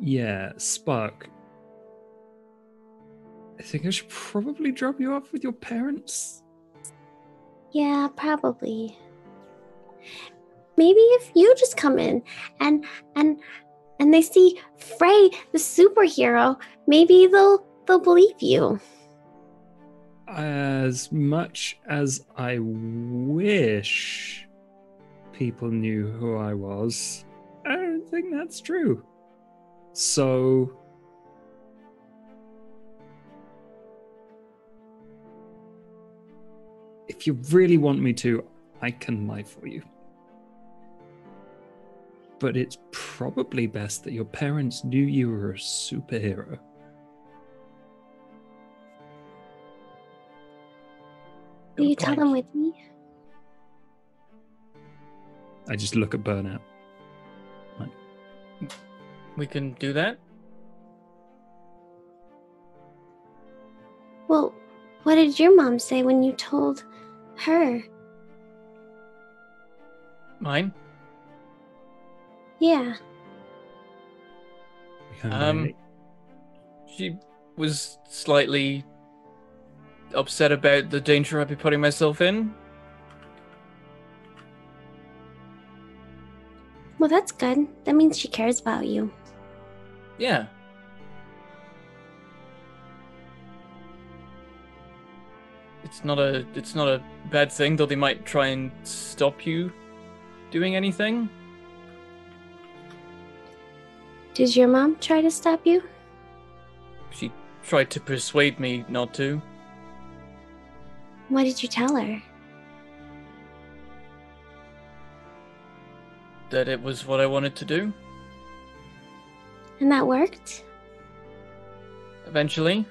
B: Yeah, Spark. I think I should probably drop you off with your parents.
G: yeah, probably. Maybe if you just come in and and and they see Frey, the superhero, maybe they'll they'll believe you.
B: As much as I wish people knew who I was, I don't think that's true. So. If you really want me to, I can lie for you. But it's probably best that your parents knew you were a superhero.
G: Will you
A: Good
G: tell
A: point.
G: them with me?
B: I just look at Burnout.
A: We can do that.
G: Well, what did your mom say when you told her?
A: Mine.
G: Yeah.
A: Um, she was slightly upset about the danger I'd be putting myself in.
G: Well, that's good. That means she cares about you.
A: Yeah. It's not a it's not a bad thing, though they might try and stop you doing anything.
G: Did your mom try to stop you?
A: She tried to persuade me not to.
G: What did you tell her?
A: That it was what I wanted to do.
G: And that worked?
A: Eventually.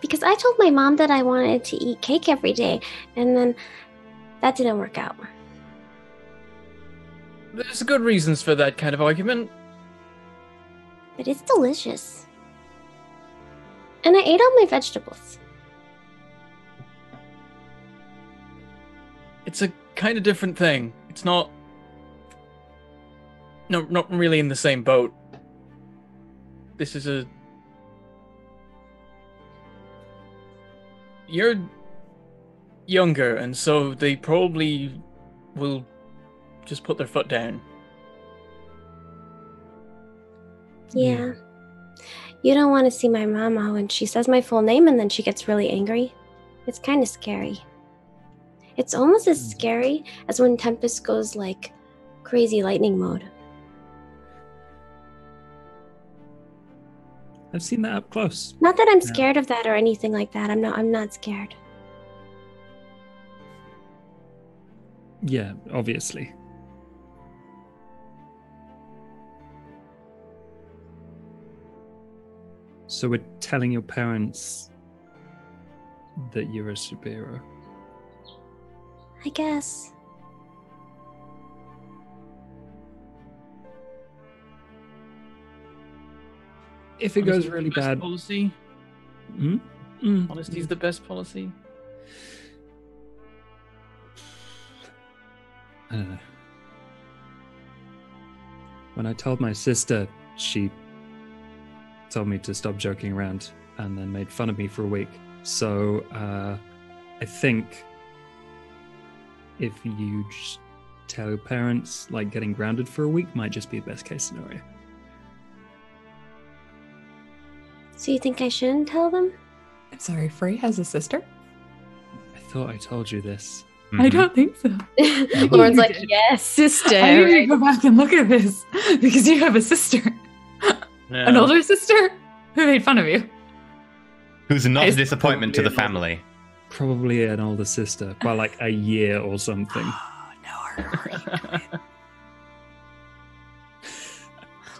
G: Because I told my mom that I wanted to eat cake every day, and then that didn't work out.
A: There's good reasons for that kind of argument.
G: But it's delicious. And I ate all my vegetables.
A: It's a kind of different thing. It's not no not really in the same boat. This is a You're younger and so they probably will just put their foot down.
G: Yeah. You don't want to see my mama when she says my full name and then she gets really angry. It's kind of scary. It's almost as scary as when Tempest goes like crazy lightning mode.
B: I've seen that up close.
G: Not that I'm
B: Yeah.
G: scared of that or anything like that. I'm not I'm not scared.
B: Yeah, obviously. So we're telling your parents that you're a superhero.
G: I guess.
B: If it
A: Honesty's
B: goes
A: the
B: really
A: best
B: bad,
A: Policy.
B: Hmm? Mm.
A: Honesty's the best policy.
B: I don't know. when I told my sister, she told me to stop joking around and then made fun of me for a week. So uh, I think if you just tell your parents, like getting grounded for a week might just be the best case scenario.
G: So you think I shouldn't tell them?
D: I'm sorry, Frey has a sister?
B: I thought I told you this.
D: I mm-hmm. don't think so.
E: Lauren's
D: You
E: like, yes, sister.
D: I need to go back and look at this because you have a sister, an older sister who made fun of you.
C: Who's not a disappointment to the family.
B: Probably an older sister by like a year or something. Oh no!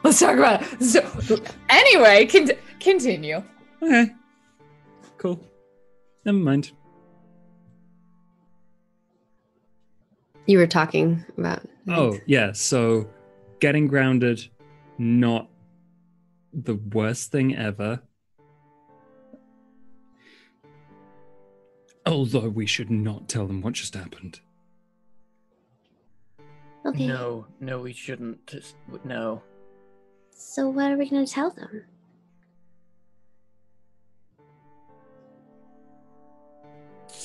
D: Let's talk about it. So, anyway, con- continue.
B: Okay. Cool. Never mind.
E: You were talking about.
B: Oh, yeah. So getting grounded, not the worst thing ever. Although we should not tell them what just happened.
G: Okay.
A: No, no, we shouldn't. Just- No.
G: So what are we gonna tell them?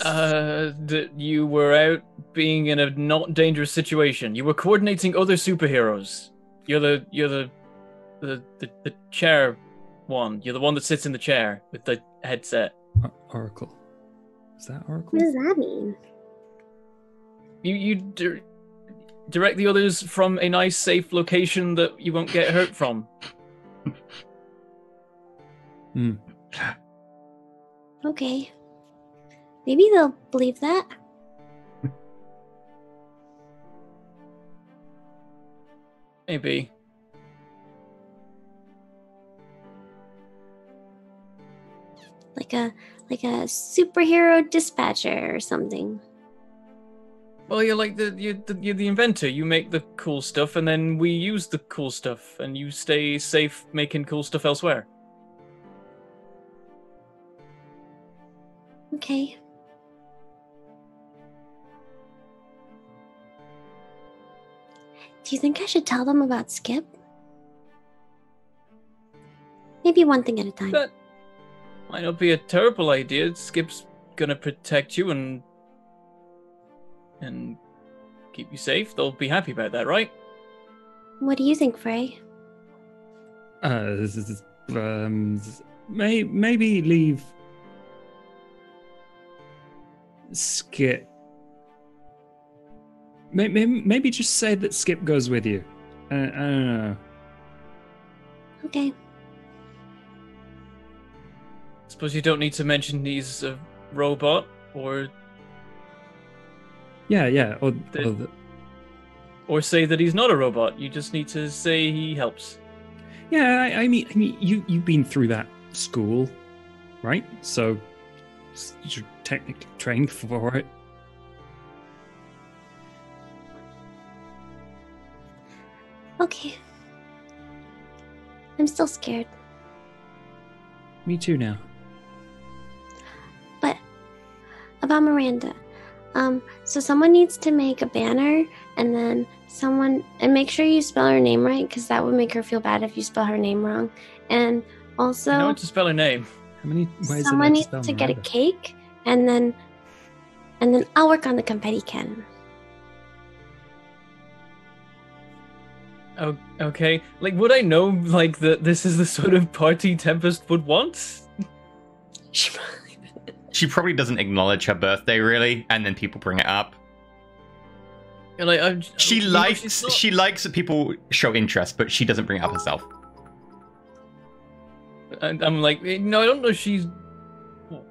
A: Uh, that you were out being in a not dangerous situation. You were coordinating other superheroes. You're the you're the the the, the chair one. You're the one that sits in the chair with the headset.
B: Oracle. Is that Oracle?
G: What does that mean?
A: You you dir- direct the others from a nice, safe location that you won't get hurt from.
B: Hmm.
G: Okay. Maybe they'll believe that.
A: Maybe.
G: Like a like a superhero dispatcher or something.
A: Well, you're like the you're the, you're the inventor. You make the cool stuff, and then we use the cool stuff, and you stay safe making cool stuff elsewhere.
G: Okay. Do you think I should tell them about Skip? Maybe one thing at a time.
A: That might not be a terrible idea. Skip's gonna protect you and and keep you safe. They'll be happy about that, right?
G: What do you think, Frey?
B: Uh, this is- um, may, maybe leave Skip. Maybe, maybe just say that Skip goes with you. Uh, I don't know.
G: Okay.
A: Suppose you don't need to mention he's a robot or
B: Yeah, yeah. Or,
A: The-
B: or the,
A: or say that he's not a robot. You just need to say he helps.
B: yeah, I, I mean, I mean, you you've been through that school, right? So you're technically trained for it.
G: Okay. I'm still scared.
B: Me too now.
G: About Miranda. Um, so someone needs to make a banner and then someone and make sure you spell her name right because that would make her feel bad if you spell her name wrong. And also
A: you know what to spell her name.
B: How many ways
G: someone needs
B: there
G: to get a cake and then and then I'll work on the confetti cannon.
A: Oh, okay. Like, would I know like that this is the sort of party Tempest would want?
C: She probably doesn't acknowledge her birthday really, and then people bring it up.
A: You're Like, I'm,
C: She
A: you know,
C: likes she likes that people show interest, but she doesn't bring it up herself.
A: And I'm like, eh, no, I don't know. if She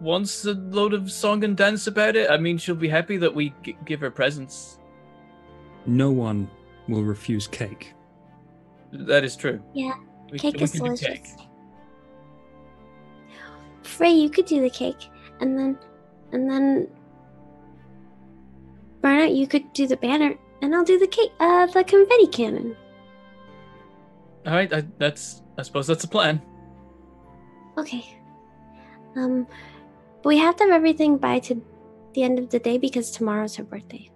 A: wants a load of song and dance about it. I mean, she'll be happy that we g- give her presents.
B: No one will refuse cake.
A: That is true.
G: Yeah,
A: We,
G: cake
A: we
G: is delicious.
A: cake.
G: Frey, you could do the cake, and then, and then, Burnout, you could do the banner, and I'll do the cake, uh, the confetti cannon.
A: All right, I, that's. I suppose that's a plan.
G: Okay. Um, but we have to have everything by to the end of the day because tomorrow's her birthday.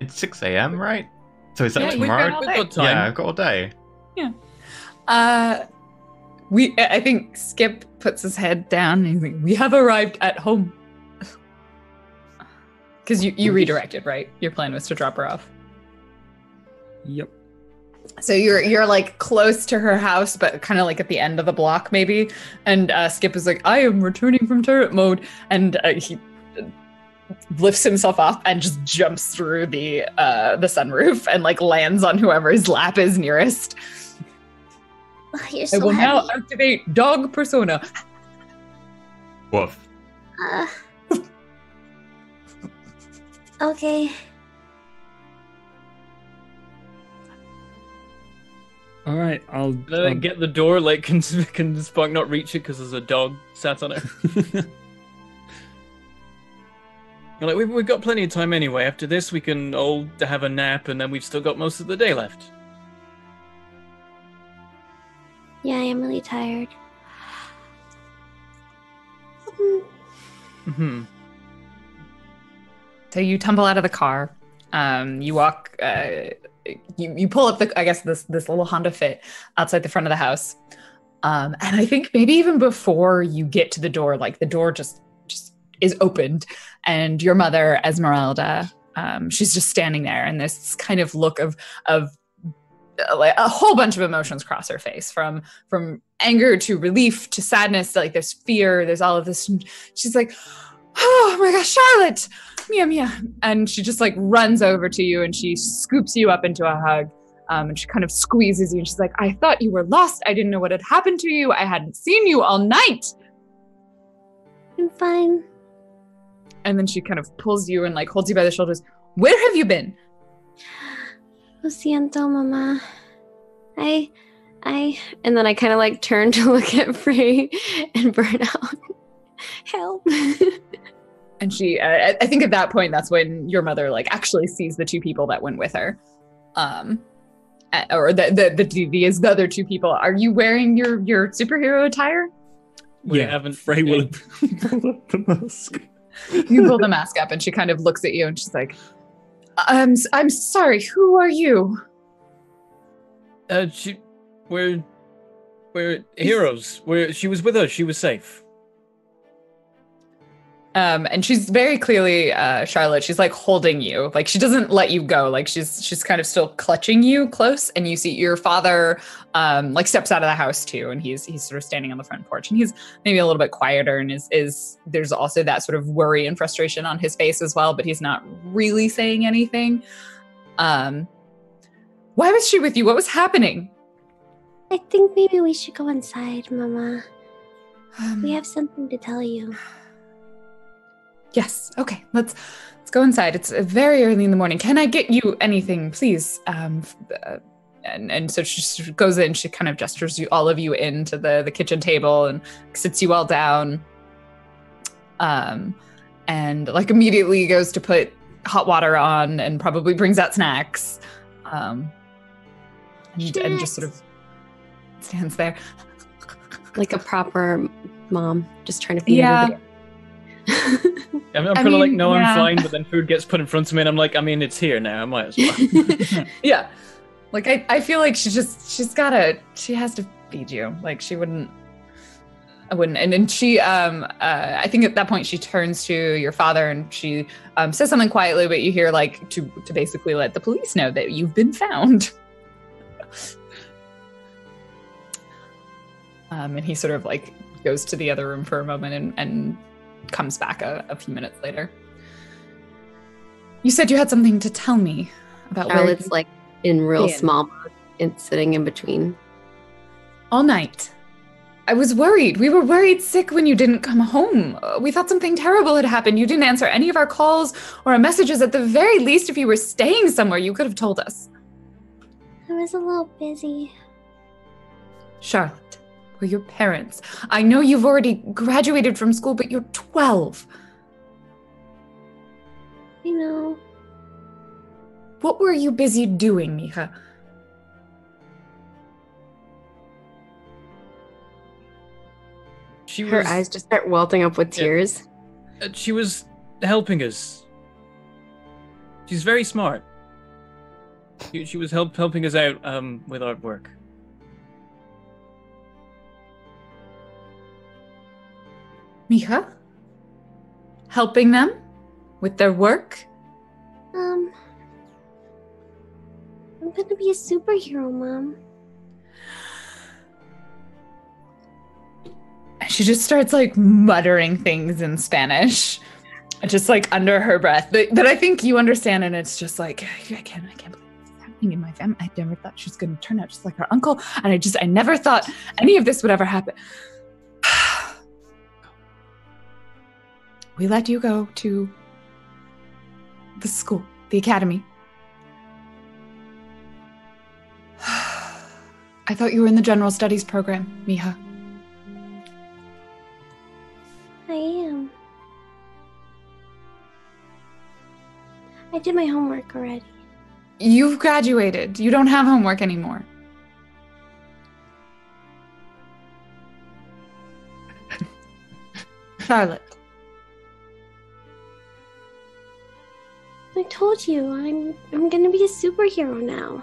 C: It's six a.m. right? So is that
D: Yeah, we've got
C: tomorrow?
D: all
A: We've
D: day.
A: time.
C: Yeah, I've got all day. Yeah.
D: Uh, we. I think Skip puts his head down and he's like, "We have arrived at home." Because you you redirected, right? Your plan was to drop her off.
B: Yep.
D: So you're you're like close to her house, but kind of like at the end of the block, maybe. And uh, Skip is like, "I am returning from turret mode," and uh, he lifts himself up and just jumps through the uh, the sunroof and like lands on whoever's lap is nearest.
G: Oh, you're
D: I
G: so
D: will now activate dog persona.
C: Woof.
G: Uh, okay.
B: All right. I'll.
A: Then I
B: I'll-
A: get the door. Like, can can Spark not reach it because there's a dog sat on it? Like, we've, we've got plenty of time anyway. After this, we can all have a nap, and then we've still got most of the day left.
G: Yeah, I am really tired. Mm,
A: Hmm.
D: So you tumble out of the car. Um, you walk. Uh, you you pull up the I guess this this little Honda Fit outside the front of the house. Um, and I think maybe even before you get to the door, like the door just just is opened, and your mother Esmeralda, um, she's just standing there, and this kind of look of of like a whole bunch of emotions cross her face from from anger to relief to sadness. Like there's fear there's all of this. And she's like oh my gosh charlotte mia mia. And she just like runs over to you and she scoops you up into a hug um, and she kind of squeezes you. And she's like i thought you were lost. I didn't know what had happened to you. I hadn't seen you all night.
G: I'm fine.
D: and then she kind of pulls you and like holds you by the shoulders. Where have you been
G: Lo siento, mama. I, I, and then I kind of like turn to look at Frey and Burnout. Help.
D: and she uh, I- i think at that point that's when your mother like actually sees the two people that went with her um or the the the, the, the other two people are you wearing your your superhero attire
A: We
B: yeah.
A: haven't-
B: Frey will pull up the mask.
D: you pull the mask up and she kind of looks at you and she's like i'm i'm sorry who are you
A: Uh, she, we're, we're heroes. We're, she was with us. She was safe.
D: Um and she's very clearly uh charlotte she's like holding you. Like she doesn't let you go. Like she's she's kind of still clutching you close and you see your father um like steps out of the house too and he's he's sort of standing on the front porch and he's maybe a little bit quieter and is is there's also that sort of worry and frustration on his face as well but he's not really saying anything. Um why was she with you? What was happening?
G: I think maybe we should go inside, mama.
D: Um,
G: We have something to tell you.
D: Yes. Okay. Let's let's go inside. It's uh, very early in the morning. Can I get you anything, please? Um, uh, and and so she just goes in. She kind of gestures you all of you into the the kitchen table and sits you all down. Um, and like immediately goes to put hot water on and probably brings out snacks. Um, and, and just sort of stands there.
E: like a proper mom, just trying to feed
D: Yeah.
E: everybody.
A: I'm, I'm kind of like, no,
D: yeah.
A: I'm fine. But then food gets put in front of me, and I'm like, I mean, it's here now. I might as well.
D: yeah like I, I feel like she just she's gotta she has to feed you like she wouldn't i wouldn't and then she um uh i think at that point she turns to your father and she um says something quietly but you hear like to to basically let the police know that you've been found um and he sort of like goes to the other room for a moment and and comes back a, a few minutes later you said you had something to tell me about where
E: Charlotte's like in real
D: Yeah.
E: small and sitting in between.
D: all night. I was worried. We were worried sick when you didn't come home. Uh, We thought something terrible had happened. You didn't answer any of our calls or our messages. At the very least, if you were staying somewhere, you could have told us.
G: I was a little busy.
D: Charlotte, we're your parents. I know you've already graduated from school, but you're 12.
G: I know.
D: What were you busy doing, Mija?
A: She
E: Her
A: was,
E: eyes just start welting up with tears.
A: uh, she was helping us. She's very smart. She, she was help, helping us out um, with our work.
D: Mija? Helping them with their work?
G: Um, I'm gonna be a superhero, Mom.
D: She just starts like muttering things in Spanish, just like under her breath that, that I think you understand. And it's just like, I can't, I can't believe this is happening in my family. I never thought she was going to turn out just like her uncle. And I just, I never thought any of this would ever happen. We let you go to the school, the academy. I thought you were in the general studies program, Mija.
G: I am. I did my homework already.
D: You've graduated. You don't have homework anymore. Charlotte.
G: I told you, I'm I'm gonna be a superhero now.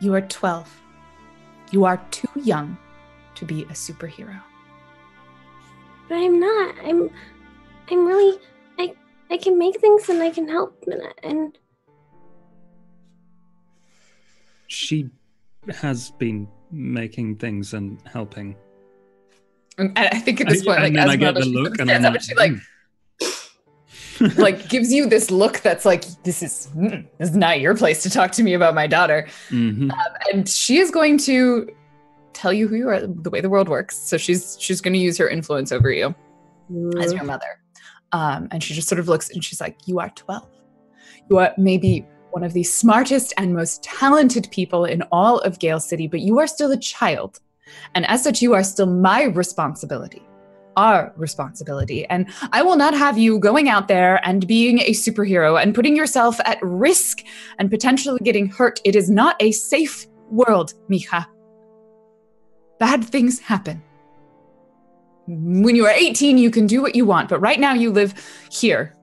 D: You are 12. You are too young to be a superhero.
G: But I'm not. I'm I'm really I I can make things and I can help and, and
B: She has been making things and helping.
D: And I think at this point,
B: and
D: like,
B: then I get the look, and
D: stands
B: I'm
D: up
B: like,
D: she like,
B: "Hmm."
D: like gives you this look that's like, this is mm, this is not your place to talk to me about my daughter.
B: Mhm.
D: and she is going to tell you who you are, the way the world works. So she's she's going to use her influence over you as your mother. Um, and she just sort of looks and she's like, "You are 12. You are maybe one of the smartest and most talented people in all of Gale City, but you are still a child, and as such, you are still my responsibility." Our responsibility. And I will not have you going out there and being a superhero and putting yourself at risk and potentially getting hurt. It is not a safe world, Mija. Bad things happen. When you are 18, you can do what you want, but right now you live here.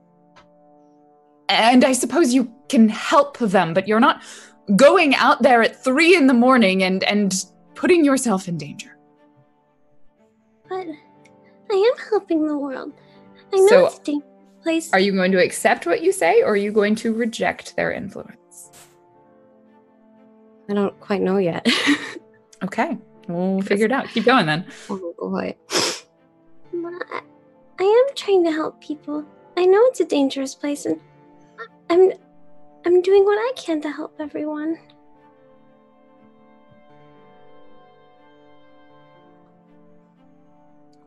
D: And I suppose you can help them, but you're not going out there at three in the morning and, and putting yourself in danger.
G: but I am helping the world. I know
D: So,
G: it's a dangerous place.
D: Are you going to accept what you say, or are you going to reject their influence?
E: I don't quite know yet.
D: Okay, we'll figure it out. Keep going then.
E: oh boy.
G: I, I am trying to help people. I know it's a dangerous place, and I'm I'm doing what I can to help everyone.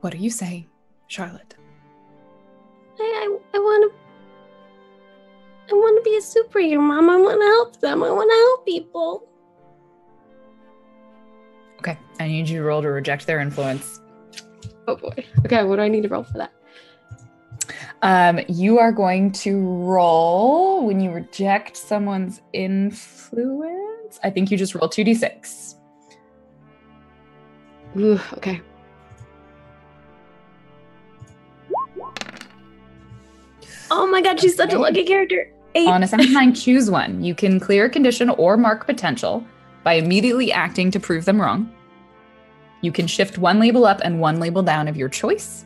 D: What are you saying, Charlotte?
G: I I, I want to. I want to be a superhero, Mom. I want to help them. I want to help people.
D: Okay, I need you to roll to reject their influence.
E: Oh boy. Okay, what do I need to roll for that?
D: Um, you are going to roll when you reject someone's influence. I think you just roll 2d6.
E: Ooh, okay.
G: Oh my God, she's such a lucky character. Eight.
D: On a 79, choose one. You can clear a condition or mark potential by immediately acting to prove them wrong. You can shift one label up and one label down of your choice.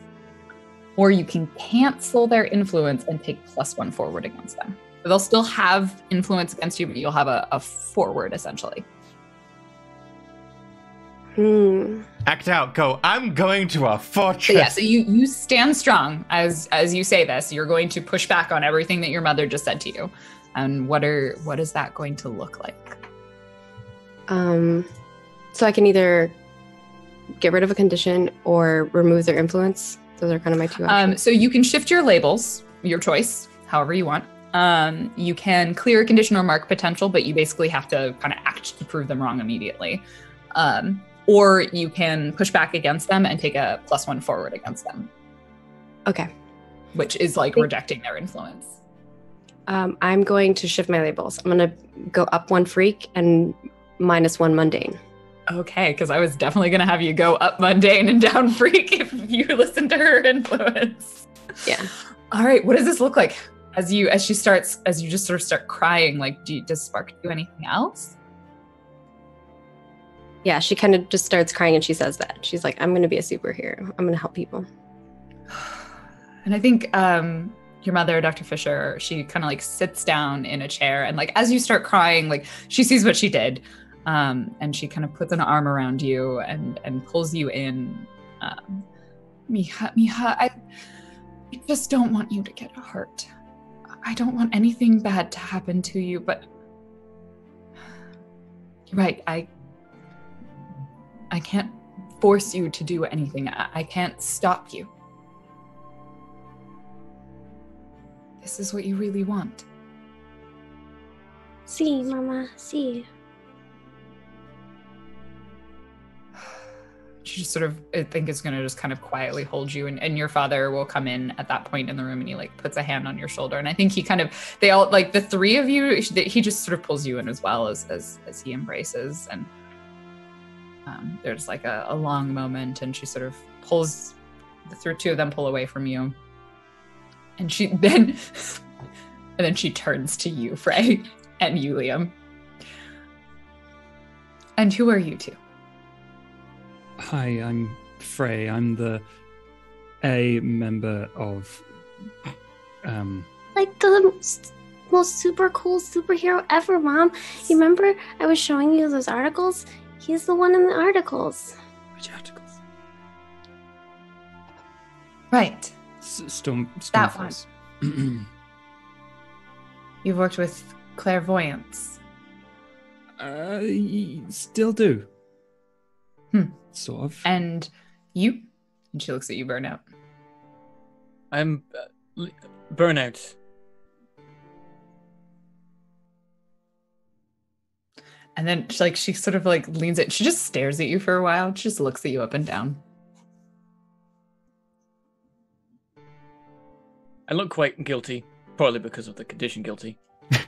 D: Or you can cancel their influence and take plus one forward against them. So they'll still have influence against you, but you'll have a, a forward essentially.
E: Hmm.
C: Act out. Go. I'm going to a
D: So
C: fortress.
D: yeah, so you you stand strong as as you say this. You're going to push back on everything that your mother just said to you. And what are what is that going to look like?
E: Um, so I can either get rid of a condition or remove their influence. Those are kind of my two options.
D: Um, so you can shift your labels, your choice, however you want. Um, you can clear a condition or mark potential, but you basically have to kind of act to prove them wrong immediately. Um, or you can push back against them and take a plus one forward against them,
E: okay.
D: which is like rejecting their influence.
E: Um, I'm going to shift my labels. I'm going to go up one freak and minus one mundane.
D: Okay, because I was definitely going to have you go up mundane and down freak if you listen to her influence.
E: Yeah.
D: All right, what does this look like as you as she starts as you just sort of start crying? Like, do you, does Spark do anything else?
E: Yeah, she kind of just starts crying and she says that. She's like, I'm going to be a superhero. I'm going to help people.
D: And I think um, your mother, Dr. Fisher, she kind of like sits down in a chair and like as you start crying, like she sees what she did, um, and she kind of puts an arm around you and and pulls you in. Um, Mija, Mija, I, I just don't want you to get hurt. I don't want anything bad to happen to you, but you're right. I I can't force you to do anything. I, I can't stop you. This is what you really want.
G: See, Mama, see.
D: She just sort of, I think, is going to just kind of quietly hold you, and, and your father will come in at that point in the room, and he like puts a hand on your shoulder, and I think he kind of, they all like the three of you, he just sort of pulls you in as well as as as he embraces, and um, there's like a, a long moment, and she sort of pulls the two of them pull away from you, and she then, and then she turns to you, Frey, and you, Liam. And who are you two?
B: Hi, I'm Frey. I'm the A member of. Um,
G: Like the most, most super cool superhero ever, Mom. You remember I was showing you those articles? He's the one in the articles.
B: which articles?
D: Right.
B: S- Storm.
D: That one. You've worked with clairvoyance.
B: uh, still do.
D: Hmm.
B: Sort of.
D: And you? And she looks at you, Burnout.
A: I'm uh, l- burnout.
D: And then she, like she sort of like leans it. She just stares at you for a while. She just looks at you up and down.
A: I look quite guilty, partly because of the condition guilty.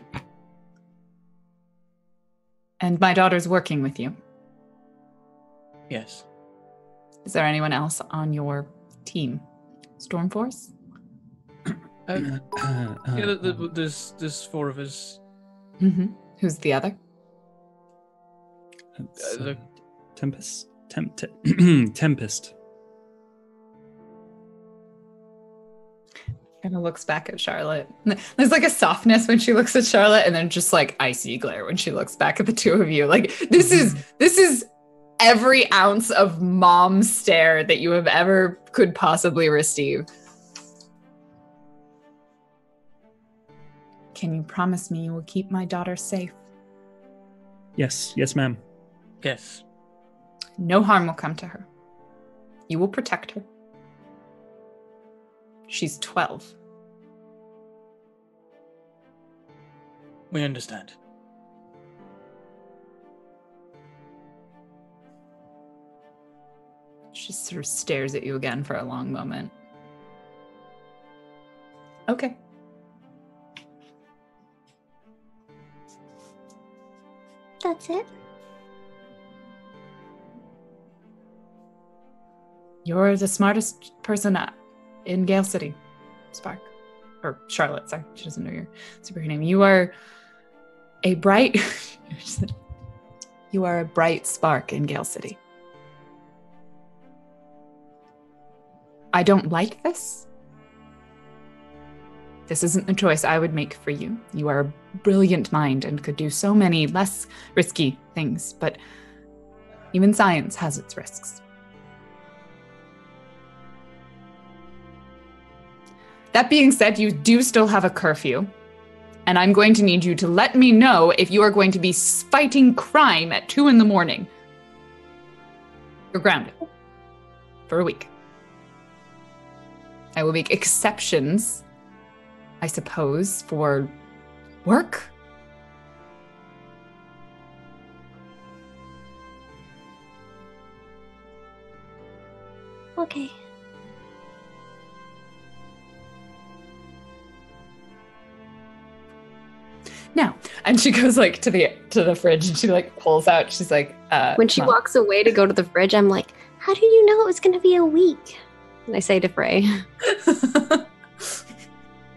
D: And my daughter's working with you.
A: Yes.
D: Is there anyone else on your team? Stormforce?
A: Uh, yeah, th- th- there's there's four of us.
D: Mm-hmm. Who's the other?
B: It's,
A: uh, the-
B: uh, Tempest. Temp- te- Tempest.
D: Kind of looks back at Charlotte. There's like a softness when she looks at Charlotte, and then just like icy glare when she looks back at the two of you. Like this is this is every ounce of mom stare that you have ever could possibly receive. Can you promise me you will keep my daughter safe?
B: Yes, yes, ma'am.
A: Yes.
D: No harm will come to her. You will protect her. She's 12.
A: We understand.
D: She sort of stares at you again for a long moment. Okay.
G: That's it.
D: You're the smartest person in Gale City, Spark. Or Charlotte, sorry. She doesn't know your superhero name. You are a bright. you are a bright spark in Gale City. I don't like this. This isn't the choice I would make for you. You are a brilliant mind and could do so many less risky things, but even science has its risks. That being said, you do still have a curfew. And I'm going to need you to let me know if you are going to be fighting crime at two in the morning. You're grounded for a week. I will make exceptions, I suppose, for work.
G: Okay.
D: now. And she goes like to the to the fridge and she like pulls out. She's like uh,
E: when she
D: Mom.
E: walks away to go to the fridge i'm like
G: how do you know it was going to be a week?
E: And i say to frey.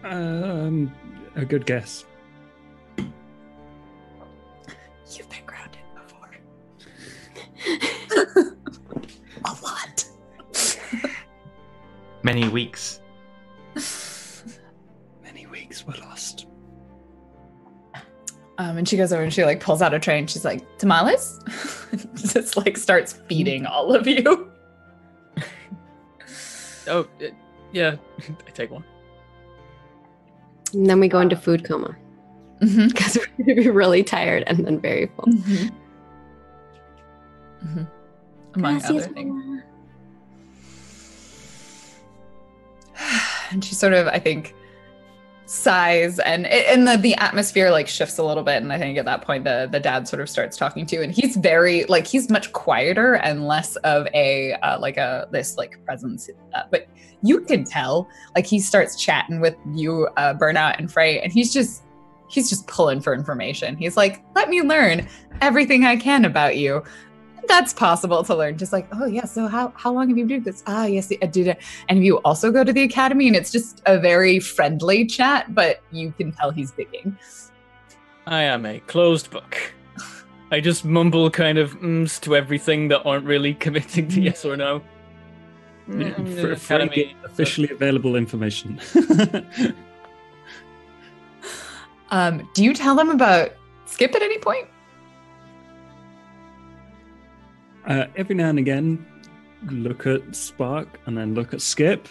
B: Um a good guess.
D: You've been grounded before.
C: A lot.
B: Many weeks.
D: Um, and she goes over and she like pulls out a tray and she's like, tamales? Just like starts feeding all of you.
A: Oh, uh, yeah. I take one.
E: And then we go into food coma
D: Mm-hmm.
E: because we're going to be really tired and then very full.
D: Mm-hmm. Mm-hmm. Among
G: Gracias,
D: other things.
G: mamá.
D: and she sort of i think sighs and and the, the atmosphere like shifts a little bit. And i think at that point the the dad sort of starts talking to and he's very like he's much quieter and less of a uh, like a this like presence uh, but you can tell like he starts chatting with you uh burnout and frey and he's just he's just pulling for information. He's like let me learn everything i can about you that's possible to learn. Just like oh yeah so how how long have you been doing this? Ah yes i did it. And you also go to the academy and it's just a very friendly chat but you can tell he's digging.
A: I am a closed book. I just mumble kind of mms to everything that aren't really committing to yes or no.
B: Yeah,
A: Mm,
B: for, for
A: academy,
B: officially available information.
D: um do you tell them about skip at any point
B: uh, every now and again, look at Spark and then look at Skip.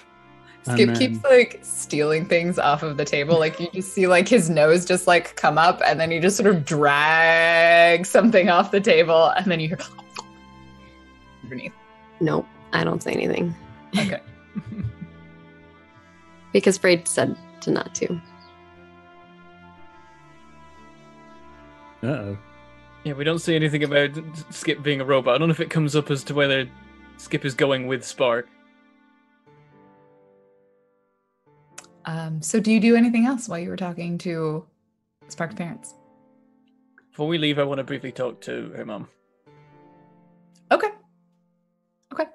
D: skip
B: then-
D: keeps like stealing things off of the table like you just see like his nose just like come up and then he just sort of drag something off the table and then you hear underneath
E: Nope, I don't say anything
D: okay
E: because Frey said to not to.
B: Uh-oh.
A: Yeah, we don't see anything about Skip being a robot. I don't know if it comes up as to whether Skip is going with Spark.
D: um so do you do anything else while you were talking to spark's parents
A: Before we leave, I want to briefly talk to her mom.
D: Okay. Okay.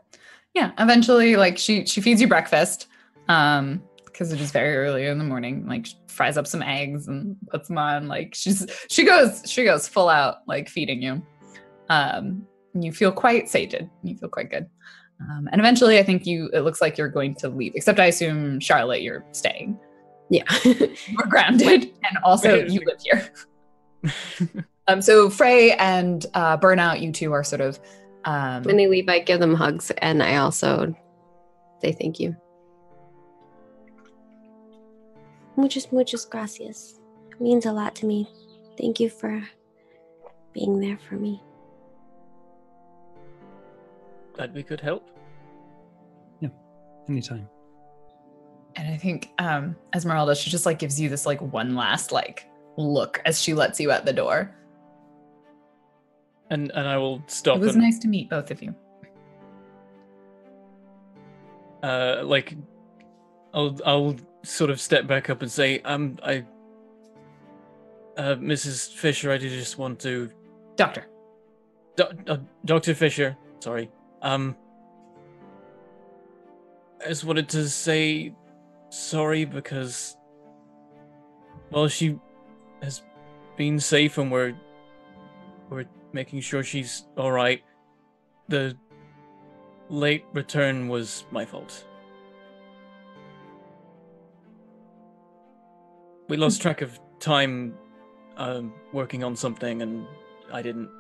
D: Yeah. Eventually, like she she feeds you breakfast, um, because it is very early in the morning. Like she fries up some eggs and puts them on. Like she's she goes she goes full out like feeding you. Um, and you feel quite sated. You feel quite good. Um, and eventually, I think you it looks like you're going to leave. Except I assume Charlotte, you're staying.
E: Yeah.
D: You're grounded, and also you live here. um, so Frey and uh, Burnout, you two are sort of um,
E: when they leave, I give them hugs and I also say thank you.
G: Muchas, muchas gracias. It means a lot to me. Thank you for being there for me.
A: Glad we could help.
B: Yeah, anytime.
D: And I think um Esmeralda, she just like gives you this like one last like look as she lets you at the door.
A: And and I will stop
D: It was
A: and
D: nice to meet both of you.
A: uh like I'll I'll sort of step back up and say, um I uh Mrs. Fisher, I did just want to
D: Doctor.
A: Do- uh, Dr. Fisher, sorry. Um I just wanted to say sorry because well she has been safe and we're we're making sure she's all right. The late return was my fault. We lost track of time um, working on something and I didn't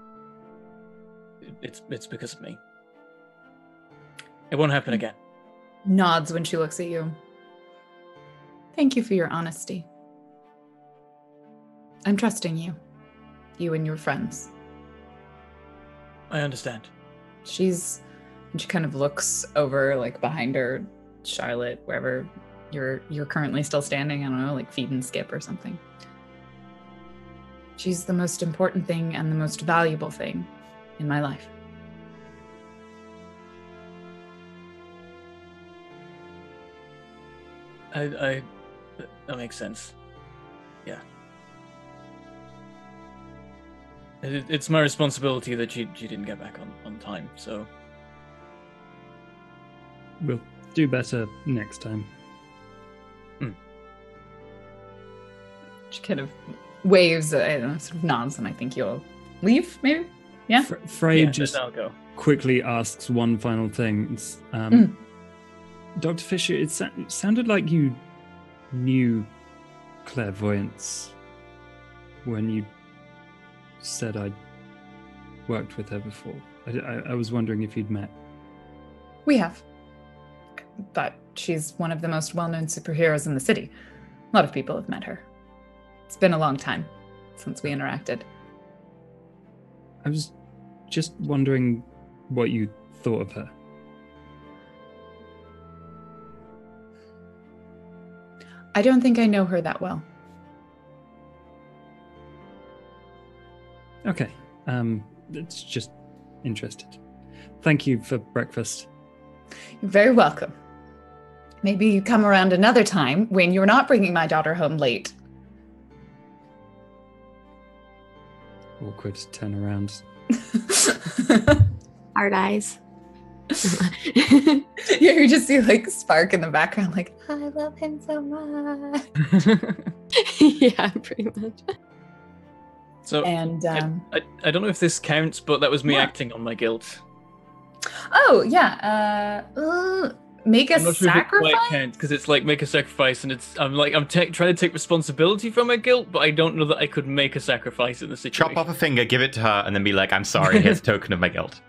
A: it's it's because of me. It won't happen again.
D: Nods when she looks at you. Thank you for your honesty. I'm trusting you. You and your friends.
A: I understand.
D: She's and she kind of looks over like behind her, Charlotte, wherever you're you're currently still standing, I don't know, like feed and skip or something. She's the most important thing and the most valuable thing in my life.
A: I I that makes sense. Yeah. It, it's my responsibility that she she didn't get back on on time. So
B: We'll do better next time.
D: She kind of waves, uh, I don't know, sort of nods, and I think you'll leave, maybe? Yeah.
B: Fr- Frey
A: yeah,
B: just
A: I'll go.
B: quickly asks one final thing. Um,
D: Mm.
B: Dr. Fisher, it, sa- it sounded like you knew Claire once when you said I'd worked with her before. I, I, I was wondering if you'd met.
D: We have. But she's one of the most well known superheroes in the city. A lot of people have met her. It's been a long time since we interacted.
B: I was just wondering what you thought of her.
D: I don't think I know her that well.
B: Okay. Um, it's just interested. Thank you for breakfast.
D: You're very welcome. Maybe you come around another time when you're not bringing my daughter home late.
B: Awkward to turn around.
E: Hard eyes.
D: yeah, you just see like Spark in the background, like, I love him so much.
E: yeah, pretty much.
A: so
D: And um,
A: I, I don't know if this counts, but that was me
D: Yeah.
A: acting on my guilt.
D: oh yeah, uh, uh make a
A: I'm not sure if
D: sacrifice.
A: quite counts because it's like make a sacrifice, and it's I'm like I'm ta- trying to take responsibility for my guilt, but I don't know that I could make a sacrifice in the situation.
C: Chop off a finger, give it to her, and then be like, "I'm sorry. Here's a token of my guilt."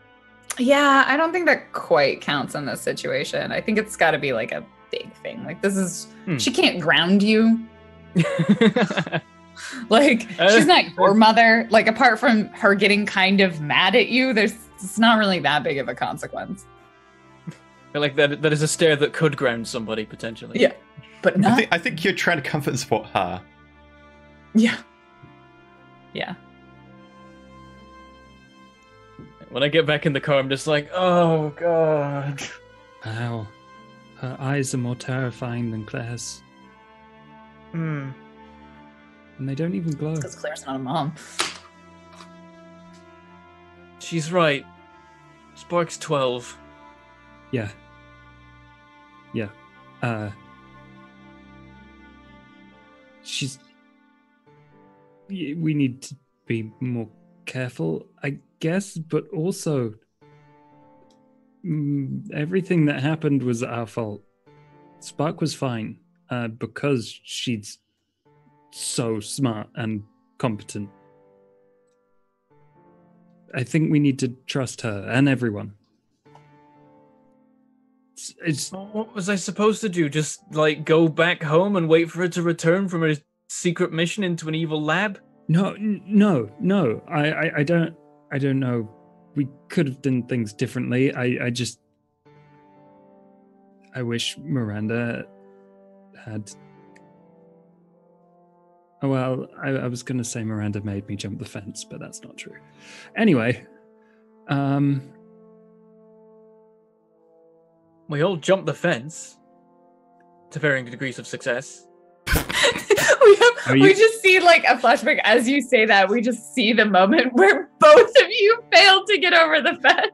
D: Yeah, I don't think that quite counts in this situation. I think it's got to be like a big thing. Like this is
A: Hmm.
D: she can't ground you. Like
A: Uh,
D: she's not your mother. Like apart from her getting kind of mad at you, there's it's not really that big of a consequence.
A: But like that that is a stare that could ground somebody potentially.
D: Yeah. But
C: I think, I think you're trying to comfort and support her.
D: yeah. Yeah.
A: When I get back in the car, I'm just like, oh god.
B: Wow. Her eyes are more terrifying than Claire's.
A: Hmm.
B: And they don't even glow.
D: Because Claire's not a mom.
A: She's right. Spark's twelve.
B: Yeah. Yeah. Uh She's we need to be more careful, I guess, but also mm, everything that happened was our fault. Spark was fine uh, because she's so smart and competent. I think we need to trust her and everyone. It's,
A: What was I supposed to do? Just like go back home and wait for her to return from her secret mission into an evil lab?
B: no, n- no, no. I, I, I don't, I don't know. We could have done things differently. I, I just, I wish Miranda had. Oh well, I, I was going to say Miranda made me jump the fence, but that's not true. Anyway, um,
A: We all jumped the fence to varying degrees of success.
D: we have,
B: Are
D: we just see like a flashback as you say that. We just see the moment where both of you failed to get over the fence.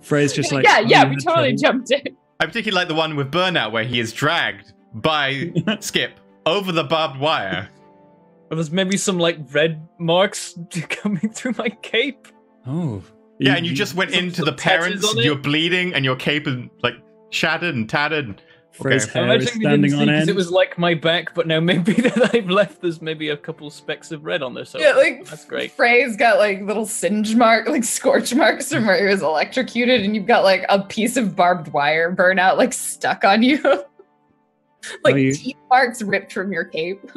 B: Frey's just like,
D: yeah,
B: "Oh,
D: yeah, we totally
B: trouble?"
D: jumped in.
C: I particularly like the one with Burnout where he is dragged by Skip over the barbed wire.
A: Or there's maybe some like red marks coming through my cape.
B: Oh,
C: Yeah, and you just went
A: Some-
C: into
A: some
C: the parents,
A: on
C: you're bleeding, and your cape is like shattered and tattered.
B: Frey's
C: Okay.
B: Hair is
A: imagining we didn't
B: standing on
A: because
B: end.
A: it was like my back, but now maybe that I've left, there's maybe a couple specks of red on there. So
D: Yeah, like
A: that's great.
D: Frey's got like little singe mark, like scorch marks from where he was electrocuted, and you've got like a piece of barbed wire burnout like stuck on you. like
B: Oh, you-
D: teeth marks ripped from your cape.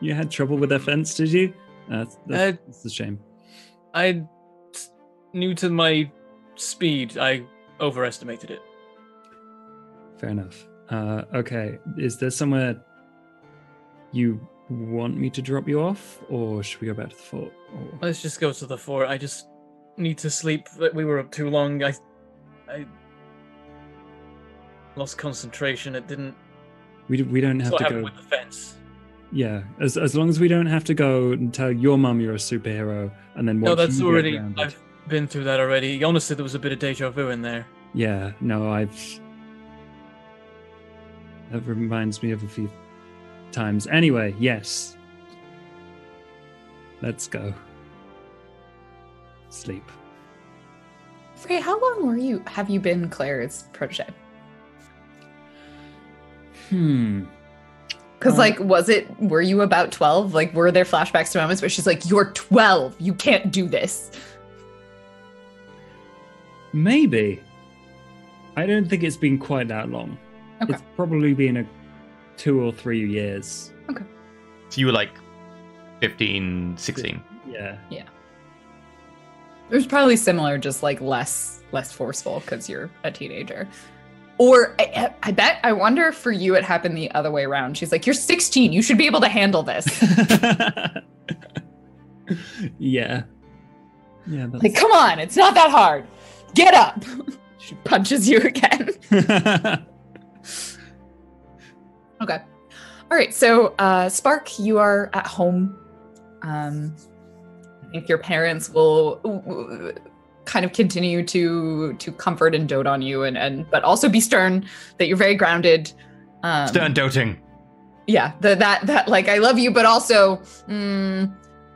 B: You had trouble with that fence, did you? That's, that's,
A: Uh,
B: that's a shame.
A: I new to my speed, I overestimated it.
B: Fair enough. Uh, okay, is there somewhere you want me to drop you off, or should we go back to the fort? Or...
A: Let's just go to the fort. I just need to sleep. We were up too long. I, I lost concentration. It didn't.
B: We, we don't have
A: what
B: to
A: happened
B: go.
A: with the fence.
B: Yeah, as as long as we don't have to go and tell your mum you're a superhero, and then
A: No, that's already. I've been through that already. Honestly, there was a bit of deja vu in there.
B: Yeah, no, I've. That reminds me of a few times. Anyway, yes. Let's go. Sleep.
D: Frey, how long were you have you been Claire's protege?
B: Hmm.
D: Because,
B: Uh,
D: like, was it, were you about 12? Like, were there flashbacks to moments where she's like, You're 12. You can't do this?
B: Maybe. I don't think it's been quite that long.
D: Okay.
B: It's probably been a two or three years. Okay.
C: So you were like 15, 16.
B: Yeah.
D: It was probably similar, just like less less forceful because you're a teenager. Or I, I bet I wonder if for you it happened the other way around. She's like, "You're 16. You should be able to handle this."
B: yeah. Yeah. That's...
D: like, come on, it's not that hard. Get up. she punches you again. Okay. All right. So, uh, Spark, you are at home. Um, I think your parents will uh, kind of continue to to comfort and dote on you, and and but also be stern that you're very grounded. Um,
C: Stern doting.
D: yeah the, that that like i love you but also mm,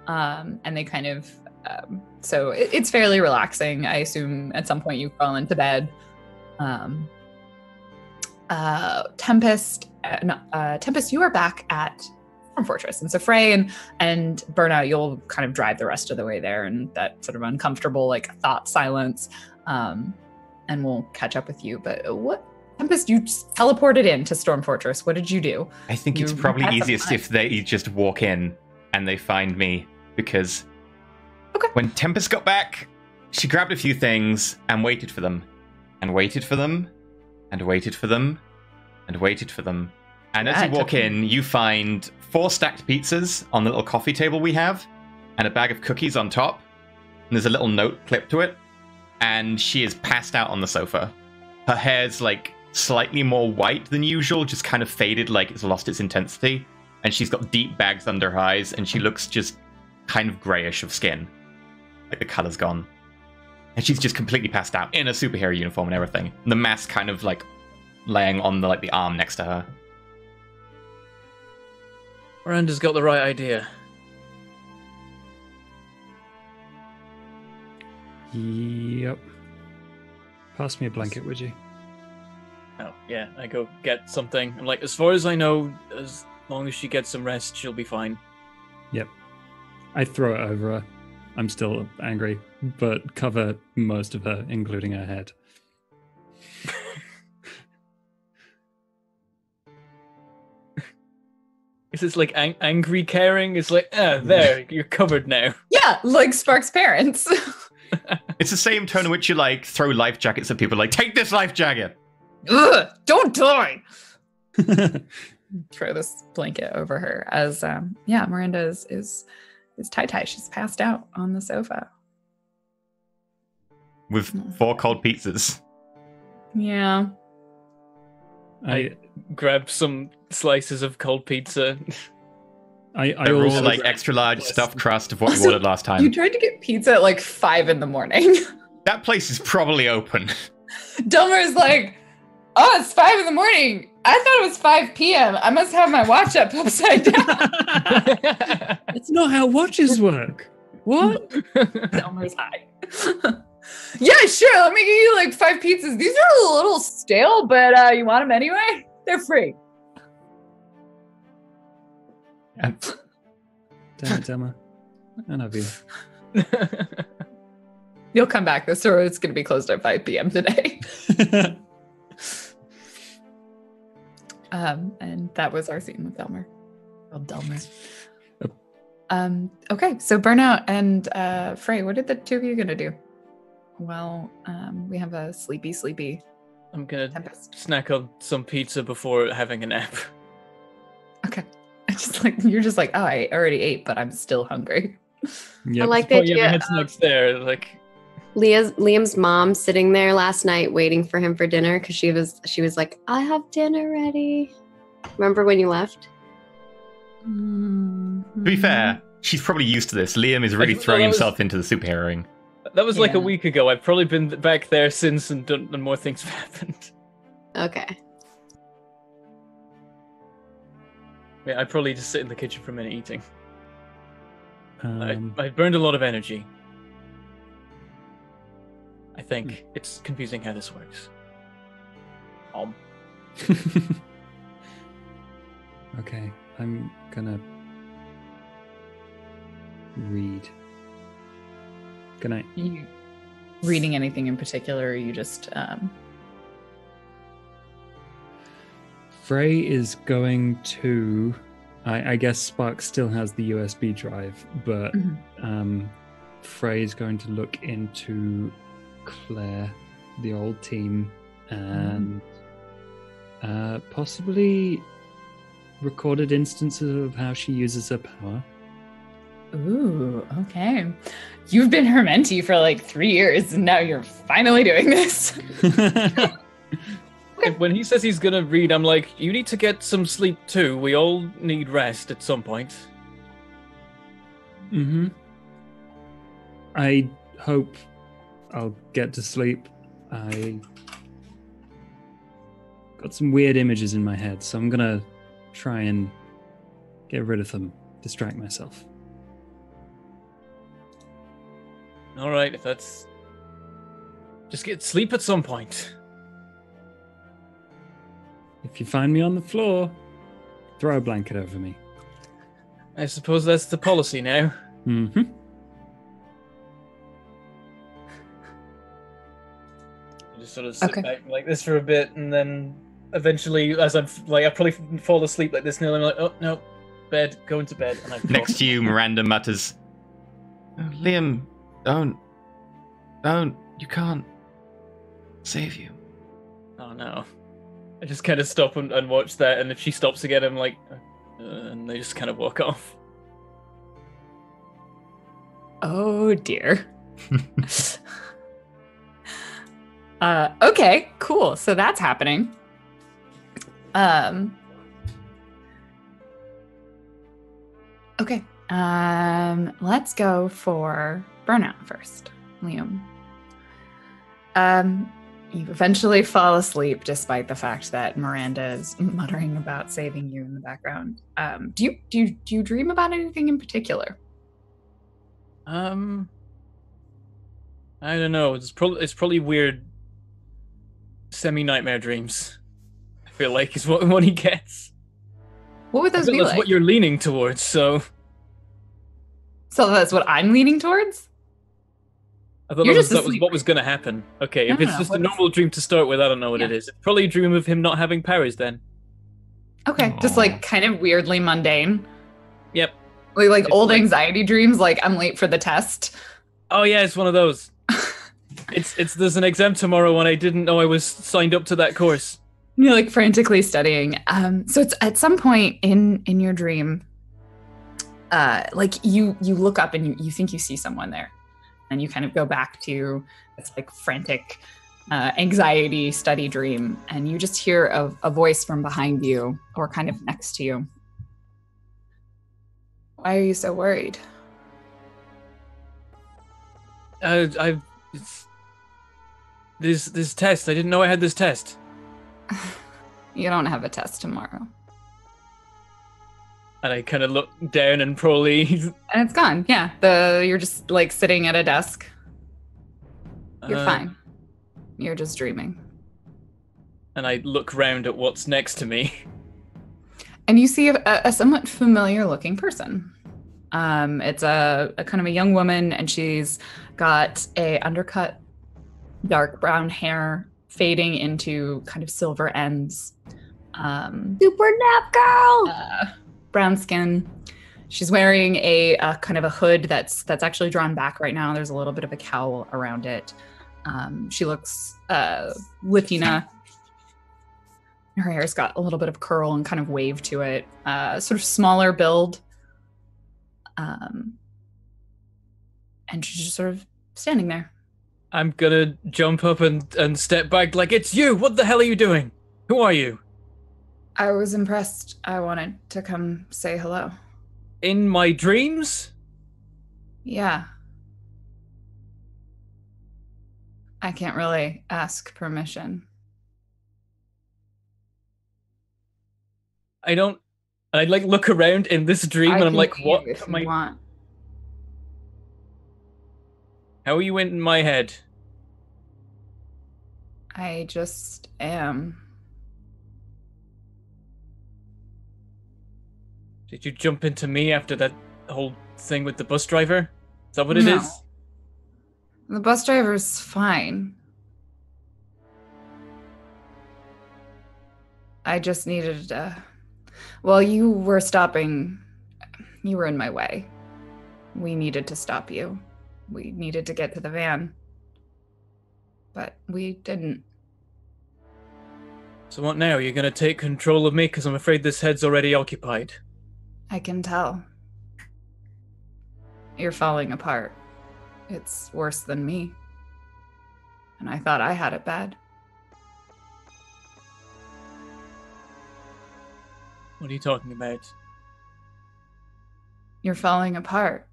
D: um and they kind of um, so it, it's fairly relaxing i assume at some point you crawl into bed. Um uh tempest uh, no, uh tempest you are back at Storm fortress. And so frey and and burnout you'll kind of drive the rest of the way there and that sort of uncomfortable like thought silence. Um and we'll catch up with you. But what tempest you just teleported in to storm fortress. What did you do?
C: I think it's probably easiest if they just walk in and they find me because
D: Okay.
C: when Tempest got back, she grabbed a few things and waited for them, and waited for them, and waited for them, and waited for them. And as you walk in, you find four stacked pizzas on the little coffee table we have, and a bag of cookies on top. And there's a little note clipped to it, and she is passed out on the sofa. Her hair's like slightly more white than usual, just kind of faded, like it's lost its intensity. And she's got deep bags under her eyes, and she looks just kind of grayish of skin. Like the color's gone. And she's just completely passed out in a superhero uniform and everything. And the mask kind of like laying on the like the arm next to her.
A: Miranda's got the right idea.
B: Yep. Pass me a blanket, would you?
A: Oh, yeah, I go get something. I'm like, as far as I know, as long as she gets some rest, she'll be fine.
B: Yep. I throw it over her. I'm still angry, but cover most of her, including her head.
A: Is this like ang- angry caring? It's like, ah, there, you're covered now.
D: Yeah, like Spark's parents.
C: It's the same tone in which you like throw life jackets at people, like, take this life jacket!
D: Ugh, don't die. Throw this blanket over her as um yeah, Miranda is is is tie tie. She's passed out on the sofa.
C: With hmm. four cold pizzas.
D: Yeah.
B: I
A: Grab some slices of cold pizza.
B: I, I
C: They're all like extra large
B: Yes.
C: stuffed crust of what you
D: Also,
C: ordered last time.
D: You tried to get pizza at like five in the morning.
C: That place is probably open.
D: Delmer's like, oh, it's five in the morning. I thought it was 5 p.m. I must have my watch up upside down.
B: That's not how watches work. What?
D: Delmer's high. yeah, sure. Let me give you like five pizzas. These are a little stale, but uh, you want them anyway? They're free.
C: And
B: Damn it, Emma. I love you.
D: You'll come back. The store is going to be closed at 5 p.m. today. Um, and that was our scene with Delmer. Oh, Delmer.
B: Yep.
D: Um, okay, so Burnout and uh, Frey, what are the two of you going to do? Well, um, we have a sleepy, sleepy
A: I'm gonna snack on some pizza before having a nap.
D: Okay. I just like, you're just like, oh, I already ate, but I'm still hungry.
B: Yep.
E: I like the
A: Oh yeah, my
E: idea.
A: head's next there. Like,
E: Leah's Liam's mom sitting there last night waiting for him for dinner because she was she was like, I have dinner ready. Remember when you left?
C: to be fair, she's probably used to this. Liam is really throwing
A: was-
C: himself into the superheroing.
A: that was like
D: Yeah.
A: a week ago. I've probably been back there since, and, done, and more things have happened.
E: Okay.
A: Yeah, I probably just sit in the kitchen for a minute eating.
B: Um,
A: I, I burned a lot of energy. I think
B: Hmm.
A: it's confusing how this works. Um,
B: Okay, I'm gonna read. Good night.
D: You reading anything in particular? Or you just um,
B: Frey is going to. I, I guess Spark still has the USB drive, but
D: Mhm.
B: um, Frey is going to look into Claire, the old team, and uh, possibly recorded instances of how she uses her power.
D: Ooh, okay. You've been her mentee for like three years, and now you're finally doing this.
A: And when he says he's gonna read, I'm like, you need to get some sleep too. We all need rest at some point.
B: Mm-hmm. I hope I'll get to sleep. I got some weird images in my head, so I'm gonna try and get rid of them, distract myself.
A: All right, if that's just get sleep at some point.
B: If you find me on the floor, throw a blanket over me.
A: I suppose that's the policy now.
B: hmm
A: just sort of sit
D: Okay.
A: back like this for a bit, and then eventually, as I'm like, I probably fall asleep like this, and I'm like, oh no, bed, going to bed, and I fall
C: Next to you, Miranda mutters, "Oh, Liam, don't. Don't. You can't. Save you.
A: Oh no. I just kind of stop and, and watch that, and if she stops again, I'm like, uh, and they just kind of walk off.
D: Oh dear. uh, okay, cool. So that's happening. Um. Okay. Um. Let's go for burnout first, Liam. Um. You eventually fall asleep, despite the fact that Miranda is muttering about saving you in the background. Um. Do you do you, do you dream about anything in particular?
A: Um, I don't know. It's probably it's probably weird. Semi nightmare dreams. I feel like is what what he gets.
D: What would
A: I
D: those be
A: that's
D: like?
A: what you're leaning towards. So
D: So that's what I'm leaning towards.
A: I thought
D: You're
A: that was,
D: just
A: that was
D: asleep.
A: what was going to happen. Okay, if
D: No,
A: it's
D: no,
A: just a
D: what-
A: normal dream to start with, I don't know what it
D: Yeah.
A: is. It's probably a dream of him not having powers. Then.
D: Okay, just like kind of weirdly mundane.
A: Yep.
D: Like, like
A: It's
D: old
A: like-
D: anxiety dreams. Like I'm late for the test.
A: Oh yeah, it's one of those. It's it's there's an exam tomorrow, and I didn't know I was signed up to that course.
D: You're like frantically studying. Um, so it's at some point in in your dream, uh, like you you look up and you you think you see someone there, and you kind of go back to this like frantic, uh, anxiety study dream, and you just hear a, a voice from behind you or kind of next to you. Why are you so worried?
A: Uh, I it's this this test. I didn't know I had this test.
D: You don't have a test tomorrow.
A: And I kind of look down and probably
D: And it's gone. Yeah. The you're just like sitting at a desk. You're
A: uh,
D: fine. You're just dreaming.
A: And I look round at what's next to me.
D: And you see a, a somewhat familiar looking person. Um, it's a, a kind of a young woman, and she's got a undercut, dark brown hair fading into kind of silver ends. Um,
E: Super nap girl.
D: uh, brown skin. She's wearing a, a kind of a hood that's that's actually drawn back right now. There's a little bit of a cowl around it. Um, she looks uh, Latina. Her hair's got a little bit of curl and kind of wave to it. Uh, sort of smaller build. Um, and she's just sort of standing there.
A: I'm gonna jump up and and step back like it's you. What the hell are you doing? Who are you?
D: I was impressed. I wanted to come say hello.
A: In my dreams?
D: Yeah. I can't really ask permission.
A: I don't. I like look around in this dream
D: I
A: and I'm like, what? Am
D: you
A: I-
D: want.
A: How are you in my head?
D: I just am.
A: Did you jump into me after that whole thing with the bus driver? Is that what it is?
D: No. The bus driver's fine. I just needed uh well, you were stopping you were in my way. We needed to stop you. We needed to get to the van. But we didn't.
A: So what now? You're gonna take control of me? Because I'm afraid this head's already occupied.
D: I can tell. You're falling apart. It's worse than me. And I thought I had it bad.
A: What are you talking about?
D: You're falling apart.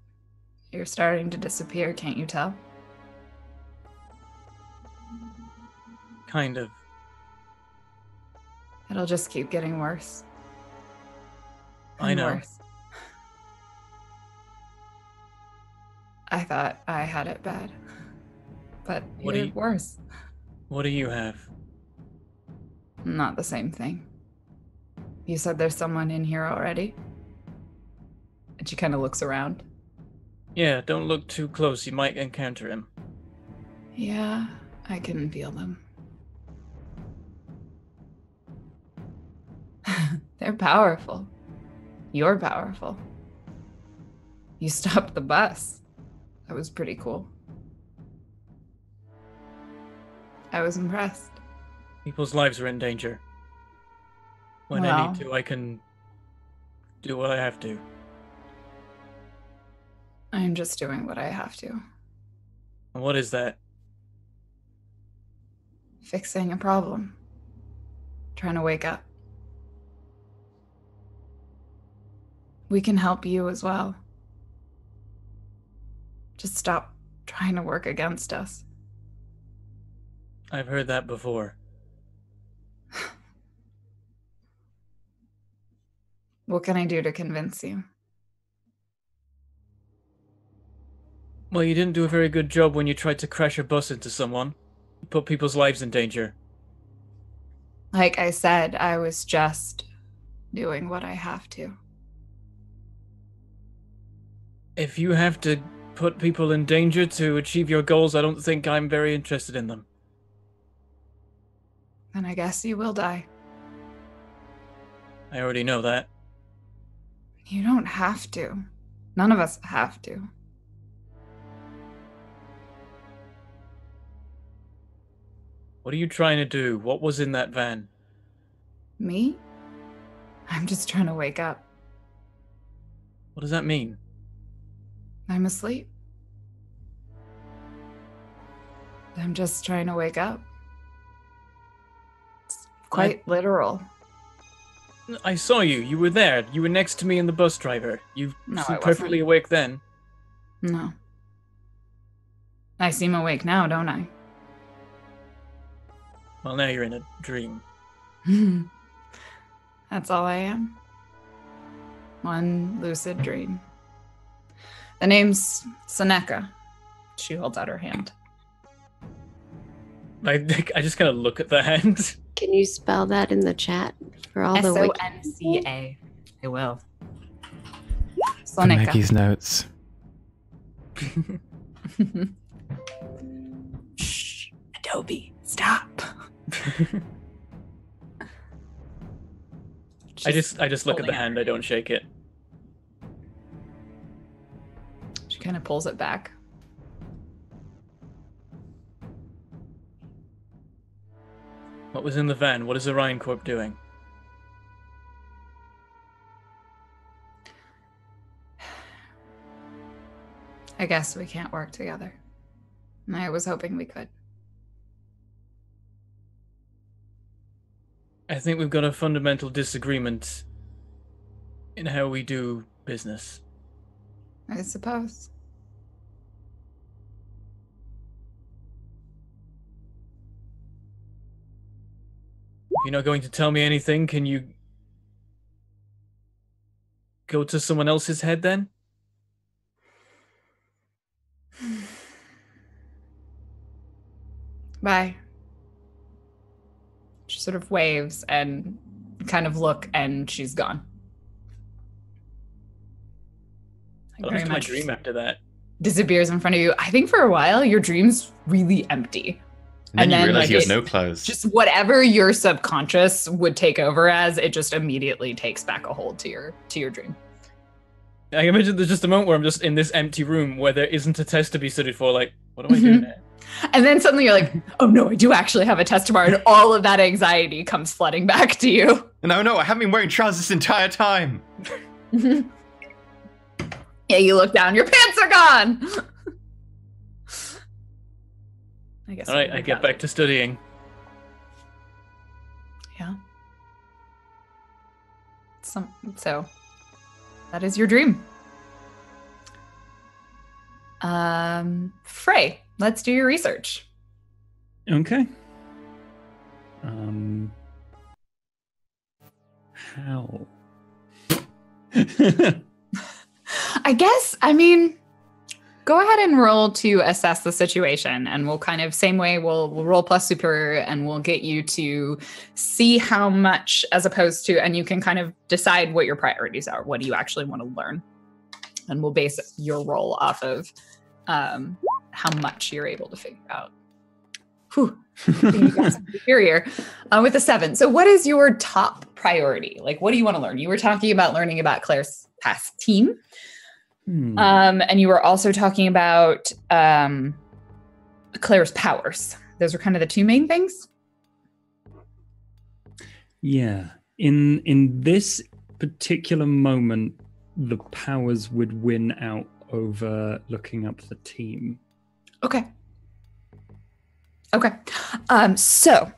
D: You're starting to disappear, can't you tell?
A: Kind of.
D: It'll just keep getting worse.
A: I know.
D: worse. I thought I had it bad. But
A: What you-
D: worse.
A: What do you have?
D: Not the same thing. You said there's someone in here already? And she kind of looks around.
A: Yeah, don't look too close. You might encounter him.
D: Yeah, I can feel them. They're powerful. You're powerful. You stopped the bus. That was pretty cool. I was impressed.
A: People's lives are in danger. When I need to, I can do what I have to.
D: I'm just doing what I have to.
A: And what is that?
D: Fixing a problem. Trying to wake up. We can help you as well. Just stop trying to work against us.
A: I've heard that before.
D: What can I do to convince you?
A: Well, you didn't do a very good job when you tried to crash a bus into someone. You put people's lives in danger.
D: Like I said, I was just doing what I have to.
A: If you have to put people in danger to achieve your goals, I don't think I'm very interested in them.
D: Then I guess you will die.
A: I already know that.
D: You don't have to. None of us have to.
A: What are you trying to do? What was in that van?
D: Me? I'm just trying to wake up.
A: What does that mean?
D: I'm asleep. I'm just trying to wake up. It's quite literal.
A: I saw you. You were there. You were next to me and the bus driver. You
D: No, I
A: seemed perfectly awake then.
D: No. I seem awake now, don't I?
A: Well, now you're in a dream.
D: That's all I am. One lucid dream. The name's Seneca. She holds out her hand.
A: I I just kind of look at the hand.
E: Can you spell that in the chat for all the wiki?
D: S-O-N-C-A. I will. Sonica.
C: Maggie's notes.
D: Shh. Adobe, stop.
A: I just I just look at the hand. I don't shake it.
D: Kind of pulls it back.
A: What was in the van? What is Orion Corp doing?
D: I guess we can't work together. I was hoping we could.
A: I think we've got a fundamental disagreement in how we do business.
D: I suppose.
A: You're not going to tell me anything, can you go to someone else's head then?
D: Bye. She sort of waves and kind of look, and she's gone.
A: Happens to my dream after that?
D: disappears in front of you. I think for a while your dream's really empty.
C: And then
D: And
C: you realize
D: like,
C: he has
D: it-
C: no clothes.
D: Just whatever your subconscious would take over as, it just immediately takes back a hold to your to your dream.
A: I imagine there's just a moment where I'm just in this empty room where there isn't a test to be studied for. Like, what am I do
D: Mhm.
A: now?
D: And then suddenly you're like, oh no, I do actually have a test tomorrow. And all of that anxiety comes flooding back to you.
C: No, no, I haven't been wearing trousers this entire time.
D: yeah, you look down, your pants are gone. I guess.
A: All right, I get back to studying.
D: Yeah. Some, so that is your dream. Um, Frey, let's do your research.
B: Okay. Um. How?
D: I guess, I mean, go ahead and roll to assess the situation, and we'll kind of same way we'll, we'll roll plus superior, and we'll get you to see how much, as opposed to, and you can kind of decide what your priorities are. What do you actually want to learn? And we'll base your roll off of um, how much you're able to figure out. Whew. superior uh, with a seven. So, what is your top priority? Like, what do you want to learn? You were talking about learning about Claire's past team.
B: Hmm.
D: Um, and you were also talking about um, Claire's powers. Those are kind of the two main things.
B: Yeah. In in this particular moment, the powers would win out over looking up the team.
D: Okay. Okay. Um, so,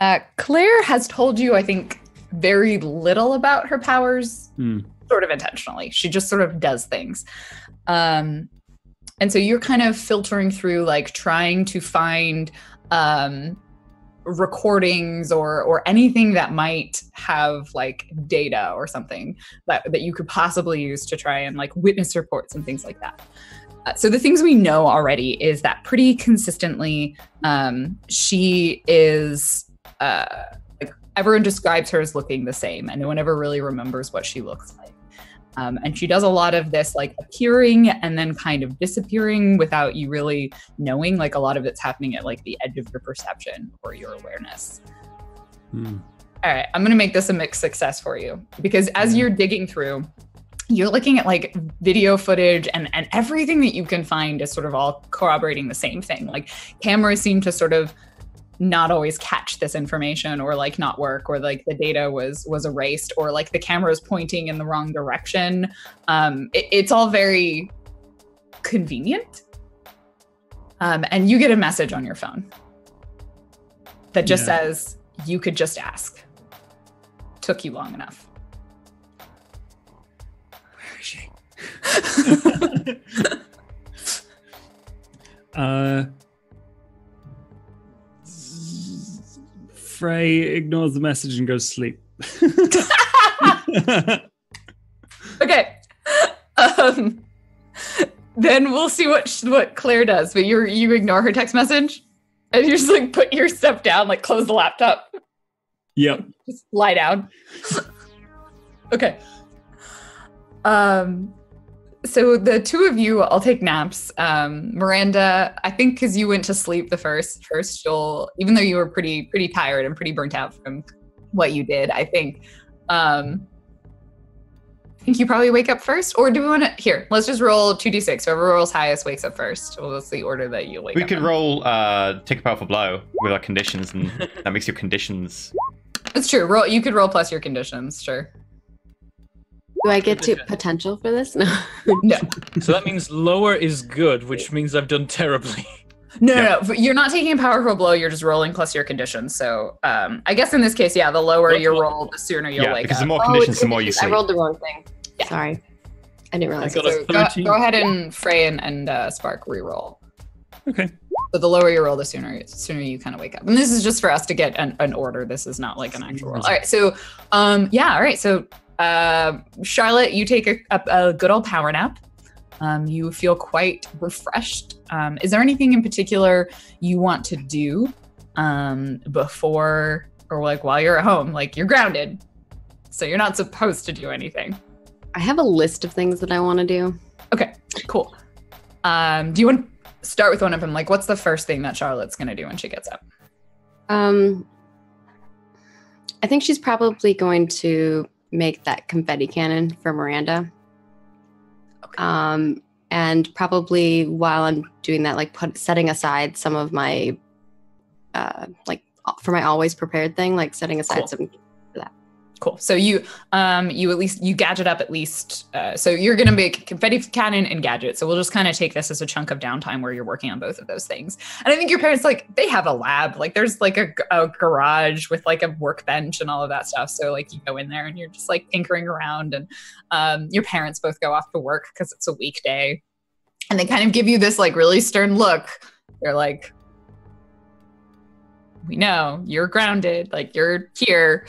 D: uh, Claire has told you, I think, very little about her powers,
B: Hmm.
D: Sort of intentionally. She just sort of does things. Um, and so you're kind of filtering through, like trying to find um, recordings or or anything that might have like data or something that that you could possibly use to try and like witness reports and things like that. Uh, so the things we know already is that pretty consistently um, she is uh, like everyone describes her as looking the same and no one ever really remembers what she looks like um, and she does a lot of this like appearing and then kind of disappearing without you really knowing like a lot of it's happening at like the edge of your perception or your awareness
B: Hmm.
D: all right, I'm gonna make this a mixed success for you because as
B: Yeah.
D: you're digging through, you're looking at like video footage and and everything that you can find is sort of all corroborating the same thing. Like cameras seem to sort of not always catch this information or like not work or like the data was was erased or like the camera is pointing in the wrong direction. Um, it- it's all very convenient. Um, and you get a message on your phone that just
B: Yeah.
D: says you could just ask took you long enough.
B: Where is she? uh, Frey ignores the message and goes to sleep.
D: okay. Um, then we'll see what sh- what Claire does. But you you ignore her text message, and you just like put your stuff down, like close the laptop,
B: yep.
D: just lie down. okay. Um. So the two of you, I'll take naps. Um, Miranda, I think because you went to sleep the first, first you'll, even though you were pretty pretty tired and pretty burnt out from what you did, I think. Um, I think you probably wake up first, or do we want to? Here, let's just roll two d six. Whoever rolls highest wakes up first. Well, that's the order that you wake up.
C: We
D: up.
C: could
D: in.
C: roll uh take a powerful blow with our conditions and that makes your conditions
D: It's true. Roll. You could roll plus your conditions. Sure.
E: Do I get to potential for this? No.
D: No,
A: So that means lower is good, which means I've done terribly.
D: no,
C: Yeah.
D: no, no. You're not taking a powerful blow. You're just rolling plus your conditions. So, um, I guess in this case, yeah, the lower
A: Well,
D: your
A: well-
D: roll, the sooner you'll
C: yeah
D: wake
C: because
D: up.
C: the more
E: Oh,
C: conditions
E: it's
C: the more you
E: conditions.
C: sleep
E: I rolled the wrong thing.
D: Yeah.
E: Sorry. I didn't realize.
A: got
E: it.
A: a
D: So go, go ahead and Frey and, and uh, Spark re-roll.
B: Okay.
D: So the lower you roll, the sooner the sooner you kind of wake up. And this is just for us to get an, an order. This is not like an actual roll. All right. So, um, yeah. All right. So, uh, Charlotte, you take a, a, a good old power nap. Um, you feel quite refreshed. Um, is there anything in particular you want to do um, before or like while you're at home? Like you're grounded, so you're not supposed to do anything.
E: I have a list of things that I want to do.
D: Okay, cool. Um, do you want to start with one of them? Like, what's the first thing that Charlotte's gonna do when she gets up?
E: Um, I think she's probably going to make that confetti cannon for Miranda.
D: Okay.
E: Um, and probably while I'm doing that, like put setting aside some of my, uh, like for my always prepared thing, like setting aside
D: Cool.
E: some.
D: Cool. So you, um, you at least you gadget up at least. Uh, so you're gonna make confetti cannon and gadget. So we'll just kind of take this as a chunk of downtime where you're working on both of those things. And I think your parents like they have a lab. Like there's like a, a garage with like a workbench and all of that stuff. So like you go in there and you're just like tinkering around. And um, your parents both go off to work because it's a weekday, and they kind of give you this like really stern look. They're like, we know you're grounded. Like you're here.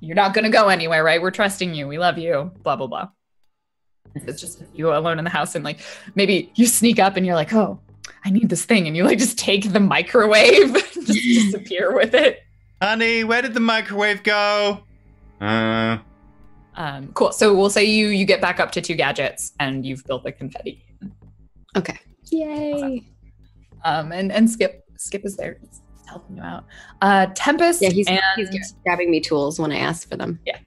D: You're not going to go anywhere, right? We're trusting you. We love you. Blah, blah, blah. It's just you alone in the house. And like maybe you sneak up and you're like, oh, I need this thing. And you like just take the microwave, just disappear with it.
C: Honey, where did the microwave go? Uh,
D: Um, cool. So we'll say you you get back up to two gadgets and you've built the confetti.
E: Okay.
G: Yay.
D: Um, and and Skip Skip is there He's helping you out. Uh, Tempest
E: Yeah, he's,
D: and
E: he's grabbing me tools when I ask for them. Yeah.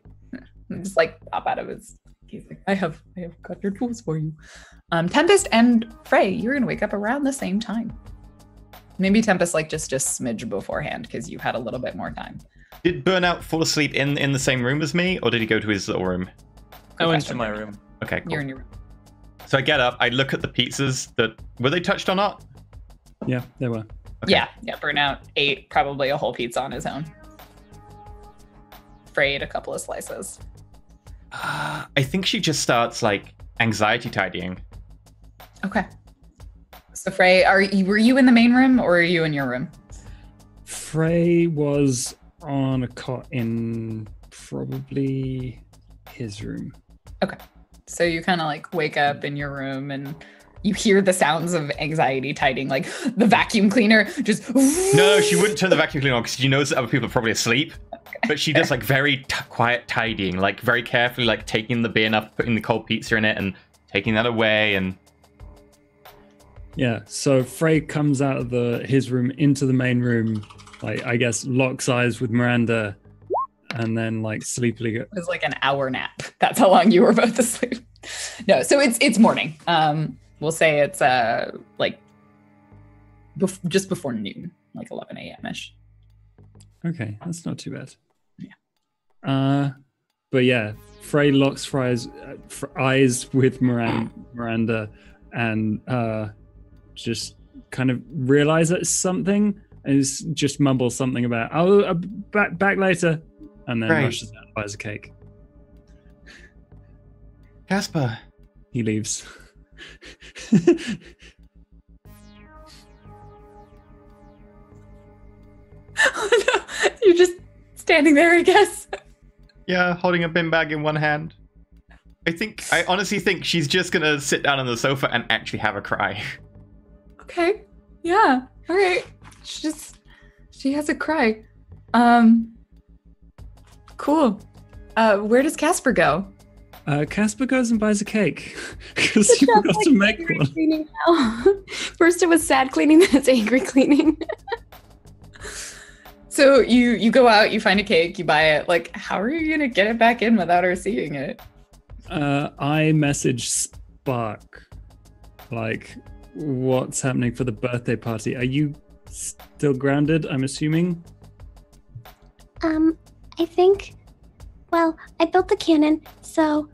D: I'm Just like pop out of his. He's like, I have, I have got your tools for you. Um, Tempest and Frey, you're gonna wake up around the same time. Maybe Tempest like just just smidge beforehand because you had a little bit more time.
C: did Burnout fall asleep in in the same room as me, or did he go to his little room?
A: I went to my room.
C: Okay, cool.
D: You're in your room.
C: So I get up, I look at the pizzas that were they touched or not?
B: Yeah, they were.
C: Okay.
D: Yeah, yeah. Burnout ate probably a whole pizza on his own. Frey ate a couple of slices.
C: Uh, I think she just starts like anxiety tidying.
D: Okay. So Frey, are you were you in the main room or are you in your room?
B: Frey was on a cot in probably his room. Okay.
D: So you kind of like wake up in your room and you hear the sounds of anxiety tidying, like the vacuum cleaner just.
C: No, she wouldn't turn the vacuum cleaner on because she knows that other people are probably asleep. But she does like very t- quiet tidying, like very carefully, like taking the bin up, putting the cold pizza in it, and taking that away. And
B: Yeah, so Frey comes out of the his room into the main room, like I guess locks eyes with Miranda, and then like sleepily go,
D: It was like an hour nap. That's how long you were both asleep. No, so it's it's morning. Um, we'll say it's uh like bef- just before noon, like 11 a.m. ish.
B: Okay, that's not too bad.
D: Yeah.
B: Uh, but yeah, Frey locks Frey's uh, fr- eyes with Miranda, Miranda, and uh, just kind of realizes something, and just mumbles something about "Oh, uh, back back later," and then
C: Right.
B: rushes out and buys a cake.
C: Casper,
B: He leaves.
D: You're just standing there, I guess.
C: yeah, holding a bin bag in one hand. I think, I honestly think she's just gonna sit down on the sofa and actually have a cry.
D: Okay. Yeah. All right. She just she has a cry. Um cool. Uh where does Casper go?
B: Uh, Casper goes and buys a cake because he forgot to make
E: angry
B: one.
E: First it was sad cleaning, then it's angry cleaning.
D: So you you go out, you find a cake, you buy it. Like how are you going to get it back in without her seeing it?
B: Uh, I message Spark, like, what's happening for the birthday party? Are you still grounded? I'm assuming.
G: Um, I think. Well, I built the cannon, so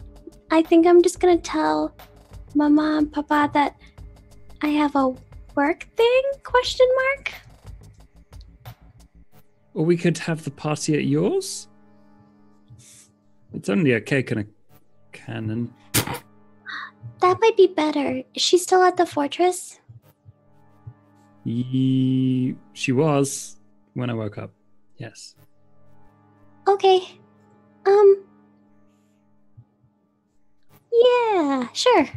G: I think I'm just gonna tell Mama and Papa that I have a work thing? Question mark.
B: Or we could have the party at yours. It's only a cake and a cannon.
G: That might be better. Is she still at the fortress?
B: Ye- she was when I woke up. Yes.
G: Okay. Um. Yeah, sure.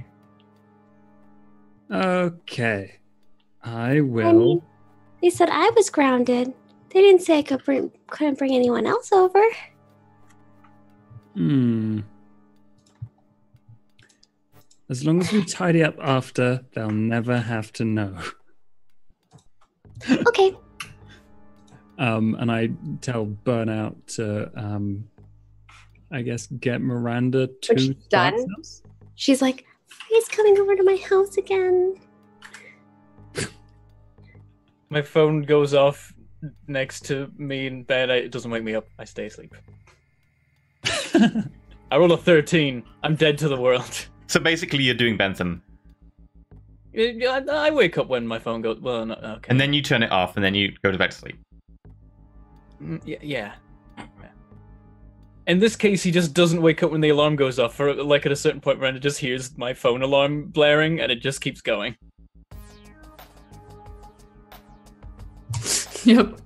B: Okay. I will.
G: I mean, they said I was grounded. They didn't say I could bring, couldn't bring anyone else over.
B: Hmm. As long as we tidy up after, they'll never have to know.
G: Okay.
B: Um, and I tell Burnout to, um, I guess, get Miranda to
E: she's done?
B: house.
G: She's like, he's coming over to my house again.
A: My phone goes off next to me in bed. It doesn't wake me up. I stay asleep. I roll a 13. I'm dead to the world.
C: So basically, you're doing Bentham,
A: Yeah, I I wake up when my phone goes. Well, no, okay.
C: and then you turn it off, and then you go to bed to sleep.
A: Mm, yeah, yeah. In this case, he just doesn't wake up when the alarm goes off. For like at a certain point, Miranda just hears my phone alarm blaring, and it just keeps going.
D: Yep.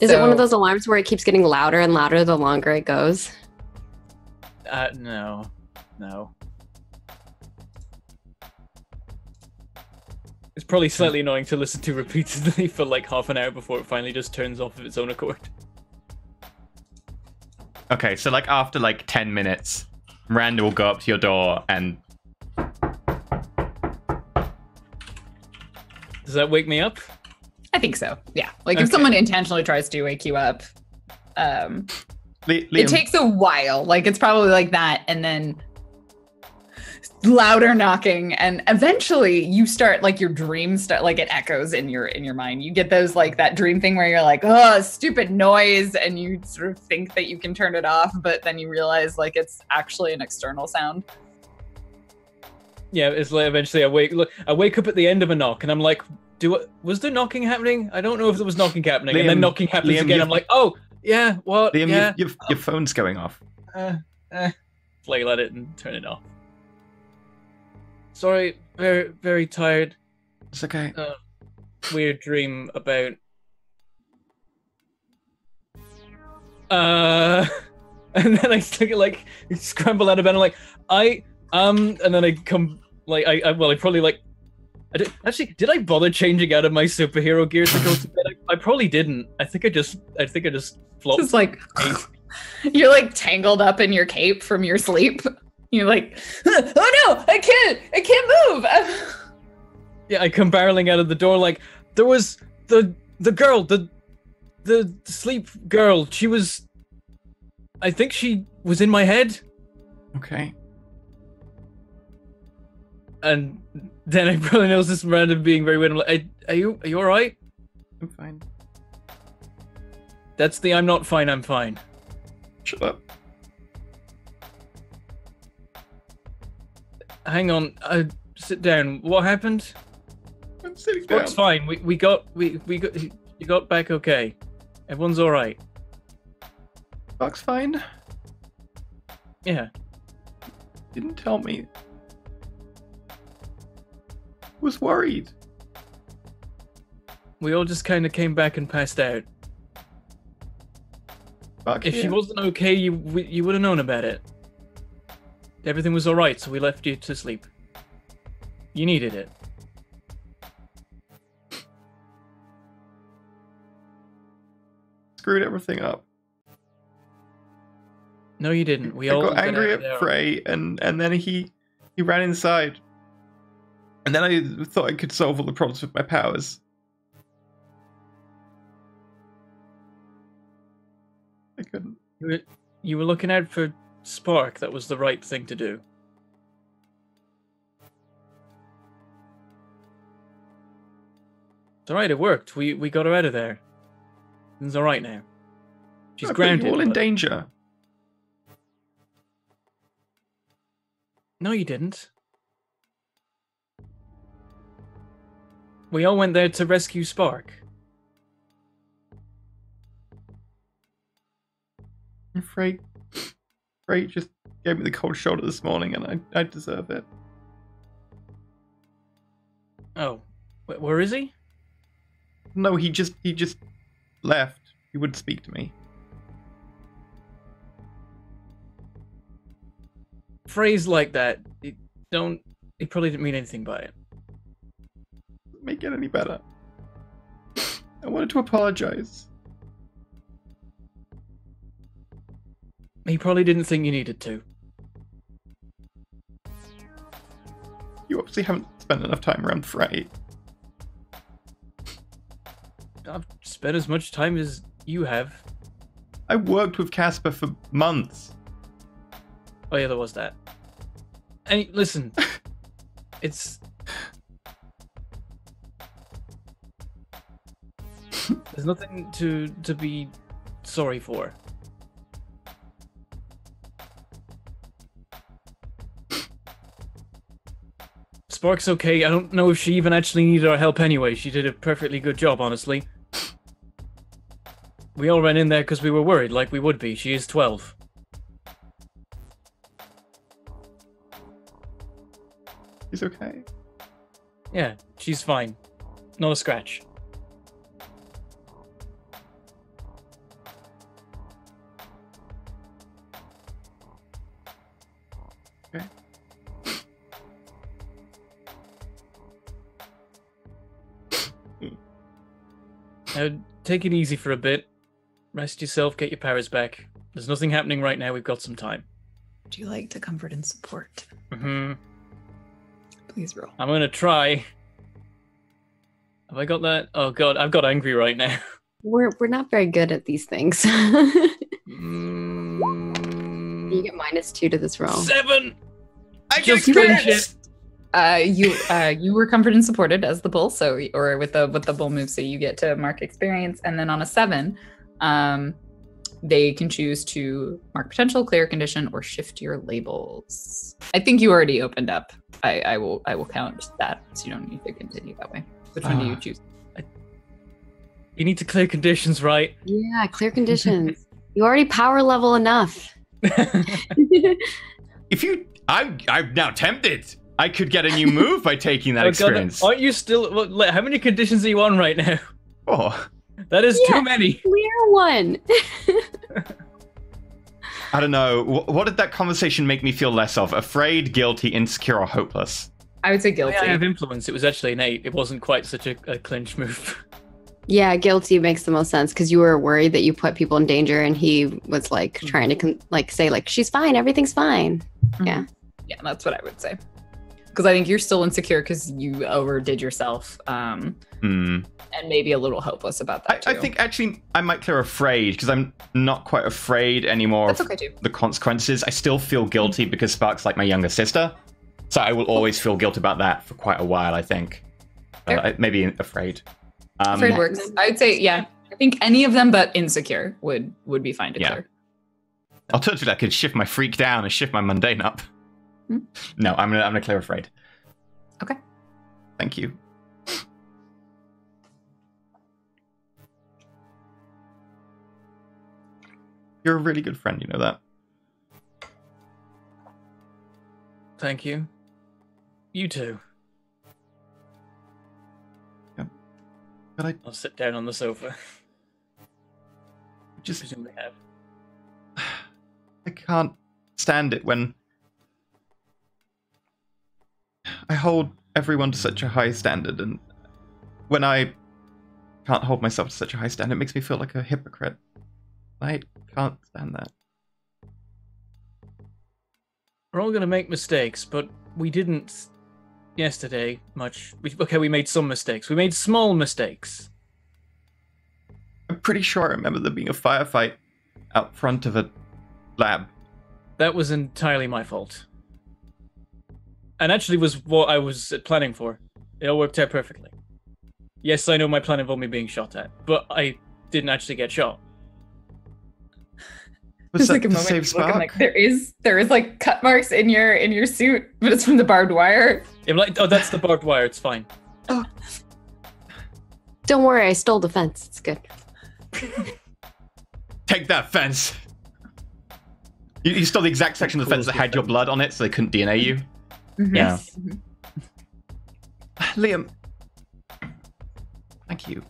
E: Is it one of those alarms where it keeps getting louder and louder the longer it goes?
A: Uh, no, no. Probably slightly annoying to listen to repeatedly for like half an hour before it finally just turns off of its own accord.
C: Okay, so like after like ten minutes, Miranda will go up to your door and
A: Does that wake me up?
D: I think so. Yeah. Like if someone intentionally tries to wake you up, um,
C: Li-
D: it takes a while. Like it's probably like that, and then louder knocking, and eventually you start like your dreams start like it echoes in your in your mind. You get those like that dream thing where you're like, oh, stupid noise, and you sort of think that you can turn it off, but then you realize like it's actually an external sound.
A: Yeah, it's like eventually I wake look I wake up at the end of a knock and I'm like, do I, was there knocking happening? I don't know if there was knocking happening. and then knocking happens
C: Liam,
A: again. I'm like, oh yeah, what?
C: Liam,
A: yeah.
C: your, your, your phone's going off.
A: uh, uh, flail at it and turn it off. Sorry, very very tired.
C: It's okay.
A: Weird dream about. Uh, and then I still get like scramble out of bed. And I'm like, I um, and then I come like I, I well I probably like. I did, actually, did I bother changing out of my superhero gear to go to bed? I, I probably didn't. I think I just, I think I just flopped.
D: It's like you're like tangled up in your cape from your sleep. You're like, oh no, I can't, I can't move.
A: Yeah, I come barreling out of the door like there was the the girl, the the sleep girl. She was I think she was in my head
C: Okay.
A: and then I probably noticed this random being very weird. I'm like, are you are you alright?
C: I'm fine.
A: That's the I'm not fine, I'm fine.
C: Shut up.
A: Hang on, uh, sit down. What happened?
C: I'm sitting down.
A: Works fine. We we got we we got you got back okay. Everyone's alright.
C: Buck's fine.
A: Yeah.
C: Didn't tell me. Was worried.
A: We all just kind of came back and passed out.
C: Buck,
A: If she wasn't okay, you you would have known about it. Everything was all right, so we left you to sleep. You needed it.
C: screwed everything up.
A: No, you didn't. We
C: I
A: all
C: got angry at
A: there.
C: Frey, and and then he he ran inside, and then I thought I could solve all the problems with my powers. I couldn't.
A: You were, you were looking out for Spark. That was the right thing to do. It's all right. It worked. We we got her out of there. It's all right now. She's grounded.
C: You all in
A: but-
C: danger.
A: No, you didn't. We all went there to rescue Spark.
C: And Frey, Frey just gave me the cold shoulder this morning, and I I deserve it.
A: Oh, wh- where is he?
C: No, he just he just left. He wouldn't speak to me.
A: Frey's like that. It don't. He probably didn't mean anything by it.
C: Doesn't make it any better. I wanted to apologize.
A: He probably didn't think you needed to.
C: You obviously haven't spent enough time around Frey.
A: I've spent as much time as you have.
C: I worked with Casper for months.
A: Oh yeah, there was that. And listen, it's there's nothing to to be sorry for. Spark's okay. I don't know if she even actually needed our help anyway. She did a perfectly good job, honestly. We all ran in there because we were worried, like we would be. She is 12.
C: She's okay.
A: Yeah, she's fine. Not a scratch. Now, take it easy for a bit. Rest yourself, get your powers back. There's nothing happening right now, we've got some time.
D: Do you like to comfort and support?
A: Mm-hmm.
D: Please roll.
A: I'm gonna try. Have I got that? Oh god, I've got angry right now.
E: We're we're not very good at these things.
A: Mm,
E: you get minus two to this roll.
A: Seven!
C: I
A: Just
C: get
A: cringe
C: crits!
A: it.
D: Uh, you uh, you were comforted and supported as the bull, so or with the with the bull move, so you get to mark experience, and then on a seven, um, they can choose to mark potential, clear condition, or shift your labels. I think you already opened up. I, I will I will count that, so you don't need to continue that way. Which one do you
C: Ah.
D: choose?
A: You need to clear conditions, right?
E: Yeah, clear conditions. you already power level enough.
C: If you, I, I'm now tempted. I could get a new move by taking that
A: Oh, God,
C: experience.
A: aren't you still? what- How many conditions are you on right now?
C: Oh,
A: That is
E: Yeah.
A: too many.
E: Clear one.
C: I don't know. Wh- What did that conversation make me feel less of? Afraid, guilty, insecure, or hopeless?
D: I would say guilty.
A: I have influence. It was actually an eight. It wasn't quite such a, a clinch move.
E: yeah, guilty makes the most sense because you were worried that you put people in danger, and he was like mm. trying to con- like say like she's fine, everything's fine. Mm-hmm. Yeah.
D: Yeah, that's what I would say. Because I think you're still insecure because you overdid yourself, um,
C: Hmm.
D: and maybe a little hopeless about that
C: I
D: too.
C: think actually I might clear afraid because I'm not quite afraid anymore
D: that's
C: of
D: okay too.
C: the consequences. I still feel guilty because Spark's like my younger sister, so I will always feel guilt about that for quite a while. I think, uh, maybe afraid. Um,
D: Afraid works. I'd say yeah. I think any of them but insecure would would be fine to
C: Yeah.
D: clear.
C: Alternatively, I could shift my freak down and shift my mundane up.
D: Hmm.
C: No, I'm gonna I'm gonna clear afraid.
D: Okay.
C: Thank you. You're a really good friend, you know that.
A: Thank you. You too.
C: But I
A: I'll sit down on the sofa.
C: just
A: Presumably have.
C: I can't stand it when I hold everyone to such a high standard, and when I can't hold myself to such a high standard, it makes me feel like a hypocrite. I can't stand that.
A: We're all gonna make mistakes, but we didn't yesterday much. We, okay, we made some mistakes. We made small mistakes.
C: I'm pretty sure I remember there being a firefight out front of a lab.
A: That was entirely my fault. And actually was what I was planning for. It all worked out perfectly. Yes, I know my plan involved me being shot at, but I didn't actually get shot.
C: Was
D: Just
C: that
D: like a
C: to
D: moment,
C: save
D: just looking
C: Spark?
D: like there is there is like cut marks in your in your suit, but it's from the barbed wire.
A: I'm like, oh, that's the barbed wire. It's fine. Oh.
E: Don't worry, I stole the fence. It's good.
C: Take that fence. You, you stole the exact section of the fence that had your blood on it, so they couldn't DNA you.
D: Mhm.
C: Yeah.
D: Mhm.
C: Liam, thank you.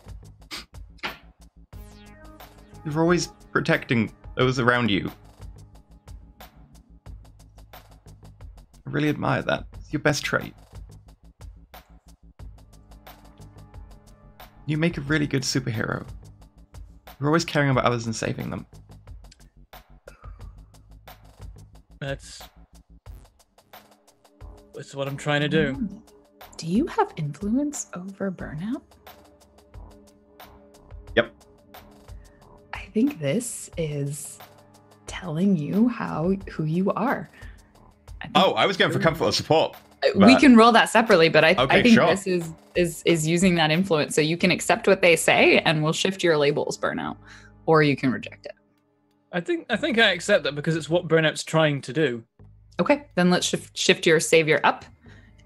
C: You're always protecting those around you. I really admire that. It's your best trait. You make a really good superhero. You're always caring about others and saving them.
A: That's what I'm trying to do.
D: Mm. Do you have influence over burnout?
C: Yep.
D: I think this is telling you how who you are. I
C: Oh, I was going for comfort or support.
D: we can roll that separately, but I,
C: Okay,
D: I think
C: sure.
D: this is is is using that influence. So you can accept what they say, and we'll shift your labels burnout, or you can reject it.
A: I think I think I accept that because it's what burnout's trying to do.
D: Okay, then let's shift shift your savior up,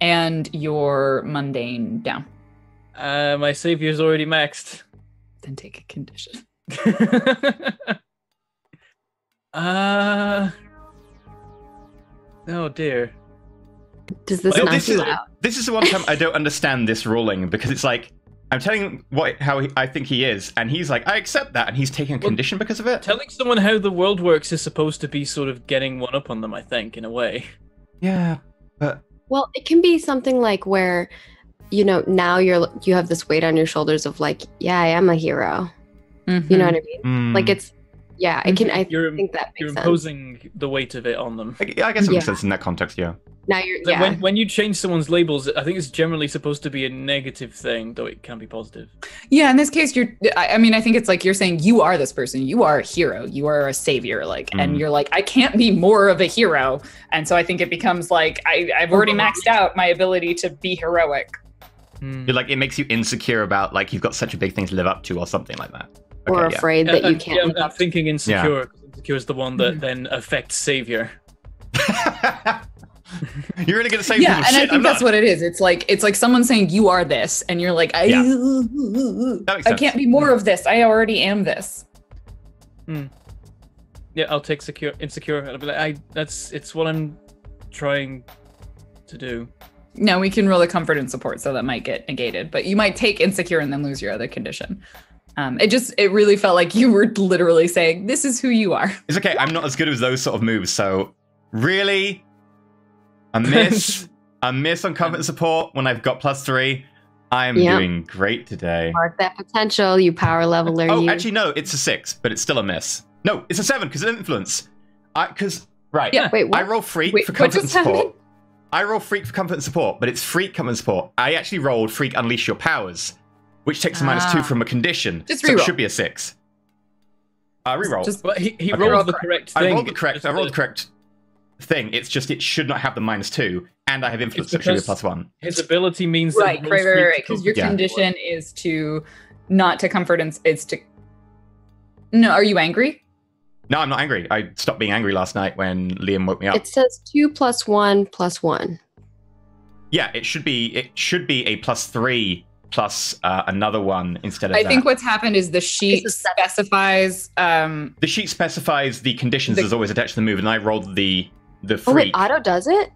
D: and your mundane down.
A: Uh, my savior's already maxed.
D: Then take a condition.
A: uh oh dear.
E: Does this
C: Well,
E: not
C: this is
E: out?
C: this is the one time I don't understand this ruling because it's like I'm telling him what how he, I think he is, and he's like, I accept that, and he's taking a
A: Well,
C: condition because of it.
A: Telling someone how the world works is supposed to be sort of getting one up on them, I think, in a way.
C: Yeah, but
E: Well, it can be something like where, you know, now you're you have this weight on your shoulders of like, yeah, I am a hero. You
D: Mm-hmm.
E: know what I mean?
C: mm,
E: Like it's, yeah, I can. I
A: You're
E: think that
A: you're
E: makes sense.
A: imposing the weight of it on them.
C: I, I guess it makes
E: Yeah.
C: sense in that context. Yeah.
E: Now you're, yeah.
A: When when you change someone's labels, I think it's generally supposed to be a negative thing, though it can be positive.
D: Yeah, in this case, you're. I, I mean, I think it's like you're saying you are this person. You are a hero. You are a savior. Like, and
C: Mhm.
D: you're like, I can't be more of a hero. And so I think it becomes like I, I've already maxed out my ability to be heroic.
A: Hmm.
C: You're like it makes you insecure about like you've got such a big thing to live up to or something like that.
E: Or
C: Okay, yeah.
E: afraid
A: Yeah,
E: that you can't.
A: yeah, I'm,
E: live
A: I'm
E: up to-
A: thinking insecure. 'cause Insecure is the one that then affects savior.
C: You're really gonna say
D: yeah,
C: people
D: and I think
C: I'm
D: that's
C: not.
D: what it is. It's like it's like someone saying you are this, and you're like, I,
C: Yeah.
D: I
C: sense.
D: can't be more of this. I already am this. Hmm.
A: Yeah, I'll take secure insecure. I'll be like, I that's it's what I'm trying to do.
D: No, we can roll the comfort and support, so that might get negated. But you might take insecure and then lose your other condition. Um, it just it really felt like you were literally saying, "This is who you are."
C: It's okay. I'm not as good as those sort of moves. So really, a miss, a miss on comfort support when I've got plus three. I'm
E: Yeah.
C: doing great today.
E: Mark that potential, you power leveler.
C: Oh,
E: you.
C: actually, no. It's a six, but it's still a miss. No, it's a seven because it's influence. I because right.
D: Yeah.
E: Wait, what?
C: I roll freak
D: Wait,
C: for comfort and
D: just happened?
C: support. I roll freak for comfort and support, but it's freak comfort and support. I actually rolled freak unleash your powers, which takes a minus two
D: Ah.
C: from a condition.
D: Just
C: so it should be a six. Uh, reroll.
D: Just
A: But he, he
C: Okay.
A: rolled the
D: correct.
A: correct thing.
C: I rolled the correct. I rolled the correct thing. It's just it should not have the minus two, and I have influence, so it should be a plus one.
A: His ability means
D: right,
A: that
D: right, right, right. Because your
C: Yeah.
D: condition is to not to comfort and it's to. No, are you angry?
C: No, I'm not angry. I stopped being angry last night when Liam woke me up.
E: It says two plus one plus one.
C: yeah, it should be. It should be a plus three plus uh, another one instead of
D: I
C: that.
D: think what's happened is the sheet
E: It's a seven.
D: specifies. Um,
C: the sheet specifies the conditions
D: The-
C: as always attached to the move, and I rolled the the
E: Oh wait,
C: freak.
E: auto does it?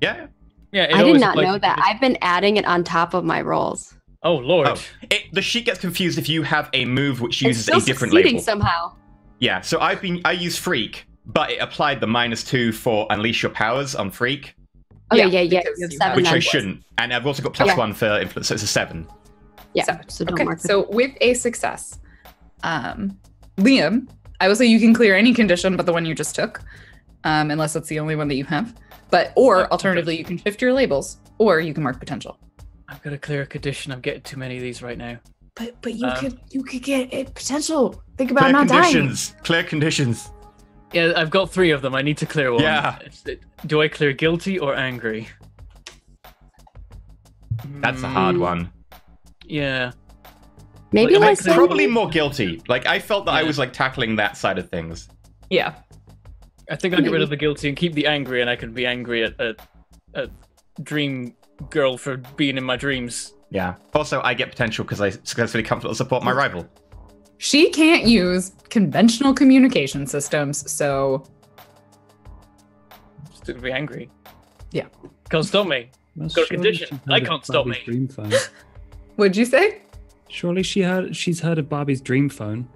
C: yeah.
A: Yeah, it
E: I did not know that. I've been adding it on top of my rolls.
A: Oh lord.
C: Oh, it, the sheet gets confused if you have a move which uses a different
E: succeeding
C: label.
E: somehow.
C: Yeah, so I've been I use freak, but it applied the minus two for unleash your powers on freak,
E: Okay,
D: Yeah,
E: yeah, yeah.
D: because
E: you have seven
C: which I shouldn't. And I've also got plus
E: Yeah.
C: one for influence, so it's a seven.
E: Yeah.
D: Seven.
E: So don't
D: okay,
E: mark
D: so with a success, um, Liam, I will say you can clear any condition but the one you just took, um, unless that's the only one that you have. But or alternatively, you can shift your labels, or you can mark potential.
A: I've got to clear a condition. I'm getting too many of these right now.
D: But but you
A: Um,
D: could you could get a potential. Think about
C: Clear
D: not dying.
C: conditions. Clear conditions.
A: Yeah, I've got three of them. I need to clear one.
C: Yeah.
A: Do I clear guilty or angry?
C: That's a hard
A: Mm,
C: one.
A: Yeah.
E: Maybe
A: Like,
E: like
C: Probably more guilty. Like I felt that I was like tackling that side of things.
D: Yeah.
A: I think I'll get rid of the guilty and keep the angry, and I can be angry at a, a dream girl for being in my dreams.
C: Yeah. Also, I get potential because I successfully comfortable support my rival.
D: She can't use conventional communication systems, so
A: Just to be angry.
D: Yeah.
A: Can't stop me.
B: Well,
A: Got a condition. I can't stop
B: Barbie's
A: me.
B: Dream phone.
D: what'd you say?
B: Surely she heard. She's heard of Barbie's dream phone.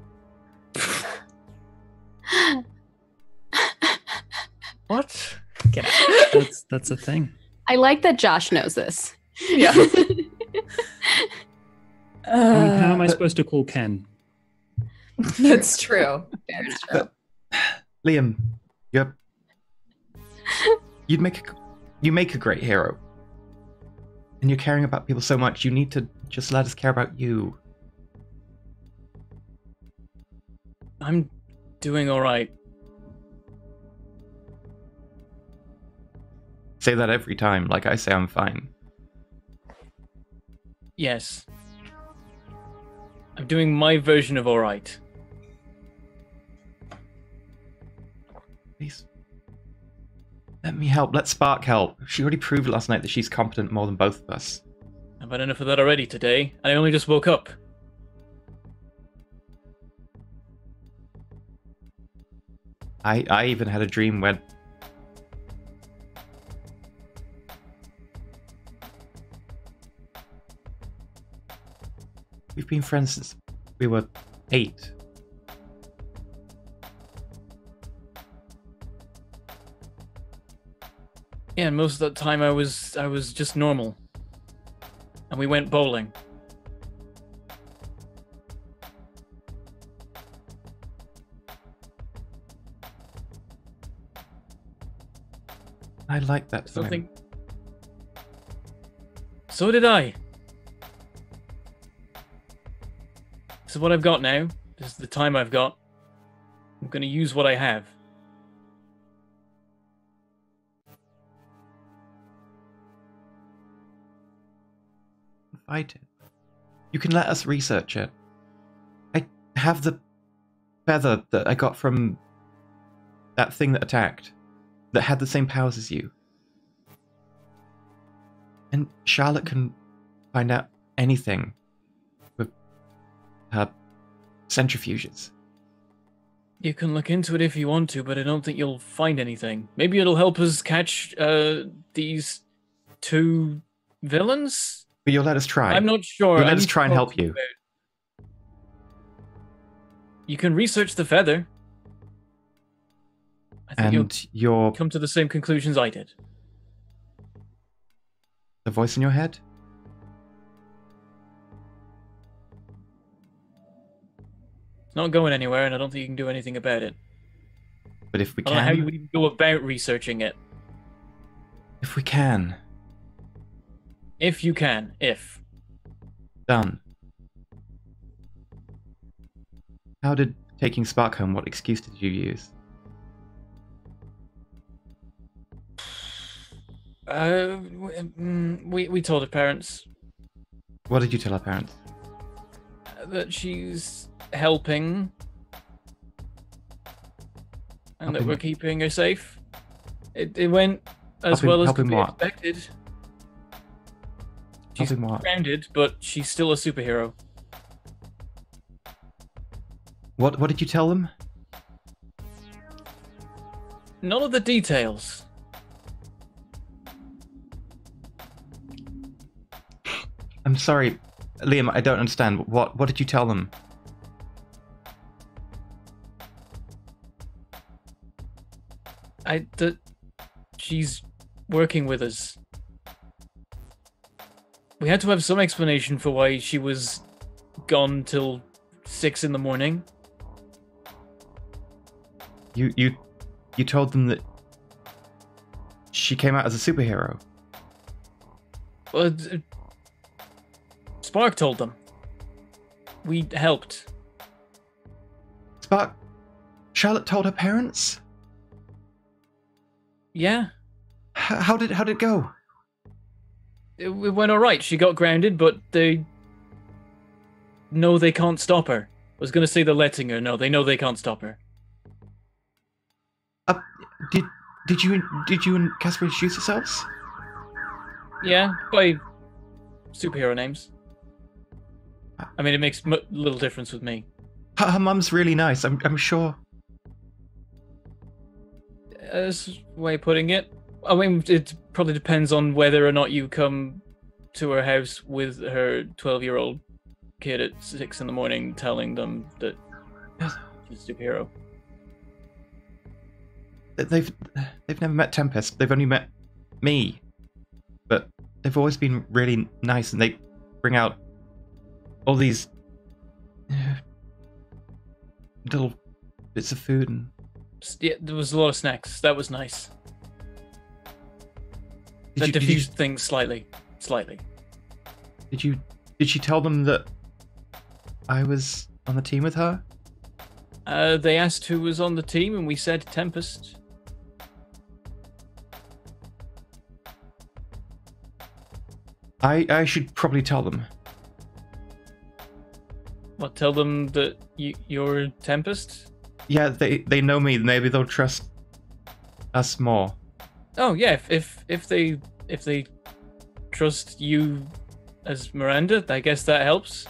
A: What?
D: Get out.
B: That's that's a thing.
E: I like that Josh knows this.
D: yeah.
B: I mean, how am I
D: Uh,
B: supposed to call Ken?
D: that's true. That's true.
C: Liam, you're you'd make a you make a great hero. and you're caring about people so much, you need to just let us care about you.
A: I'm doing all right.
C: Say that every time, like I say I'm fine.
A: Yes. I'm doing my version of all right.
C: Please. Let me help. Let Spark help. She already proved last night that she's competent more than both of us.
A: I've had enough of that already today, and I only just woke up.
C: I I even had a dream when We've been friends since we were eight.
A: Yeah, and most of that time I was I was just normal. And we went bowling.
C: I like that. time.
A: Something. So did I. This is what I've got now. This is the time I've got. I'm gonna use what I have.
C: Fight it. You can let us research it. I have the feather that I got from that thing that attacked, that had the same powers as you. And Charlotte can find out anything with her centrifuges.
A: You can look into it if you want to, but I don't think you'll find anything. Maybe it'll help us catch uh, these two villains.
C: But you'll let us try.
A: I'm not sure.
C: You'll
A: I
C: let us try and help you.
A: You can research the feather. I think you'll
C: your
A: come to the same conclusions I did.
C: the voice in your head?
A: It's not going anywhere, and I don't think you can do anything about it.
C: But if we
A: I know how you
C: can,
A: would even go about researching it.
C: if we can,
A: If you can. If.
C: done. How did taking Spark home? What excuse did you use?
A: Uh, mm, we, we told her parents
C: What did you tell her parents?
A: that she's helping and that we're keeping her safe. It, it went as
C: Helping-
A: well as could be
C: what?
A: expected. She's grounded, but she's still a superhero.
C: What What did you tell them?
A: None of the details.
C: I'm sorry, Liam. I don't understand. What What did you tell them?
A: I that she's working with us. We had to have some explanation for why she was gone till six in the morning.
C: You You You told them that she came out as a superhero.
A: Well, Spark told them. We helped.
C: Spark. Charlotte told her parents.
A: Yeah,
C: H- how did How did it go?
A: It, went all right. She got grounded, but they know they can't stop her. I was gonna say they're letting her. No, they know they can't stop her.
C: Uh, did Did you Did you and Casper introduce yourselves?
A: Yeah, by superhero names. I mean, it makes m- little difference with me.
C: Her, her mum's really nice. I'm I'm sure.
A: That's way of putting it. I mean, it probably depends on whether or not you come to her house with her 12 year old kid at 6 in the morning telling them that she's a superhero.
C: They've They've never met Tempest. They've only met me. But they've always been really nice, and they bring out all these little bits of food and
A: Yeah, there was a lot of snacks. That was nice.
C: Did
A: that
C: you- did you-
A: diffused things slightly. Slightly.
C: Did you did she tell them that I was on the team with her?
A: Uh, they asked who was on the team, and we said Tempest.
C: I I should probably tell them.
A: What? Tell them that you, you're Tempest.
C: Yeah, they they know me. Maybe they'll trust us more.
A: Oh yeah, if if, if they if they trust you as Miranda, I guess that helps.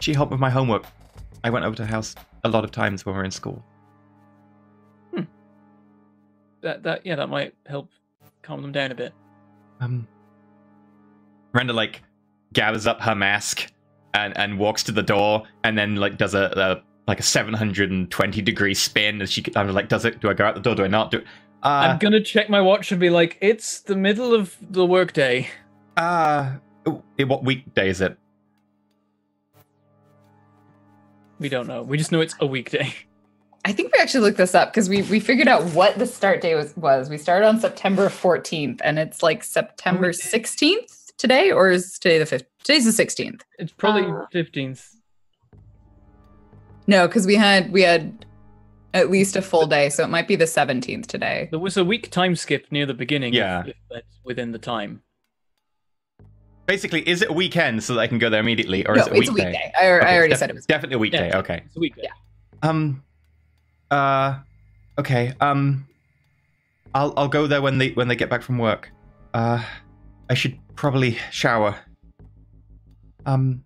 C: She helped with my homework. I went over to her house a lot of times when we were in school.
A: That that yeah, that might help calm them down a bit.
C: Um, Miranda like gathers up her mask and and walks to the door, and then like does a, a like a seven hundred and twenty degree spin as she I'm like, does it? Do I go out the door? Do I not? Do uh,
A: I'm gonna check my watch and be like, it's the middle of the workday.
C: uh, what weekday is it?
A: We don't know. We just know it's a weekday.
D: I think we actually looked this up because we we figured out what the start day was was. We started on September 14th and it's like September 16th today or is today the 5th? Today's the 16th.
A: It's probably
E: Uh,
A: fifteenth.
D: No, because we had we had at least a full day, so it might be the 17th today.
A: There was a week time skip near the beginning.
C: Yeah.
A: if that's within the time.
C: Basically, is it a weekend so that I can go there immediately, or
D: no,
C: is it a
D: it's
C: weekday?
D: a weekday. I, I already
C: def-
D: said it was.
C: Definitely a weekday.
A: Yeah.
C: Okay.
A: It's a weekday.
D: Yeah.
C: Um. Uh. Okay. Um. I'll I'll go there when they when they get back from work. Uh. I should probably shower. Um.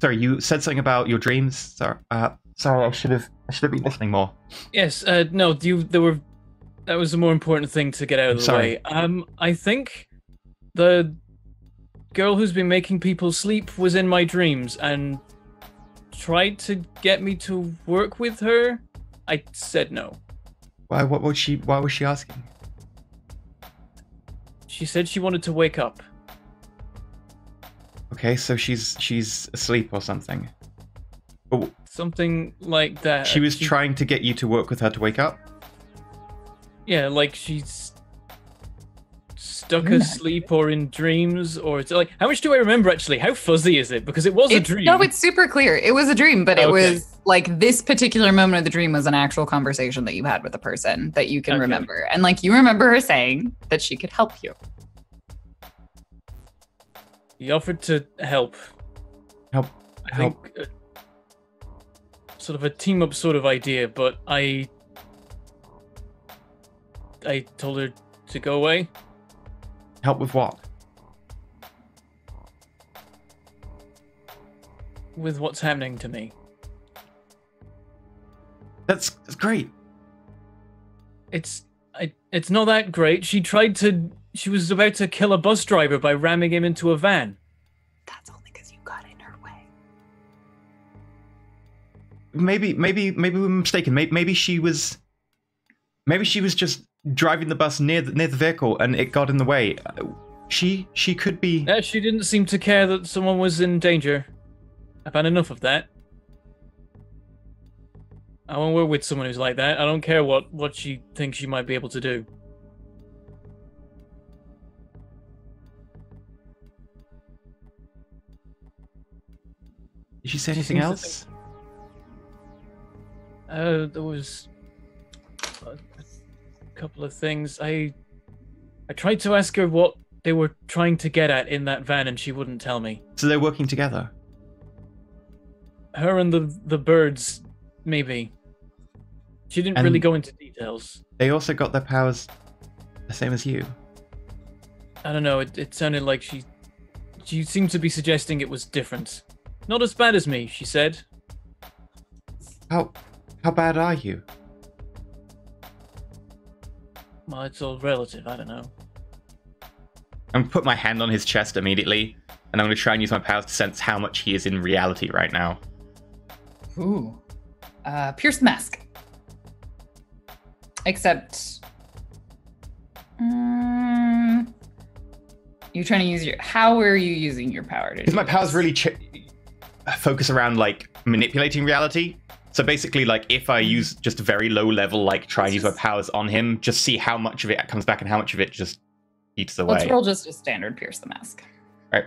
C: Sorry, you said something about your dreams. Sorry. Uh. Sorry, I should have I should have been listening more.
A: Yes. Uh, no. You. There were. That was the more important thing to get out of the
C: Sorry.
A: way. Um. I think the girl who's been making people sleep was in my dreams and tried to get me to work with her. I said no.
C: Why? What was she? Why was she asking?
A: She said she wanted to wake up.
C: Okay, so she's she's asleep or something.
A: Something like that.
C: she was trying to get you to work with her to wake up.
A: Yeah, like she's stuck
D: You're
A: asleep or in dreams, or it's like how much do I remember actually? How fuzzy is it? Because it was a dream.
D: No, it's super clear. It was a dream, but it
A: Okay.
D: was like this particular moment of the dream was an actual conversation that you had with a person that you can
A: Okay.
D: remember. And like you remember her saying that she could help you.
A: He offered to help.
C: Help.
A: I think uh, sort of a team up sort of idea, but I I told her to go away.
C: Help with what?
A: with what's happening to me.
C: That's, that's great.
A: It's I, it's not that great. She tried to she was about to kill a bus driver by ramming him into a van.
D: That's
C: Maybe maybe maybe we're mistaken. Maybe, maybe she was maybe she was just driving the bus near the, near the vehicle and it got in the way. She she could be.
A: Yeah, she didn't seem to care that someone was in danger. I've had enough of that. I won't work with someone who's like that. I don't care what, what she thinks she might be able to do.
C: Did she say
A: She
C: anything
A: to
C: else?
A: Uh, there was a, couple of things. I I tried to ask her what they were trying to get at in that van, and she wouldn't tell me.
C: So they're working together.
A: Her and the the birds, maybe. She didn't really go into details.
C: They also got their powers the same as you.
A: I don't know. It, it sounded like she she seemed to be suggesting it was different. Not as bad as me, she said.
C: How how bad are you?
A: Well, it's all relative. I don't know.
C: I'm gonna put my hand on his chest immediately, and I'm gonna try and use my powers to sense how much he is in reality right now.
D: Ooh. Uh, pierce the mask. Except. Mm, you're trying to use your. How are you using your power to
C: Because my powers
D: this?
C: really ch- focus around like manipulating reality. So basically, like if I use just a very low level, like try and use my powers on him, just see how much of it comes back and how much of it just eats away.
D: Let's roll just a standard pierce the mask. Right.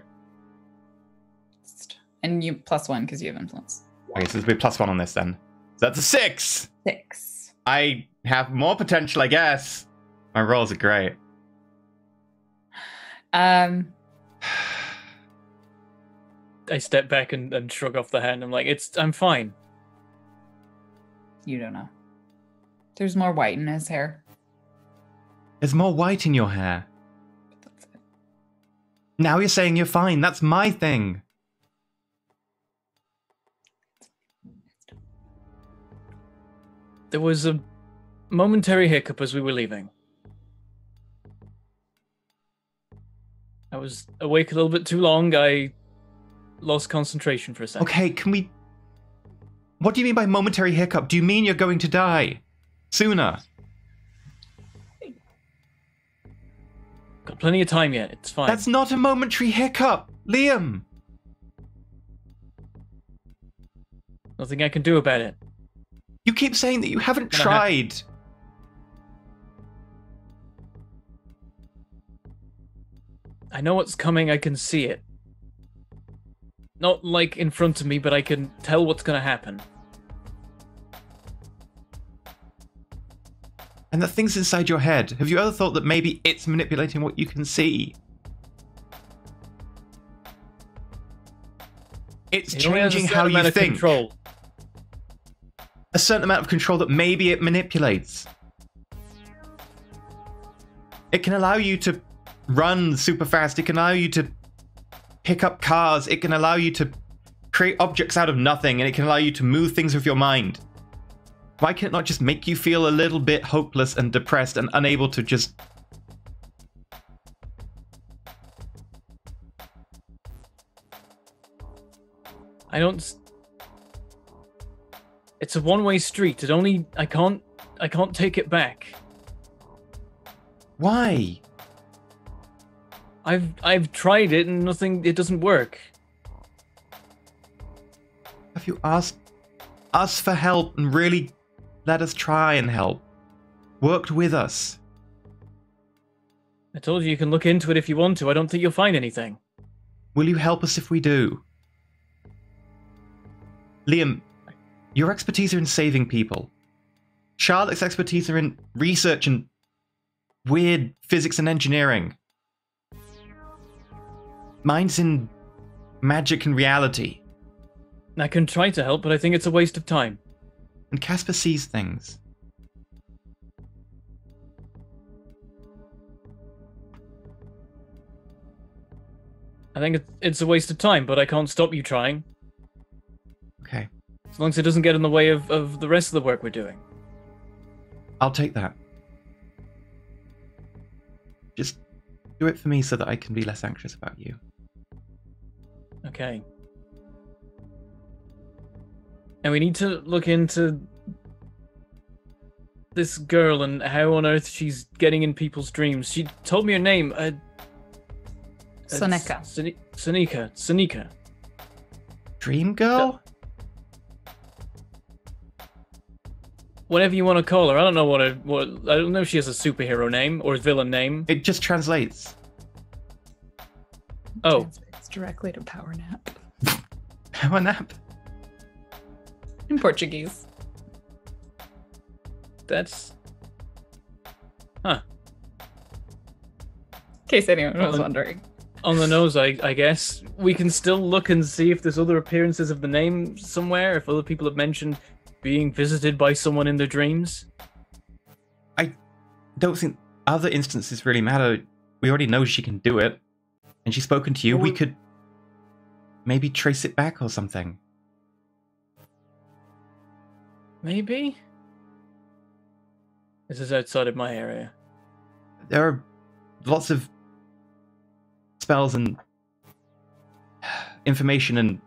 D: And you plus one because you have influence.
C: Okay, so there's be plus one on this then. So that's a six.
D: Six.
C: I have more potential, I guess. My rolls are great.
D: Um,
A: I step back and, and shrug off the hand. I'm like, it's I'm fine.
D: You don't know. There's more white in his hair.
C: There's more white in your hair.
D: That's it.
C: Now you're saying you're fine. That's my thing.
A: There was a momentary hiccup as we were leaving. I was awake a little bit too long. I lost concentration for a second.
C: Okay, can we. What do you mean by momentary hiccup? Do you mean you're going to die? Sooner?
A: Got plenty of time yet. It's fine.
C: That's not a momentary hiccup! Liam!
A: Nothing I can do about it.
C: You keep saying that you haven't tried.
A: I know what's coming. I can see it. Not like in front of me, but I can tell what's gonna happen.
C: And the thing's inside your head. Have you ever thought that maybe it's manipulating what you can see? It's
A: It only has a
C: changing
A: certain
C: how you
A: amount of
C: think.
A: Control.
C: A certain amount of control that maybe it manipulates. It can allow you to run super fast. It can allow you to pick up cars. It can allow you to create objects out of nothing. And it can allow you to move things with your mind. Why can it not just make you feel a little bit hopeless and depressed and unable to just.
A: I don't. It's a one-way street. It only. I can't. I can't take it back.
C: Why?
A: I've. I've tried it and nothing. It doesn't work.
C: Have you asked us for help and really let us try and help? Worked with us.
A: I told you you can look into it if you want to. I don't think you'll find anything.
C: Will you help us if we do? Liam, your expertise are in saving people. Charlotte's expertise are in research and weird physics and engineering. Mine's in magic and reality.
A: I can try to help, but I think it's a waste of time.
C: And Casper sees things.
A: I think it's, it's a waste of time, but I can't stop you trying.
C: Okay,
A: As long as it doesn't get in the way of, of the rest of the work we're doing.
C: I'll take that. Just do it for me so that I can be less anxious about you.
A: Okay. And we need to look into this girl and how on earth she's getting in people's dreams. She told me her name. Uh, uh,
D: Sonika.
A: Sone- Sonika. Sonika.
C: Dream girl?
A: Whatever you want to call her. I don't know what her. What I don't know if she has a superhero name or a villain name.
C: It just translates.
A: Oh,
D: Translates directly to power nap
C: Power nap.
D: in Portuguese.
A: that's Huh.
D: In case anyone was
A: Well,
D: wondering.
A: on the nose, I, I guess. We can still look and see if there's other appearances of the name somewhere, if other people have mentioned being visited by someone in their dreams.
C: I don't think other instances really matter. We already know she can do it. And she's spoken to you. We could maybe trace it back or something.
A: Maybe? This is outside of my area.
C: There are lots of spells and information and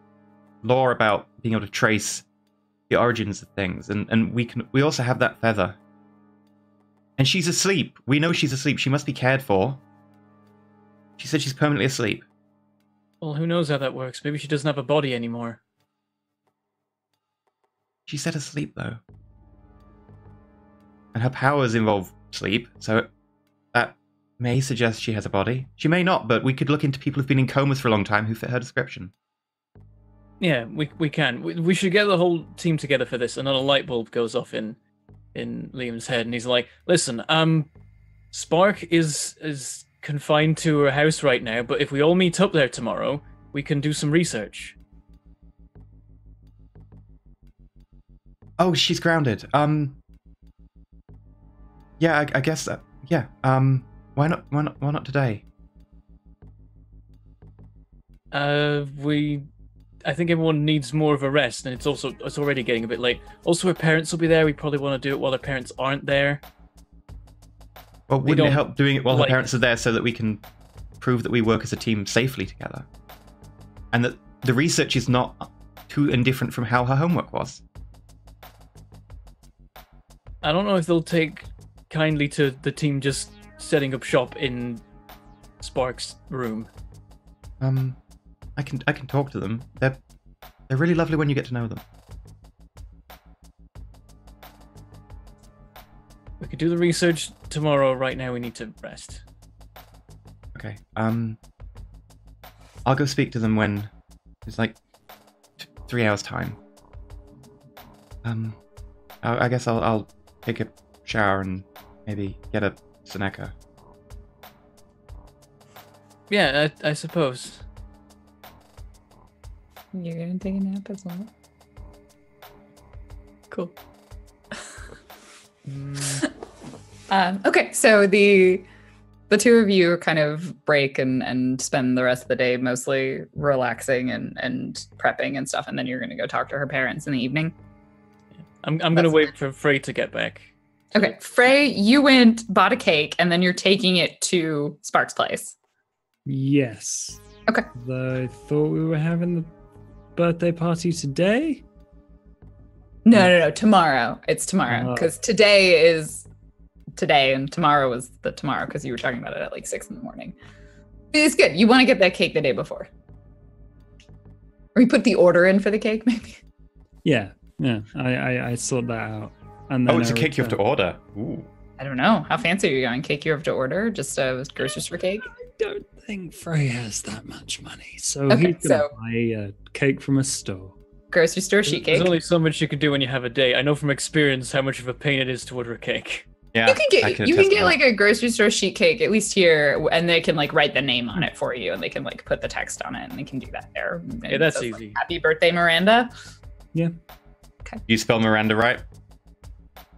C: lore about being able to trace the origins of things and and we can we also have that feather and she's asleep we know she's asleep she must be cared for she said she's permanently asleep
A: Well, who knows how that works? Maybe she doesn't have a body anymore.
C: she said asleep though and her powers involve sleep so that may suggest she has a body. She may not, but we could look into people who've been in comas for a long time who fit her description.
A: Yeah, we we can. We, we should get the whole team together for this, and then a light bulb goes off in in Liam's head, and he's like, "Listen, um, Spark is is confined to her house right now, but if we all meet up there tomorrow, we can do some research."
C: Oh, she's grounded. Um. Yeah, I, I guess. Uh, yeah. Um. Why not? Why not? Why not today?
A: Uh, we. I think everyone needs more of a rest, and it's also it's already getting a bit late. Also, her parents will be there. We probably want to do it while her parents aren't there.
C: Well,
A: We
C: wouldn't it help doing it while
A: like-
C: her parents are there so that we can prove that we work as a team safely together, and that the research is not too indifferent from how her homework was?
A: I don't know if they'll take kindly to the team just setting up shop in Spark's room.
C: Um, I can I can talk to them. They're they're really lovely when you get to know them.
A: We could do the research tomorrow. Right now, we need to rest.
C: Okay. Um, I'll go speak to them when it's like t- three hours time. Um, I, I guess I'll I'll take a shower and maybe get a Seneca.
A: Yeah, I, I suppose.
D: You're gonna take a nap as well. Cool. um, okay, so the the two of you kind of break and and spend the rest of the day mostly relaxing and and prepping and stuff, and then you're gonna go talk to her parents in the evening.
A: I'm I'm gonna
D: That's
A: wait for Frey to get back.
D: Okay, Frey, you went bought a cake, and then you're taking it to Sparks' place.
B: Yes.
D: Okay.
B: I thought we were having the birthday party today.
D: No, no, no. Tomorrow. It's tomorrow
B: uh-huh.
D: because today is today, and tomorrow was the tomorrow because you were talking about it at like six in the morning. It's good. You want to get that cake the day before, or you put the order in for the cake, maybe.
B: Yeah, yeah. I I, I sort that out. And oh, then
C: Oh, it's
B: I
C: a cake you have to order. Ooh.
D: I don't know how fancy are you going. Cake you have to order, just a grocery store cake.
B: I don't think Frey has that much money, so
D: Okay,
B: he's gonna
D: so-
B: buy a cake from a store.
D: Grocery store sheet cake.
A: There's only so much you can do when you have a date. I know from experience how much of a pain it is to order a cake.
C: Yeah.
D: you can get
C: I
D: you can get
C: that.
D: like a grocery store sheet cake at least here, and they can like write the name on it for you, and they can like put the text on it, and they can do that there. And
A: Yeah, that's
D: says, like,
A: easy.
D: Happy birthday, Miranda. Yeah. Okay.
C: You spell Miranda right?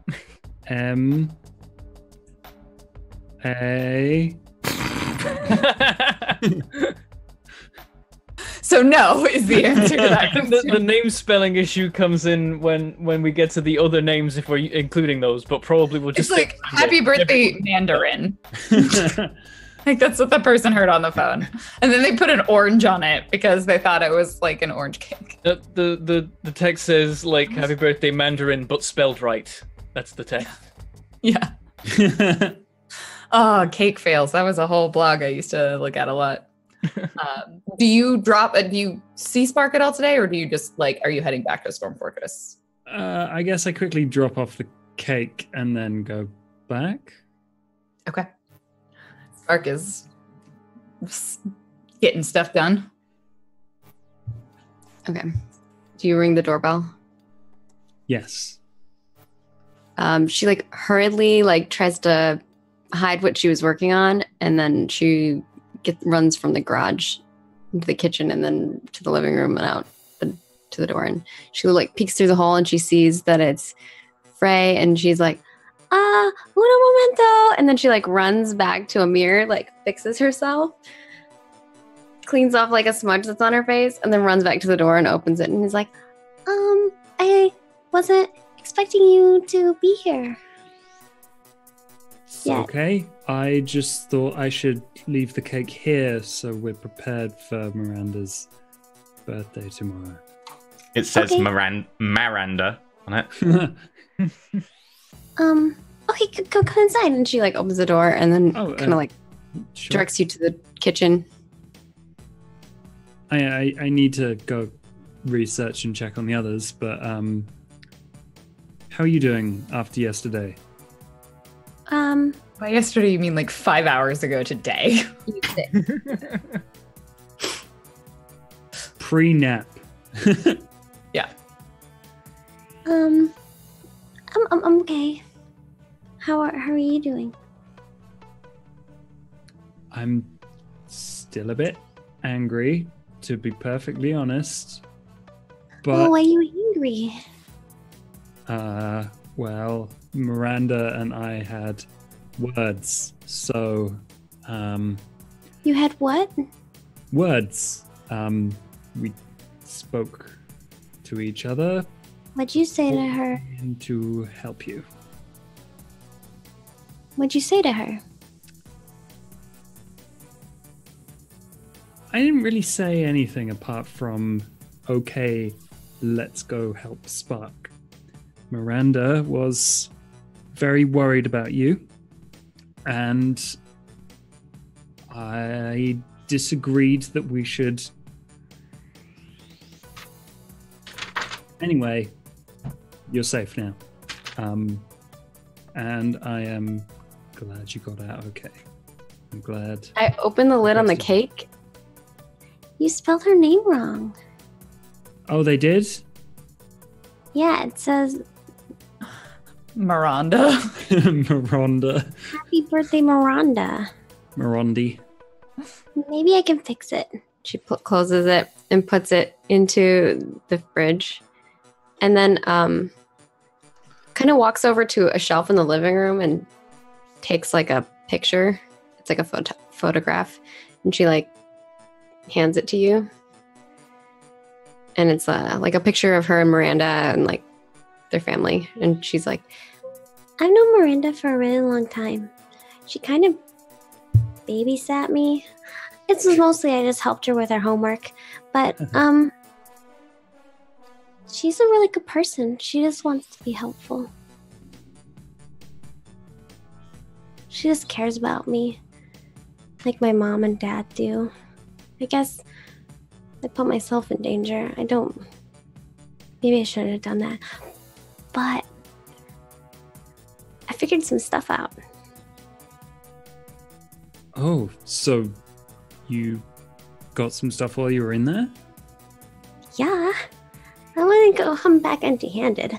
B: M A.
D: So no is the answer to that.
A: the, the name spelling issue comes in when when we get to the other names if we're including those, but probably we'll
D: It's
A: just
D: like happy birthday Mandarin. Like that's what the person heard on the phone. And then they put an orange on it because they thought it was like an orange cake.
A: The, the the the text says like happy birthday Mandarin but spelled right. That's the text.
D: Yeah. Oh, cake fails. That was a whole blog I used to look at a lot. Um, do you drop uh, do you see Spark at all today or do you just like are you heading back to Storm Fortress?
B: uh, I guess I quickly drop off the cake and then go back.
D: Okay. Spark is getting stuff done.
E: Okay. Do you ring the doorbell?
B: Yes.
E: Um, she like hurriedly like tries to hide what she was working on, and then she get runs from the garage into the kitchen and then to the living room and out the, to the door. And she like peeks through the hole and she sees that it's Frey, and she's like, "Ah, uno momento!" And then she like runs back to a mirror, like fixes herself, cleans off like a smudge that's on her face, and then runs back to the door and opens it. And is like,
G: Um, I wasn't expecting you to be here. Yeah.
B: Okay. I just thought I should leave the cake here so we're prepared for Miranda's birthday tomorrow.
C: It says
G: Okay.
C: Miran- Miranda on it.
G: Um,
E: okay, c- come, come inside. And she like opens the door and then
B: Oh,
E: kind of
B: uh,
E: like
B: Sure.
E: directs you to the kitchen.
B: I, I I need to go research and check on the others, but um, how are you doing after yesterday?
G: um,
D: By yesterday, you mean like five hours ago today.
B: Pre-nap. Yeah.
G: Um, I'm, I'm, I'm okay. How are, how are you doing?
B: I'm still a bit angry, to be perfectly honest.
G: oh,
B: But
G: why are you angry?
B: uh, well, Miranda and I had words, so um,
G: You had what?
B: words. Um, we spoke to each other
G: What'd you say to her?
B: and to help you.
G: What'd you say to her?
B: I didn't really say anything apart from, okay, let's go help Spark. Miranda was very worried about you, and I disagreed that we should. Anyway, you're safe now. Um, and I am glad you got out okay. I'm glad.
E: I opened the lid on the cake.
G: You spelled her name wrong.
B: Oh, they did?
G: Yeah, it says
D: Miranda.
B: Miranda.
G: Happy Birthday Miranda.
B: Mirondi.
G: Maybe I can fix it.
E: She put, closes it and puts it into the fridge, and then um, kind of walks over to a shelf in the living room and takes like a picture. It's like a photo- photograph, and she like hands it to you. And it's uh, like a picture of her and Miranda and like their family. And she's like,
G: I've known Miranda for a really long time. She kind of babysat me. It's mostly I just helped her with her homework, but um she's a really good person. She just wants to be helpful. She just cares about me like my mom and dad do. I guess I put myself in danger. I don't maybe I shouldn't have done that. But I figured some stuff out.
B: Oh, so you got some stuff while you were in there?
G: Yeah. I wouldn't go come back empty handed.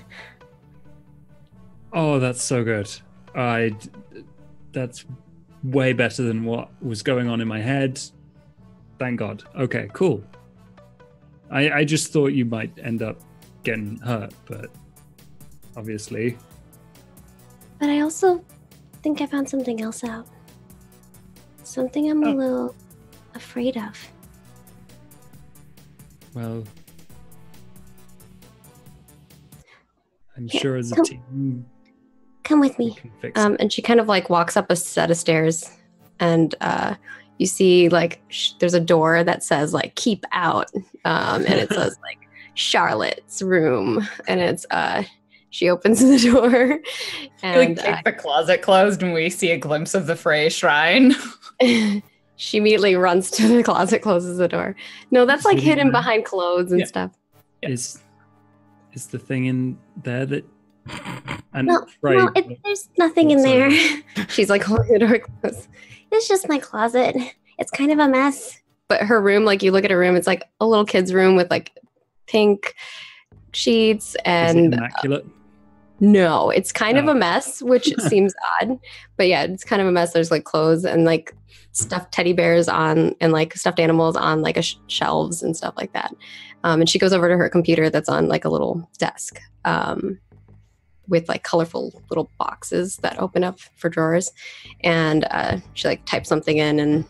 B: Oh, that's so good. I. That's way better than what was going on in my head. Thank God. Okay, cool. I I just thought you might end up getting hurt, but obviously.
G: But I also think I found something else out. Something I'm
B: Oh.
G: a little afraid of.
B: Well, I'm
G: Yeah,
B: sure as a
G: come-
B: team
G: Come with me.
E: Um, and she kind of like walks up a set of stairs, and uh, you see like sh- there's a door that says like "keep out," um, and it says like Charlotte's room, and it's uh, she opens the door,
D: We
E: and
D: kick the closet closed and we see a glimpse of the Frey shrine.
E: uh, she immediately runs to the closet, closes the door. No, that's like
B: Sitting
E: hidden
B: there.
E: behind clothes and
A: Yeah.
E: stuff.
B: Is is the thing in there that? And
G: No,
B: right,
G: no, it, there's nothing in there.
E: She's like holding the door closed.
G: it's just my closet. It's kind of a mess.
E: but her room like you look at her room it's like a little kid's room with like pink sheets
B: is it
E: and
B: immaculate.
E: No it's kind of a mess which seems odd but yeah it's kind of a mess. There's like clothes and like stuffed teddy bears on and like stuffed animals on like a sh- shelves and stuff like that. Um, and she goes over to her computer that's on like a little desk um, with like colorful little boxes that open up for drawers. And uh, she like types something in and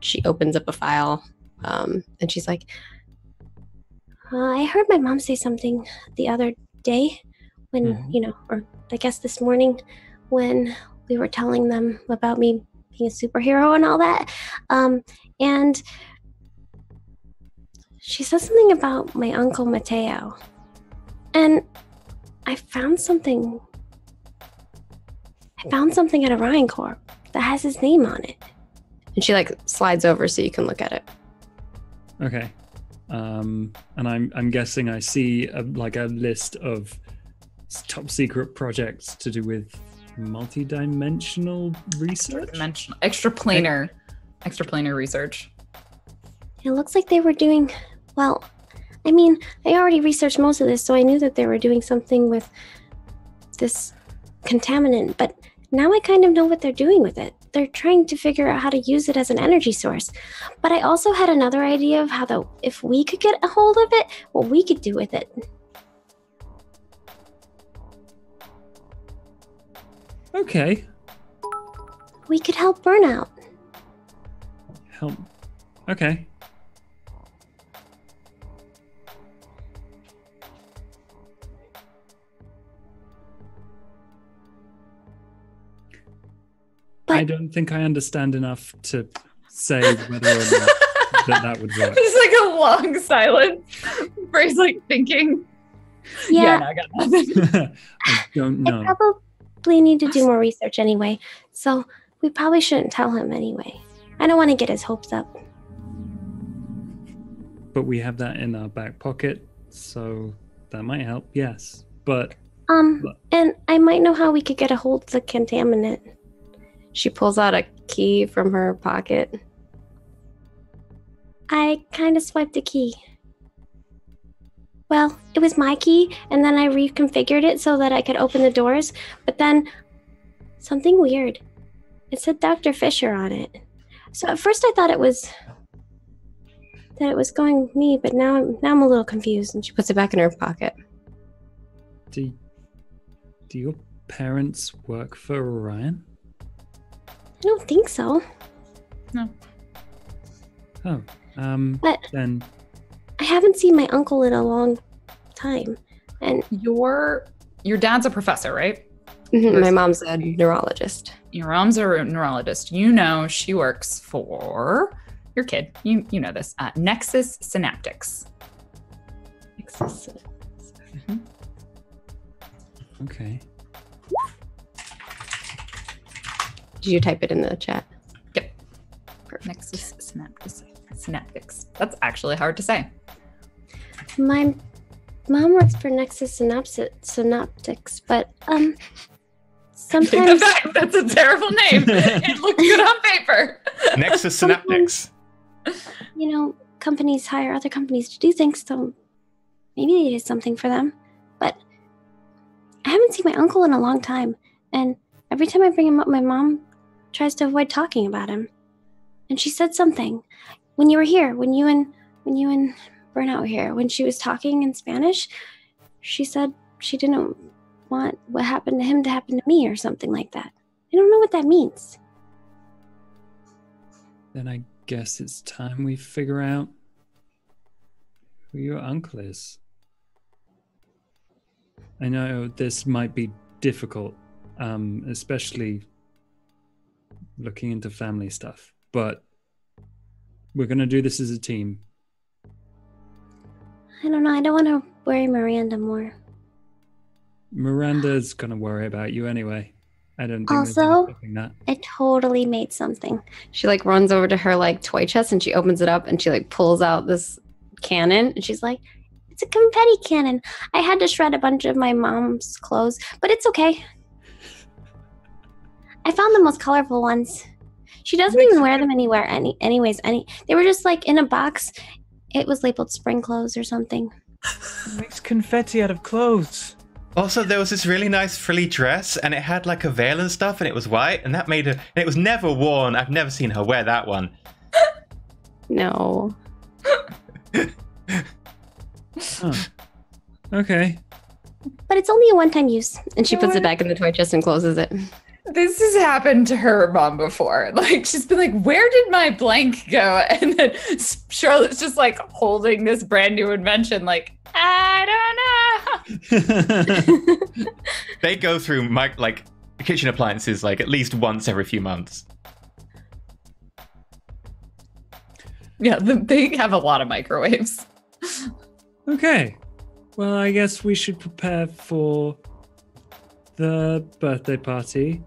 E: she opens up a file um, and she's like
G: Uh, I heard my mom say something the other day when,
B: Mhm.
G: you know, or I guess this morning when we were telling them about me being a superhero and all that. Um, and she said something about my uncle Mateo. And I found something. I found something at Orion Corp that has his name on it.
E: and she like slides over so you can look at it
B: Okay. Um, and I'm I'm guessing I see a, like a list of s- top secret projects to do with multi-dimensional research.
D: Dimensional, extraplanar, extraplanar research.
G: It looks like they were doing well. I mean, I already researched most of this, so I knew that they were doing something with this contaminant, but now I kind of know what they're doing with it. They're trying to figure out how to use it as an energy source. But I also had another idea of how the if we could get a hold of it, what we could do with it.
B: Okay,
G: We could help burnout.
B: help. Okay. I don't think I understand enough to say whether or not that that would work.
D: It's like a long silence. Frey's like thinking.
G: Yeah,
D: no, I got nothing.
B: I don't
G: I
B: know.
G: Probably need to do more research anyway, so we probably shouldn't tell him anyway. I don't want to get his hopes up.
B: But we have that in our back pocket, so that might help, yes. But
G: Um,
B: But-
G: and I might know how we could get a hold of the contaminant.
E: She pulls out a key from her pocket.
G: I kind of swiped a key. Well, it was my key, and then I reconfigured it so that I could open the doors. But then something weird. It said Dr. Fisher on it. So at first I thought it was that it was going me, but now I'm now I'm a little confused. And
E: She puts it back in her pocket.
B: do, do your parents work for Orion?
G: I don't think so. No.
B: Oh, um,
G: But
B: then
G: I haven't seen my uncle in a long time, and
D: Your your dad's a professor, right?
E: Mhm, My mom's a neurologist.
D: Your mom's a neurologist. You know she works for your kid. You you know this. Uh, Nexus Synaptics.
E: Nexus.
B: okay.
E: Did you type it in the chat?
D: Yep. Nexus Synaptics. Synaptics. That's actually hard to say.
G: My mom works for Nexus Synapsi- Synaptics, but um, sometimes
D: That- that's a terrible name. it looks good on paper.
C: Nexus Synaptics.
G: you know companies hire other companies to do things, so maybe they did something for them. But I haven't seen my uncle in a long time, and every time I bring him up, my mom tries to avoid talking about him. And she said something when you were here, when you and when you and Burnout here, when she was talking in Spanish. She said she didn't want what happened to him to happen to me, or something like that. I don't know what that means.
B: Then I guess it's time we figure out who your uncle is. I know this might be difficult, um, especially looking into family stuff, but we're going to do this as a team.
G: I don't know. I don't want to worry Miranda more.
B: Miranda's going to worry about you anyway. I don't think
G: Also-
B: that.
G: I totally made something.
E: She like runs over to her like toy chest and she opens it up and she like pulls out this cannon and she's like,
G: It's a confetti cannon. I had to shred a bunch of my mom's clothes, but it's okay. I found the most colorful ones. She doesn't even wear them anywhere any anyways, any they were just like in a box. It was labeled spring clothes or something.
A: makes confetti out of clothes.
C: Also, there was this really nice frilly dress, and it had like a veil and stuff, and it was white, and that made her. And it was never worn. I've never seen her wear that one.
E: no.
B: Huh. Okay.
G: But it's only a one-time use.
E: And she puts it back in the toy chest and closes it.
D: This has happened to her mom before. Like she's been like, "Where did my blank go?" And then Charlotte's just like holding this brand new invention, like, "I don't know."
C: They go through my, like kitchen appliances like at least once every few months.
D: Yeah, th- they have a lot of microwaves.
B: Okay. Well, I guess we should prepare for the birthday party.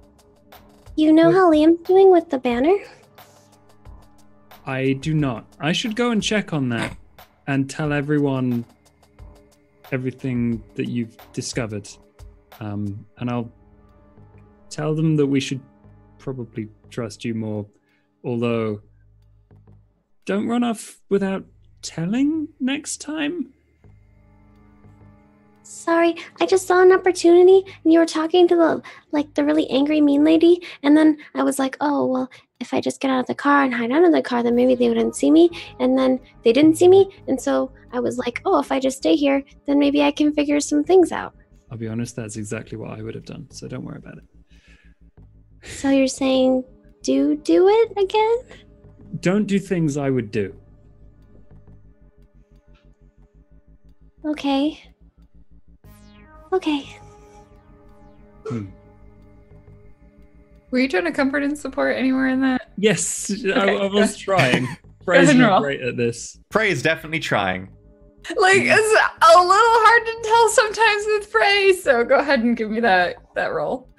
G: You know
B: Well-
G: how Liam's doing with the banner?
B: I do not. I should go and check on that and tell everyone everything that you've discovered. Um, and I'll tell them that we should probably trust you more. Although, don't run off without telling next time.
G: Sorry, I just saw an opportunity and you were talking to the like the really angry mean lady and then I was like, "Oh, well, if I just get out of the car and hide under the car, then maybe they wouldn't see me." And then they didn't see me, and so I was like, "Oh, if I just stay here, then maybe I can figure some things out."
B: I'll be honest, that's exactly what I would have done. So don't worry about it.
G: So you're saying do do it again?
B: Don't do things I would do.
G: Okay. Okay.
B: Hmm.
D: Were you trying to comfort and support anywhere in that?
B: Yes, I,
D: Okay,
B: I was trying.
D: ahead
B: Frey's
D: and
B: not great at this.
C: Frey is definitely trying.
D: Like it's a little hard to tell sometimes with Frey, so go ahead and give me that that roll.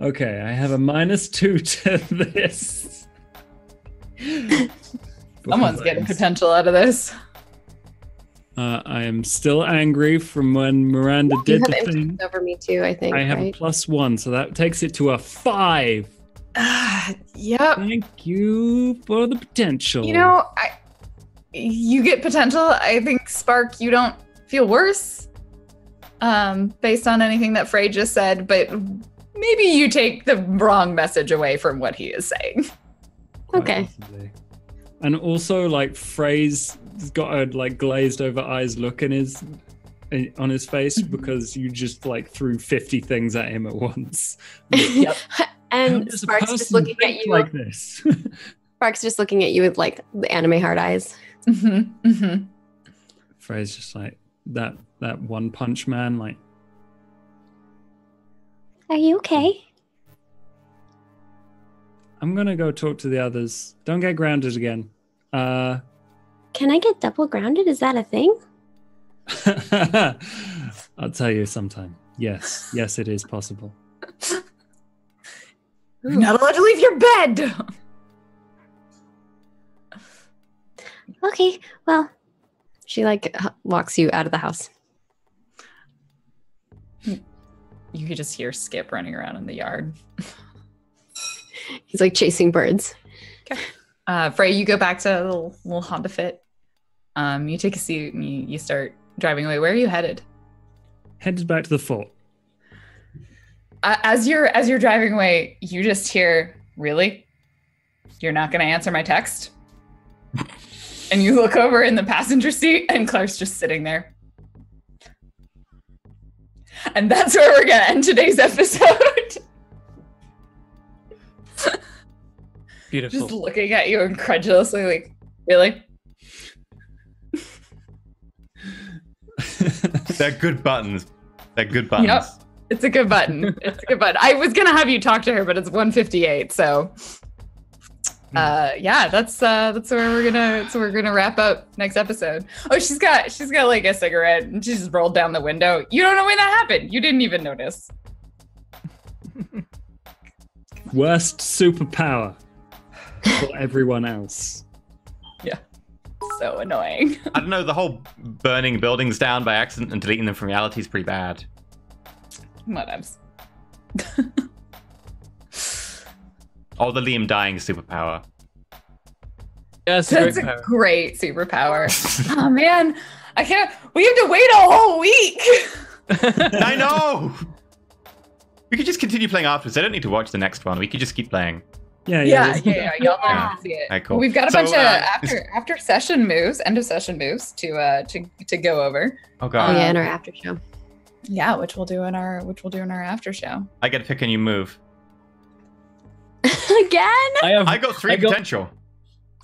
B: Okay, I have a minus two to this.
D: Someone's getting potential out of this.
B: Uh, I am still angry from when Miranda
E: You
B: did
E: have
B: the thing.
E: influence over me too, I think.
B: I have a plus one, so that takes it to a five.
D: Ah, yep.
B: Thank you for the potential.
D: You know, I you get potential. I think Spark, you don't feel worse. Um, based on anything that Frey just said, but maybe you take the wrong message away from what he is saying.
B: Quite
E: Okay.
B: possibly. And also, like Frey's got a like glazed over eyes look in his on his face
E: Mm-hmm.
B: because you just like threw fifty things at him at once.
D: Yep.
E: And Sparks just looking at you.
B: like this.
E: Sparks just looking at you with like the anime hard eyes.
D: Mhm, mhm.
B: Frey's just like that that one punch man. Like
G: Are you okay?
B: I'm gonna go talk to the others. Don't get grounded again. Uh.
G: Can I get double grounded? Is that a thing?
B: I'll tell you sometime. Yes, yes, it is possible.
D: You're not allowed to leave your bed.
G: Okay. Well,
E: She like walks you out of the house.
D: You could just hear Skip running around in the yard.
E: He's like chasing birds.
D: Uh, Frey, you go back to a little, little Honda Fit. Um, you take a seat and you, you start driving away. Where are you headed?
B: Headed back to the fort.
D: Uh, as you're as you're driving away, you just hear, "Really? You're not going to answer my text?" and you look over in the passenger seat, and Claire's just sitting there. And that's where we're going to end today's episode.
A: Beautiful.
D: just looking at you incredulously, like, "Really?"
C: They're good buttons. They're good buttons.
D: Yep. It's a good button. It's a good button. I was gonna have you talk to her, but it's 158. So uh yeah, that's uh that's where we're gonna so we're gonna wrap up next episode. Oh, she's got she's got like a cigarette and she just rolled down the window. You don't know when that happened. You didn't even notice.
B: Worst superpower for everyone else.
D: So annoying.
C: I don't know. The whole burning buildings down by accident and deleting them from reality is pretty bad.
D: Whatevs.
C: Or the Liam dying superpower.
A: Yeah, it's a great
D: That's a
A: power.
D: great superpower. oh man. I can't we have to wait a whole week.
C: I know. We could just continue playing afterwards. I don't need to watch the next one. We could just keep playing.
B: Yeah,
D: yeah,
B: yeah.
D: yeah, yeah. Y'all
C: Yeah.
D: see it.
C: Alright, cool.
D: We've got a
C: So,
D: bunch of
C: uh,
D: after after session moves, end of session moves to uh to to go over.
C: Oh
E: Oh
C: god.
E: yeah, in our after show.
D: Yeah, which we'll do in our which we'll do in our after show.
C: I get to pick a new move.
E: Again?
A: I have
C: I got three
A: I got-
C: potential.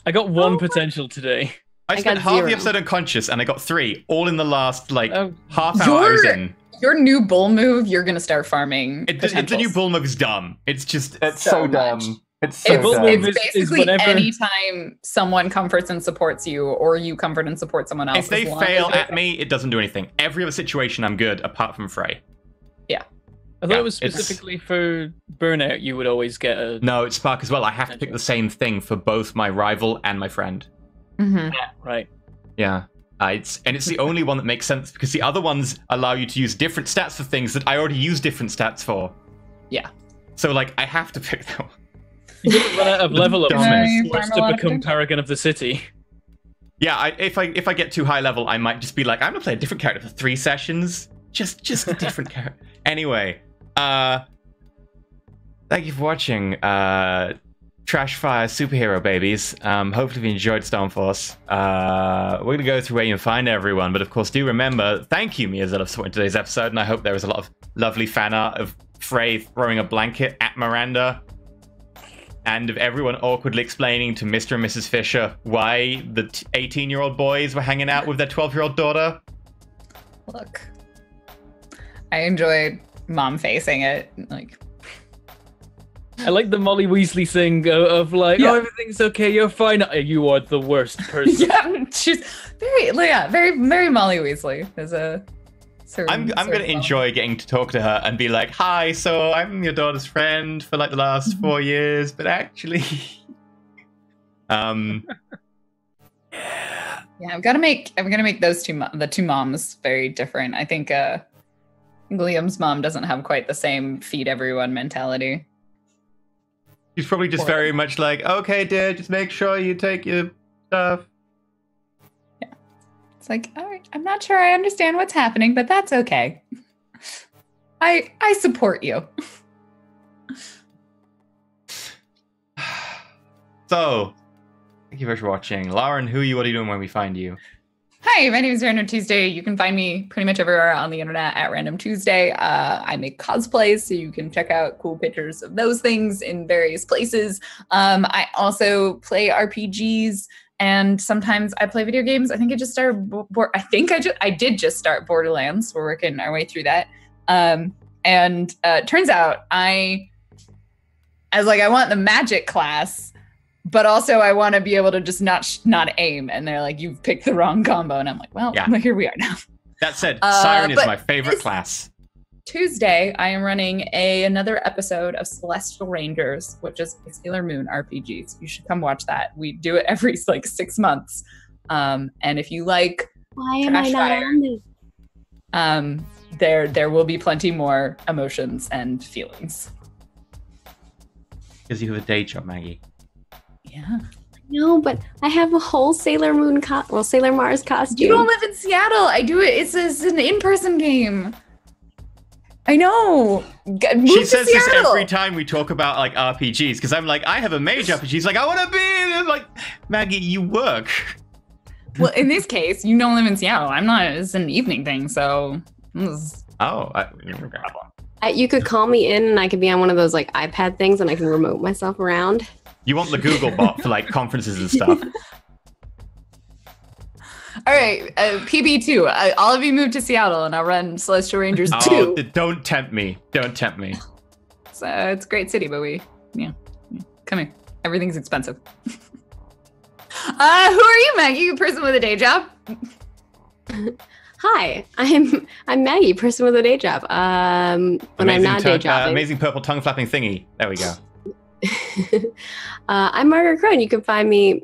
A: I got one
E: Oh
A: potential today.
C: I
E: I
C: spent
E: got
C: half
E: zero.
C: the episode unconscious and I got three, all in the last like
A: Oh,
C: half hour I was in.
D: Your new bull move, you're gonna start farming.
C: It, it, the new bull move is dumb. It's just it's
D: So
C: so,
D: much.
C: dumb. It's so
D: It's,
A: bull
C: dumb.
D: it's
A: is- is
D: basically
A: whenever-
D: anytime someone comforts and supports you, or you comfort and support someone else.
C: if they fail at me, it doesn't do anything. Every other situation, I'm good, apart from Frey. Yeah.
A: I thought
C: Yeah,
A: it was
C: it's-
A: specifically for burnout. You would always get a
C: No, it's Spark as well. I have to pick the same thing for both my rival and my friend.
D: Mhm.
A: right.
C: Yeah. Uh, it's and it's the only one that makes sense because the other ones allow you to use different stats for things that I already use different stats for.
D: Yeah.
C: So like I have to pick that one.
A: You didn't run out of level ups.
C: Dumbass.
D: No, you
A: Forced
D: farm a
A: to become. Paragon of the City.
C: Yeah, I, if I if I get too high level, I might just be like, I'm gonna play a different character for three sessions. Just just a different character. Anyway, uh, thank you for watching. Uh, Trash Fire Superhero Babies. Um, hopefully you enjoyed Stormforce. Uh, we're gonna go through where you can find everyone, but of course, do remember, thank you, Mia Zilla, for supporting today's episode, and I hope there was a lot of lovely fan art of Frey throwing a blanket at Miranda and of everyone awkwardly explaining to Mr. and Mrs. Fisher why the 18 year old boys were hanging out with their 12 year old daughter.
D: Look, I enjoyed mom facing it. Like,
A: I like the Molly Weasley thing of, of like,
D: Yeah.
A: oh, everything's okay, you're fine. Uh, You are the worst person.
D: yeah, she's very, yeah, very, very Molly Weasley. There's a certain.
C: I'm, I'm going to enjoy getting to talk to her and be like, hi, so I'm your daughter's friend for like the last four years, but actually. um,
D: Yeah, I've got to make. I'm gonna make those two, mo- the two moms, very different. I think. uh I Liam's mom doesn't have quite the same feed everyone mentality.
C: she's probably just
D: Or-
C: very much like, okay, dear, just make sure you take your stuff.
D: It's like, all right, I'm not sure I understand what's happening, but that's okay. I I support you.
C: So, thank you very much for watching. Lauren, who are you? What are you doing when we find you?
D: Hi, my name is Random Tuesday. You can find me pretty much everywhere on the internet at Random Tuesday. Uh, I make cosplays, so you can check out cool pictures of those things in various places. Um, I also play RPGs, and sometimes I play video games. I think I just started. Bo- I think I just I did just start Borderlands. We're working our way through that. Um, and uh, it turns out I, I was like, I want the magic class but also I want to be able to just not sh- not aim. And they're like, you've picked the wrong combo, and I'm like, well,
C: Yeah.
D: here we are now.
C: That said,
D: Uh,
C: Siren is my favorite class.
D: Tuesday, I am running a another episode of Celestial Rangers, which is a Sailor Moon RPG. So you should come watch that. We do it every like six months. Um, and if you like,
G: Why am I not
D: fire.
G: on this?
D: um, there there will be plenty more emotions and feelings.
C: Because you have a day job, Maggie.
D: Yeah.
E: No, but I have a whole Sailor Moon, co- well, Sailor Mars costume.
D: You don't live in Seattle. I do it. It's, it's an in-person game. I know. Move
C: She
D: to
C: says this every time we talk about like RPGs because I'm like, I have a mage RPG. She's like, I want to be and I'm like, Maggie, you work.
D: Well, in this case, you don't live in Seattle. I'm not. It's an evening thing, so. it's-
C: Oh, I,
E: Uh, you could call me in and I could be on one of those like iPad things and I can remote myself around.
C: you want the Google bot for like conferences and stuff.
D: All right, uh, PB2. Uh, all of you move to Seattle, and I'll run Celestial Rangers
C: Oh,
D: 2.
C: th- don't tempt me. Don't tempt me.
D: It's, uh, it's a great city, but we, yeah, yeah. come here. Everything's expensive. uh, who are you, Maggie? You person with a day job?
E: Hi, I'm I'm Maggie, person with a day job. Um, when I'm not day
C: tongue- uh, amazing purple tongue flapping thingy. There we go.
E: uh, I'm Margaret Krohn. You can find me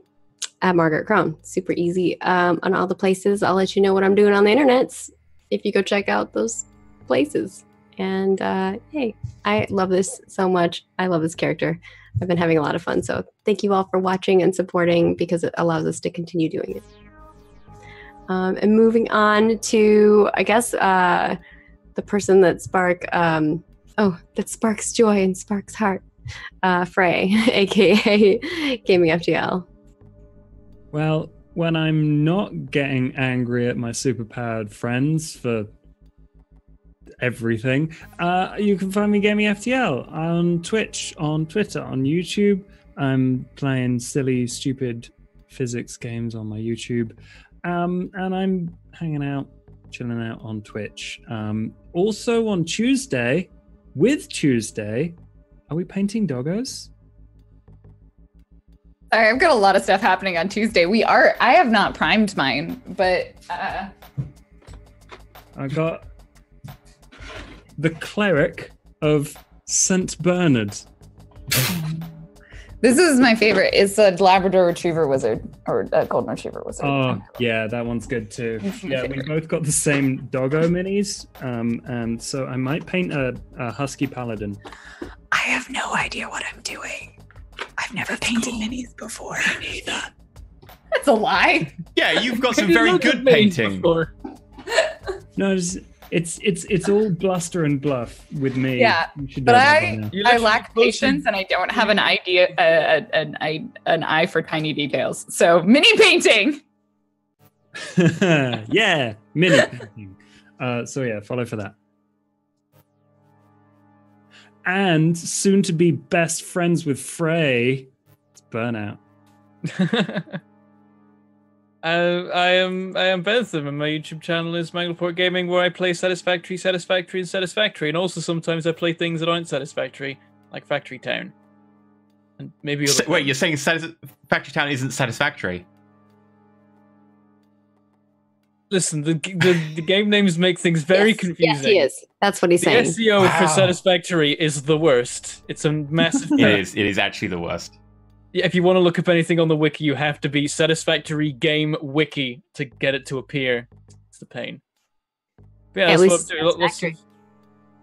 E: at Margaret Krohn. Super easy um, on all the places. I'll let you know what I'm doing on the internets if you go check out those places. And uh, hey, I love this so much. I love this character. I've been having a lot of fun. So thank you all for watching and supporting because it allows us to continue doing it. Um, and moving on to, I guess, uh, the person that spark, um, oh, that sparks joy and sparks heart uh, Frey, aka Gaming FTL.
B: Well, when I'm not getting angry at my superpowered friends for everything, uh, you can find me Gaming FTL on Twitch, on Twitter, on YouTube. I'm playing silly, stupid physics games on my YouTube. Um, and I'm hanging out, chilling out on Twitch. Um, also on Tuesday, with Tuesday, are we painting doggos?
D: I've got a lot of stuff happening on Tuesday. We are. I have not primed mine, but uh,
B: I got the cleric of St. Bernard.
D: This is my favorite. It's a Labrador Retriever Wizard or a Golden Retriever Wizard.
B: Oh, yeah, that one's good too. Yeah, we both got the same doggo minis, um, and so I might paint a, a husky paladin.
D: I have no idea what I'm doing. I've never painted minis before.
B: Neither.
D: That's a lie.
C: Yeah, you've got some very good painting.
B: No, it's, it's it's it's all bluster and bluff with me.
D: Yeah,
B: You
D: but
B: know that by
D: I-
A: You
D: I lack patience and I don't have an idea, uh, uh, an eye, an eye for tiny details. So mini painting.
B: yeah, mini painting. Uh, so yeah, follow for that. And soon to be best friends with Frey. It's burnout.
A: Uh, I am I am Bentham, and my YouTube channel is MangledPork Gaming, where I play Satisfactory, Satisfactory, and Satisfactory, and also sometimes I play things that aren't satisfactory, like Factory Town, and maybe other
C: S- Wait, you're saying Satis- Factory Town isn't satisfactory?
A: Listen. The, the the game names make things very
E: yes,
A: confusing.
E: Yes, he is. That's what he's
A: The
E: saying.
A: SEO for Satisfactory is the worst. It's a massive.
C: It
A: thing.
C: is. It is actually the worst.
A: Yeah, if you want to look up anything on the wiki, you have to be Satisfactory Game Wiki to get it to appear. It's the pain. But yeah,
E: At
A: that's what
E: least
A: I'm doing. Lots of,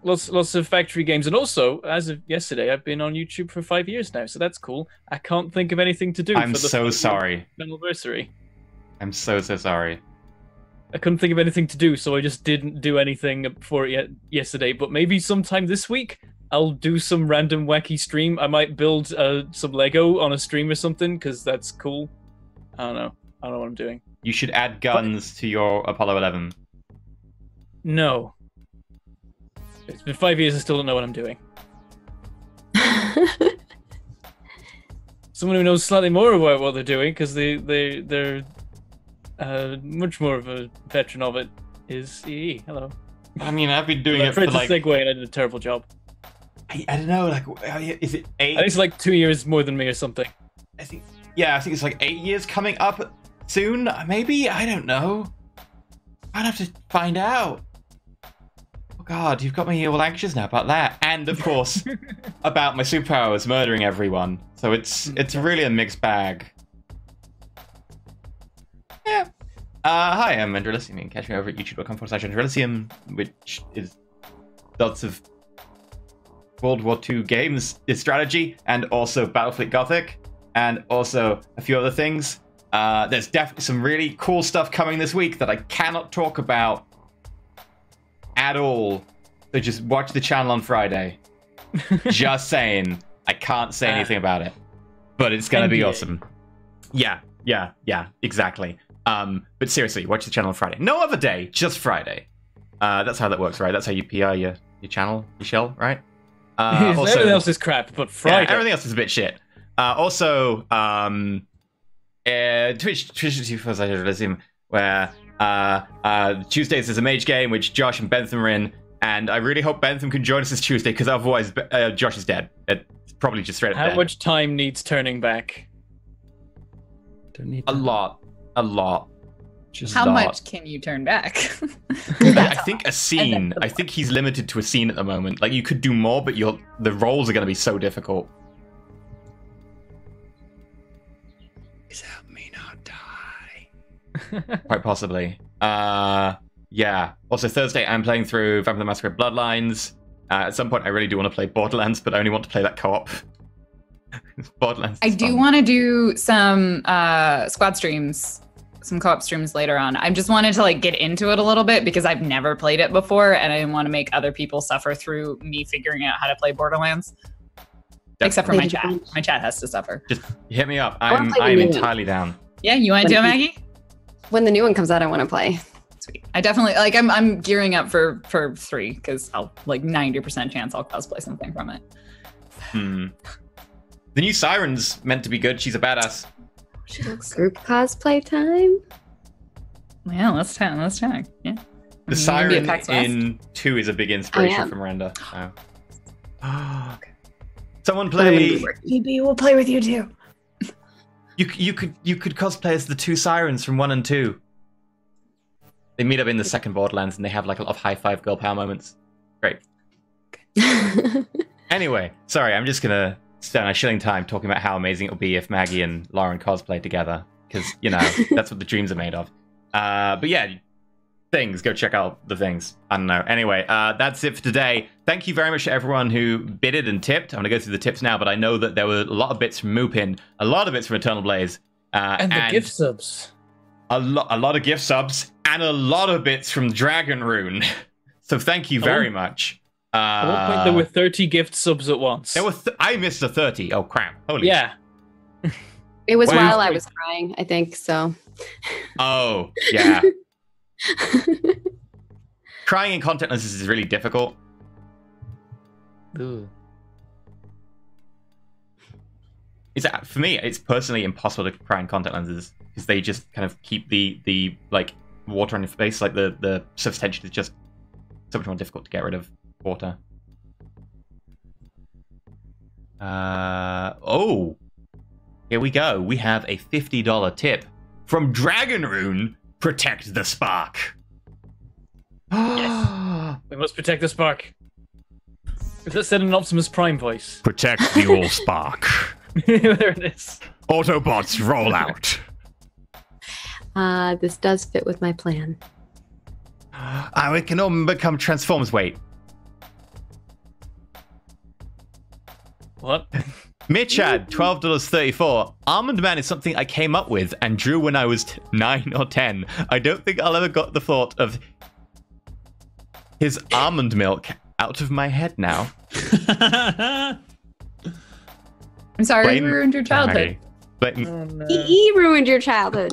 A: lots, lots of factory games, and also as of yesterday, I've been on YouTube for five years now, so that's cool. I can't think of anything to do.
C: I'm
A: for the
C: so sorry.
A: Anniversary.
C: I'm so so sorry.
A: I couldn't think of anything to do, so I just didn't do anything for it yet yesterday. But maybe sometime this week, I'll do some random wacky stream. I might build uh, some Lego on a stream or something because that's cool. I don't know. I don't know what I'm doing.
C: You should add guns to your Apollo 11.
A: No. It's been five years. I still don't know what I'm doing. Someone who knows slightly more about what they're doing because they they they're uh, much more of a veteran of it is EE. Hello.
C: I mean, I've been doing it for like
A: segue and I did a terrible job.
C: I, I don't know, like uh, is it eight?
A: I think it's like two years more than me or something.
C: I think yeah, I think it's like eight years coming up soon. Maybe I don't know. I'd have to find out. Oh God, you've got me all anxious now about that, and of course about my superpowers murdering everyone. So it's it's really a mixed bag. Yeah. Uh, hi, I'm EnterElysium. You can catch me over at youtube.com forward slash EnterElysium, which is lots of World War II games, is strategy, and also Battlefleet Gothic, and also a few other things. Uh, there's definitely some really cool stuff coming this week that I cannot talk about at all. So just watch the channel on Friday. just saying, I can't say
A: Ah.
C: anything about it, but it's gonna be awesome. Yeah, yeah, yeah, exactly. Um, but seriously, watch the channel on Friday. No other day, just Friday. Uh, that's how that works, right? That's how you PR your your channel, your shell, right? Uh, also,
A: Everything else is crap, but Friday.
C: yeah, everything else is a bit shit. Uh, also, um, uh, Twitch, Twitch TV for Journalism, where uh, uh, Tuesdays is a mage game, which Josh and Bentham are in, and I really hope Bentham can join us this Tuesday because otherwise uh, Josh is dead. It's probably just straight up
A: How
C: dead.
A: much time needs turning back?
B: Don't need
C: A
B: that.
C: lot, a lot.
B: Just
D: How
C: Stop.
D: much can you turn back?
C: I think a scene. I think he's limited to a scene at the moment. Like you could do more, but you'll the roles are going to be so difficult.
B: Please help me not die.
C: quite possibly. Uh, yeah. Also Thursday, I'm playing through Vampire the Masquerade Bloodlines. Uh, at some point, I really do want to play Borderlands, but I only want to play that co-op. Borderlands.
D: I do want to do some uh, squad streams, some co-op streams later on. I just wanted to like get into it a little bit because I've never played it before, and I didn't want to make other people suffer through me figuring out how to play Borderlands. Except for my chat. My chat has to suffer.
C: Just hit me up. I'm I'm entirely down.
D: Yeah, you want to do it, Maggie?
E: When the new one comes out, I want to play.
D: Sweet. I definitely like. I'm I'm gearing up for for three because I'll like ninety percent chance I'll cosplay something from it.
C: Hmm. The new Siren's meant to be good. She's a badass.
D: She looks.
E: Group cosplay time.
D: Yeah, let's tag. Let's tag. Yeah.
C: The
D: You gonna be at
C: Siren
D: PAX West?
C: in two is a big inspiration
E: am.
C: from Randa. Wow. Someone
E: I'm gonna be
C: play.
E: working.
D: BB will play with you too.
C: You you could you could cosplay as the two sirens from one and two. They meet up in the second Borderlands and they have like a lot of high five girl power moments. Great. Anyway, sorry, I'm just gonna spend a shilling time talking about how amazing it would be if Maggie and Lauren cosplay together. Because, you know, that's what the dreams are made of. Uh, but yeah, things. Go check out the things. I don't know. Anyway, uh, that's it for today. Thank you very much to everyone who bidded and tipped. I'm going to go through the tips now, but I know that there were a lot of bits from Mupin, a lot of bits from Eternal Blaze. Uh,
A: And the gift subs.
C: a lot, a lot of gift subs, and a lot of bits from Dragon Rune. So thank you very
A: Oh.
C: much.
A: At one
C: Uh,
A: point, there were 30 gift subs at once.
C: there were th- I missed the thirty. Oh crap! Holy
A: yeah.
E: It was
C: Wow.
E: while I was crying, I think. So
C: Oh yeah. Crying in content lenses is really difficult.
A: Ugh.
C: It's uh, for me. It's personally impossible to cry in contact lenses because they just kind of keep the the like water on your face. Like the the surface tension is just so much more difficult to get rid of water. Uh oh, here we go. We have a fifty dollar tip from Dragon Rune. Protect the spark. yes.
A: We must protect the spark. Is that said in an Optimus Prime voice?
C: Protect the all spark.
A: there it is.
C: Autobots roll out.
E: uh, this does fit with my plan.
C: Ah, we can all become transformers. Wait,
A: What?
C: Mitchad, twelve dollars thirty-four. Almond Man is something I came up with and drew when I was t- nine or ten. I don't think I'll ever got the thought of his almond milk out of my head now.
D: I'm sorry
C: Blame-
D: you ruined your childhood.
C: Blame-
A: Oh, no.
E: He ruined your childhood.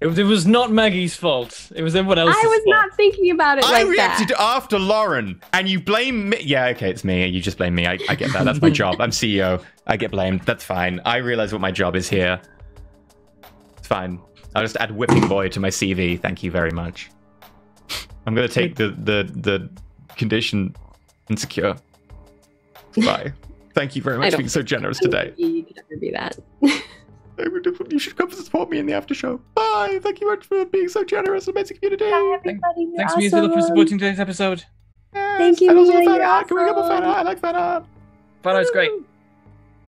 A: It, was- it was not Maggie's fault. It was everyone else's
E: I was
A: fault.
E: not thinking about it
C: I
E: like
C: reacted
E: that.
C: after Lauren, and you blame me. Yeah, okay, it's me. You just blame me. I, I get that. That's my job. I'm CEO. I get blamed. That's fine. I realize what my job is here. It's fine. I'll just add whipping boy to my CV. Thank you very much. I'm gonna take the the the condition insecure. Bye. Thank you very much for being so generous today.
E: You could ever be that.
C: You should come and support me in the after show. Bye. Thank you much for being so generous and amazing community.
G: Everybody, you're
A: Thanks, Muzilla, for supporting today's episode.
C: Yes.
G: Thank you,
C: And also
G: Mia,
C: fan
G: you're
C: art. Can we get more fan
G: awesome.
C: art? I like fan art.
A: Fun, it's great.
C: Woo.